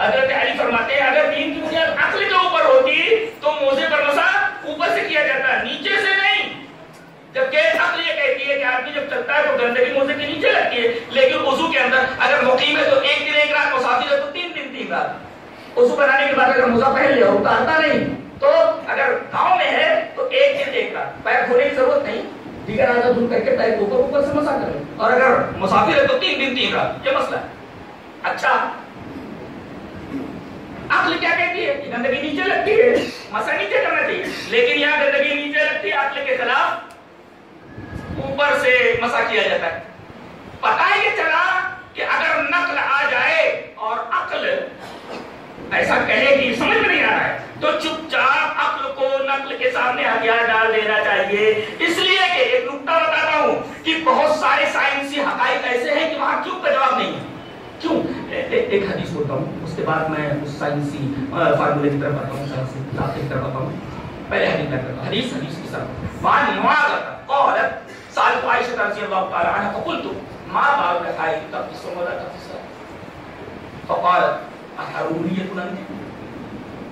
حضرت علی فرماتے ہیں، اگر دین کی بنیاد عقل کے اوپر ہوتی، تو موزے پر مسح اوپر سے کیا جاتا، نیچے سے نہیں۔ جبکہ عقل یہ کہتی ہے کہ آدمی جب چلتا ہے تو گندگی موزے کے نیچے لگتی ہے، لیکن وضو کے اندر اگر مقیم ہے تو ایک دن ایک رات مسافر ہے تو تین دن تین رات۔ وضو بنانے کے بعد اگر موزہ پہن لیا اتارتا نہیں۔ تو اگر گاؤں میں ہے تو ایک دن ایک رات۔ پیر دھونے کی ضرورت نہیں۔ دیگر آدھا دھل کر کے پیر اوپر اوپر سے مسا کرے اور اگر مسافر ہے تو تین دن تین رات۔ یہ مسئلہ ہے۔ اچھا عقل کیا کہتی ہے کہ گندگی نیچے لگتی ہے؟ مسا نیچے کرنا چاہیے لیکن یہاں گندگی نیچے لگتی ہے عقل کے خلاف اوپر سے مسا کیا جاتا ہے۔ پتا یہ چلا کہ اگر نقل آ جائے اور عقل ایسا کہے کہ سمجھ میں نہیں آ رہا ہے، تو چپ چاپ عقل کو نقل کے سامنے ہتھیار ڈال دینا چاہیے۔ اس لیے کہ ایک نقطہ بتاتا ہوں کہ بہت سارے سائنسی حقائق ایسے ہیں کہ وہاں کیوں کا جواب نہیں ہے۔ کیوں؟ ایک حدیث بولتا ہوں، اس کے بعد میں اس سائنسی فارمولے کی طرف آتا ہوں سائنسی ضابطے کی طرف آتا ہوں۔ پہلے حدیث میں کرتا حدیث حدیث کی طرف۔ وعن معاذ قالت، سألت عائشة رضي الله تعالى عنها فقلت، ما بال الحائض؟ تقص ولا تقص فقالت أحرورية أنت؟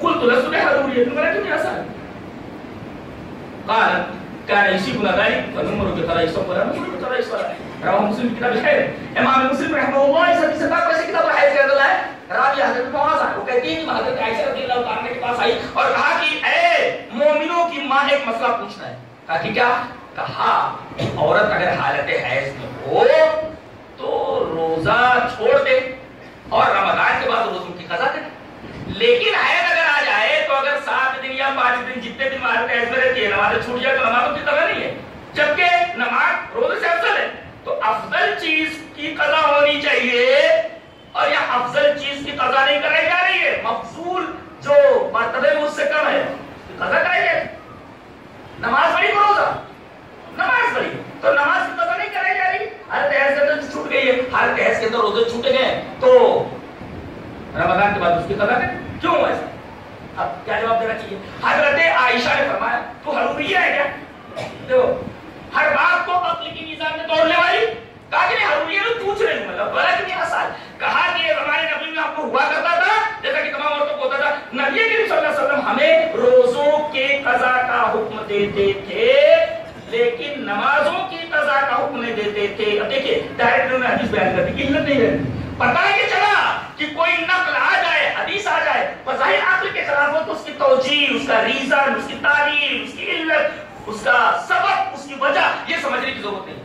قلت، لست بحرورية ولكني أسأل قالت، كان يصيبنا ذلك فنمر بطريق ولا نمر بطريق ولا رواه مسلم في كتاب الحيض امام مسلم رحمه الله اس حدیث کا ویسے کتاب الحیض کے اندر ہے راوی حضرت معاذ وہ کہتی ہے کہ حضرت عائشہ رضی اللہ تعالی عنہ کے پاس آئی اور کہا کہ اے مومنوں کی ماں ایک مسئلہ پوچھنا ہے کہا کہ کیا کہا عورت اگر حالت حیض میں ہو تو روزہ چھوڑ دے اور رمضان کے بعد روزوں کی قضا دے لیکن حیض اگر آ جائے تو اگر سات دن یا پانچ دن جتنے دن حالت حیض میں رہتی ہے نماز چھوٹ جائے تو نمازوں کی قضا نہیں ہے جبکہ نماز روزے سے افضل ہے تو افضل چیز کی قضا ہونی چاہیے اور یہ افضل چیز کی قضا نہیں کرائی جا رہی ہے۔ مفضول جو مرتبے میں اس سے کم ہے قضا کرائی جائے۔ نماز پڑھی روزہ؟ نماز پڑھی۔ تو نماز کی قضا نہیں کرائی جا رہی۔ ہر تحس کے اندر چھوٹ گئی ہے۔ ہر تحس کے اندر روزے چھوٹے گئے۔ تو رمضان کے بعد اس کی قضا کریں۔ کیوں ایسا؟ اب کیا جواب دینا چاہیے؟ حضرت عائشہ نے فرمایا، تو حروریہ ہے کیا؟ دیکھو ہر بات کو عقل کی میزان میں توڑنے والی؟ کہا کہ حروریہ نے پوچھ رہے ہیں مطلب بڑا کہ میرا سال کہا کہ ہمارے نبی میں آپ کو ہوا کرتا تھا، جیسا کہ تمام عورتوں کو ہوتا تھا، نبی کریم صلی اللہ علیہ وسلم ہمیں روزوں کے قضا کا حکم دیتے تھے، لیکن نمازوں کی قضا کا حکم نہیں دیتے تھے۔ اب دیکھیے ڈائریکٹر میں حدیث بیان کرتی کہ علت نہیں ہے پتا یہ چلا کہ کوئی نقل آ جائے، حدیث آ جائے، بظاہر عقل کے خلاف ہو تو اس کی توجیہ اس کا ریزن، اس کی تعلیم، اس کی علت اس کا سبب اس کی وجہ یہ سمجھنے کی ضرورت نہیں۔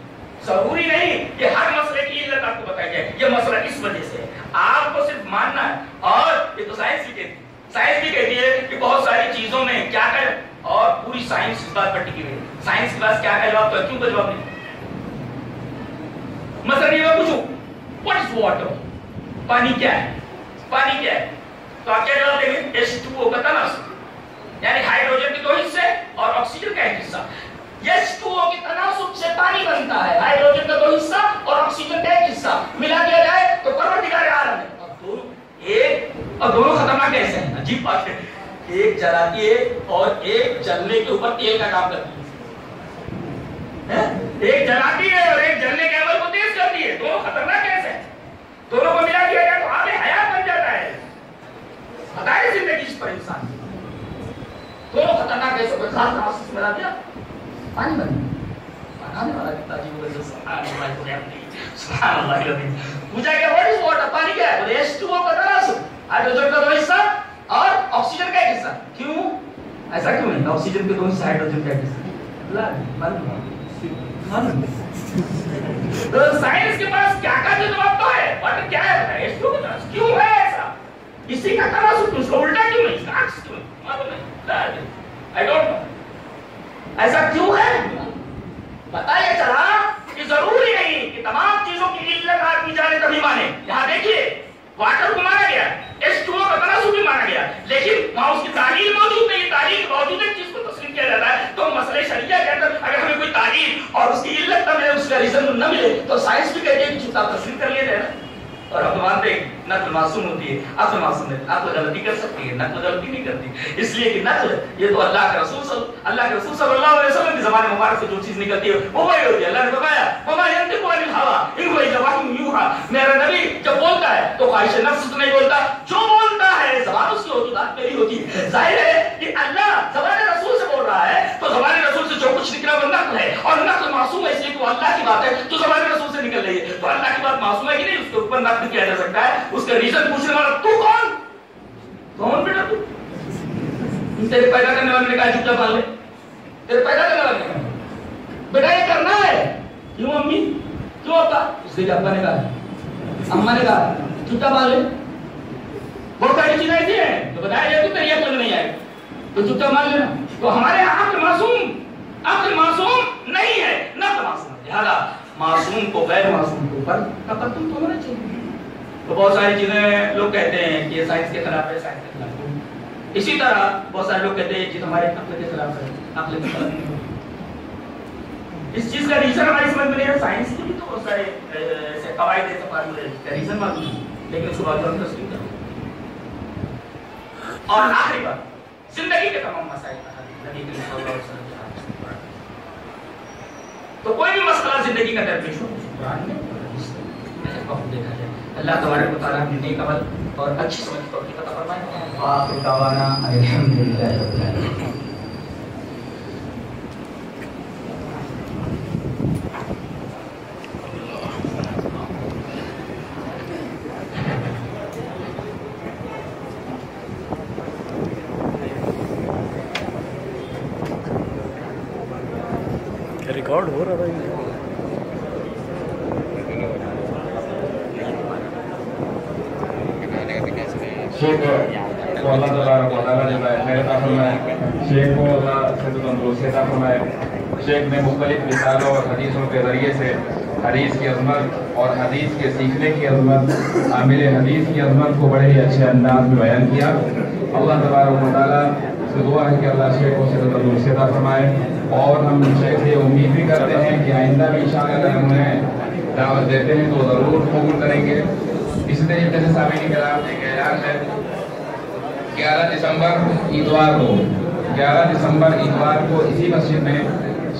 ضروری نہیں کہ ہر مسئلے کی علت آپ کو بتائی جائے۔ یہ مسئلہ اس وجہ سے ہے۔ آپ کو صرف ماننا ہے اور یہ تو سائنس بھی کہتی ہے۔ سائنس بھی کہتی ہے کہ بہت ساری چیزوں میں کیا کرے اور پوری سائنس اس بات پر ٹکی ہوئی سائنس کے پاس کیا کا جواب تو ہے؟ کیوں کا جواب نہیں؟ مثلا یہ میں پوچھوں واٹ از واٹر پانی کیا ہے؟ پانی کیا ہے؟ تو آپ کیا جواب دیں گے؟ ایس ٹو او کا تناسب یعنی ہائیڈروجن کے دو حصے اور آکسیجن کا ایک حصہ۔ ایس ٹو او کے تناسب سے پانی بنتا ہے۔ ہائیڈروجن کا دو حصہ اور آکسیجن کا ایک حصہ۔ ملا دیا جائے تو پروردگار عالم ہے۔ اب دونوں ایک اور دونوں خطرناک کیسے ہیں عجیب بات ہے۔ ایک جلاتی ہے اور ایک جلنے کے اوپر تیل کا کام کرتی ہے۔ ایک جلاتی ہے اور ایک جلنے کے عمل کو تیز کرتی ہے۔ دونوں خطرناک کیسے ہیں دونوں کو ملا دیا جائے تو آب حیات بن جاتا ہے۔ بتائے زندگی اس پر انسان دونوں خطرناک کیسے کوئی خاص تناسب ملا دیا پانی بن بنانے والا کتنا عجیب ہے سبحان اللہ کو نہیں سبحان اللہ کے نبی پوچھا کہ واٹ از واٹر پانی کیا ہے بولے ایس ٹو او کا تناسب ہائیڈروجن کا دو حصہ اور آکسیجن کا ایک حصہ کیوں ایسا کیوں نہیں آکسیجن کے دو حصہ ہائیڈروجن کا ایک حصہ اللہ معلوم تو سائنس کے پاس کیا کا جو جواب تو ہے واٹر کیا ہے ایس ٹو کا کیوں ہے ایسا اسی کا تناسب کیوں اس کا الٹا کیوں نہیں اس کا عکس کیوں نہیں ایسا کیوں ہے پتا یہ چلا کہ ضروری نہیں کہ تمام چیزوں کی علت آدمی جانے تبھی مانے یہاں دیکھیے واٹر کو مانا گیا ایس ٹو کا تناسب بھی مانا گیا لیکن وہاں اس کی تعلیم موجود نہیں تعلیم موجود ہے چیز کو تسلیم کیا جاتا ہے تو مسئلہ شریعہ کے اندر اگر ہمیں کوئی تعلیم اور اس کی علت نہ ملے اس کا ریزن نہ ملے تو سائنس بھی کہتی ہے کہ چیز تسلیم کر لیا جائے نا اور ہم مانتے ہیں نقل معصوم ہوتی ہے۔ عقل معصوم ہے عقل غلطی کر سکتی ہے، نقل غلطی نہیں کرتی۔ اس لیے کہ نقل، یہ تو اللہ کے رسول صلی اللہ کے رسول صلی اللہ علیہ وسلم کے زمانے مبارک سے جو چیز نکلتی ہے، وہ وہی ہوتی ہے۔ اللہ نے بتایا وما ينطق عن الهوى ان هو الا وحي يوحى۔ میرا نبی جب بولتا ہے، تو خواہش نفس تو نہیں بولتا۔ جو بولتا ہے، زبان اس کی ہوتی بات میری ہوتی۔ ہے ظاہر ہے کہ اللہ زبان رسول سے بول رہا ہے، تو زبان رسول سے جو کچھ نکلا وہ نقل ہے۔ اور نقل معصوم ہے، اس لیے کہ وہ اللہ کی بات ہے، تو زبان رسول سے نکل رہی ہے۔ تو اللہ کی بات معصوم ہے کہ نہیں؟ اس کے اوپر نقل کیا جا سکتا ہے؟ اس کا ریزن پوچھنے والا تو کون؟ کون بیٹا تو؟ تیرے پیدا کرنے والے نے کہا چپ چاپ لے۔ تیرے پیدا کرنے والے نے بیٹا، یہ کرنا ہے۔ کیوں امی؟ کیوں ہوتا اس لیے ابا نے کہا اما نے کہا چپ چاپ لے۔ بہت ساری چیزیں ایسی ہیں۔ تو بتایا جائے تو تیری عقل نہیں آئے۔ تو چپ مان لینا۔ تو ہمارے عقل معصوم۔ عقل معصوم نہیں ہے۔ نہ معصوم۔ لہذا معصوم کو غیر معصوم کے اوپر تقدم تو ہونا چاہیے۔ تو بہت ساری چیزیں لوگ کہتے ہیں کہ یہ سائنس کے خلاف ہے سائنس کے خلاف ہے۔ اسی طرح بہت سارے لوگ کہتے ہیں یہ چیز ہمارے عقل کے خلاف ہے، عقل کے خلاف نہیں اس چیز کا ریزن ہماری سمجھ میں نہیں ہے۔ سائنس کے بھی تو بہت سارے ایسے قواعد ایسے فارمولے کا ریزن معلوم ہے لیکن اس کو بعد ہم تسلیم کریں۔ اور آخری بات، زندگی کے تمام مسائل کا حل۔ نبی کریم صلی اللہ علیہ وسلم کے حدیث تو کوئی بھی مسئلہ زندگی کا درپیش ہو قرآن میں اور حدیث میں بہت دیکھا جائے اللہ تبارک و تعالیٰ ہمیں نیک عمل اور اچھی سمجھ توفیق عطا فرمائے۔ آخر دعوانا الحمدللہ رب العالمین ریکارڈ ہو رہا ہے شیخ کو اللہ تعالیٰ کو تعالیٰ جو ہے خیر عطا فرمائے شیخ کو اللہ صحت و تندرستی عطا فرمائے شیخ نے مختلف مثالوں اور حدیثوں کے ذریعے سے، حدیث کی عظمت اور حدیث کے سیکھنے کی عظمت، عامل حدیث کی عظمت کو بڑے ہی اچھے انداز میں بیان کیا۔ اللہ تبارک و تعالیٰ سے دعا ہے کہ اللہ شیخ کو صدر تندرستی عطا فرمائے۔ اور ہم شیخ سے امید بھی کرتے ہیں کہ آئندہ بھی انشاءاللہ اگر انہیں دعوت دیتے ہیں تو ضرور قبول کریں گے۔ اسی طریقے سے سامعین کرام، ایک اعلان ہے، گیارہ دسمبر اتوار کو۔ گیارہ دسمبر اتوار کو اسی مسجد میں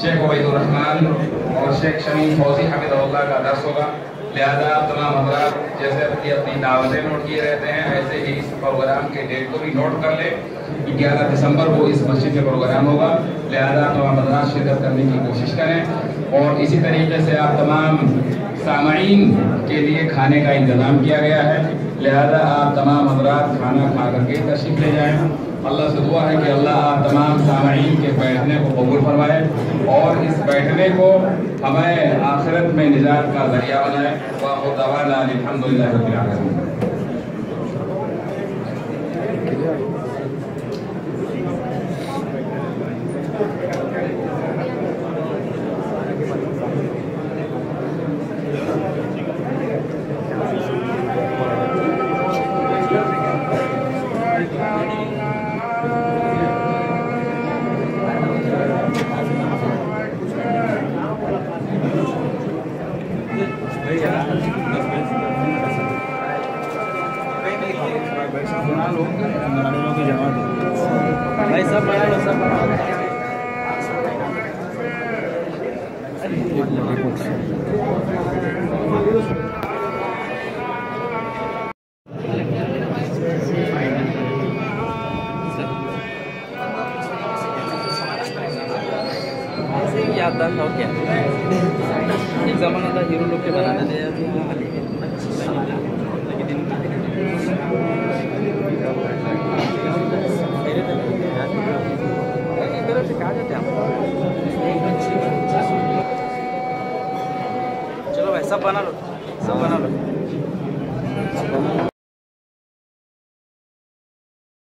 شیخ عبید الرحمان اور شیخ شمیم فوزی حمید اللہ کا درس ہوگا۔ لہذا آپ تمام حضرات جیسے اپنی اپنی دعوتیں نوٹ کیے رہتے ہیں، ایسے ہی اس پروگرام کے ڈیٹ کو بھی نوٹ کر لیں۔ کہ گیارہ دسمبر کو اس مسجد میں پروگرام ہوگا۔ لہذا تمام حضرات شرکت کرنے کی کوشش کریں۔ اور اسی طریقے سے آپ تمام سامعین کے لیے کھانے کا انتظام کیا گیا ہے۔ لہذا آپ تمام حضرات کھانا کھا کر کے تشریف لے جائیں۔ اللہ سے دعا ہے کہ اللہ تمام سامعین کے بیٹھنے کو قبول فرمائے اور اس بیٹھنے کو ہمیں آخرت میں نجات کا ذریعہ بنائے۔ واخر دعوانا الحمد للہ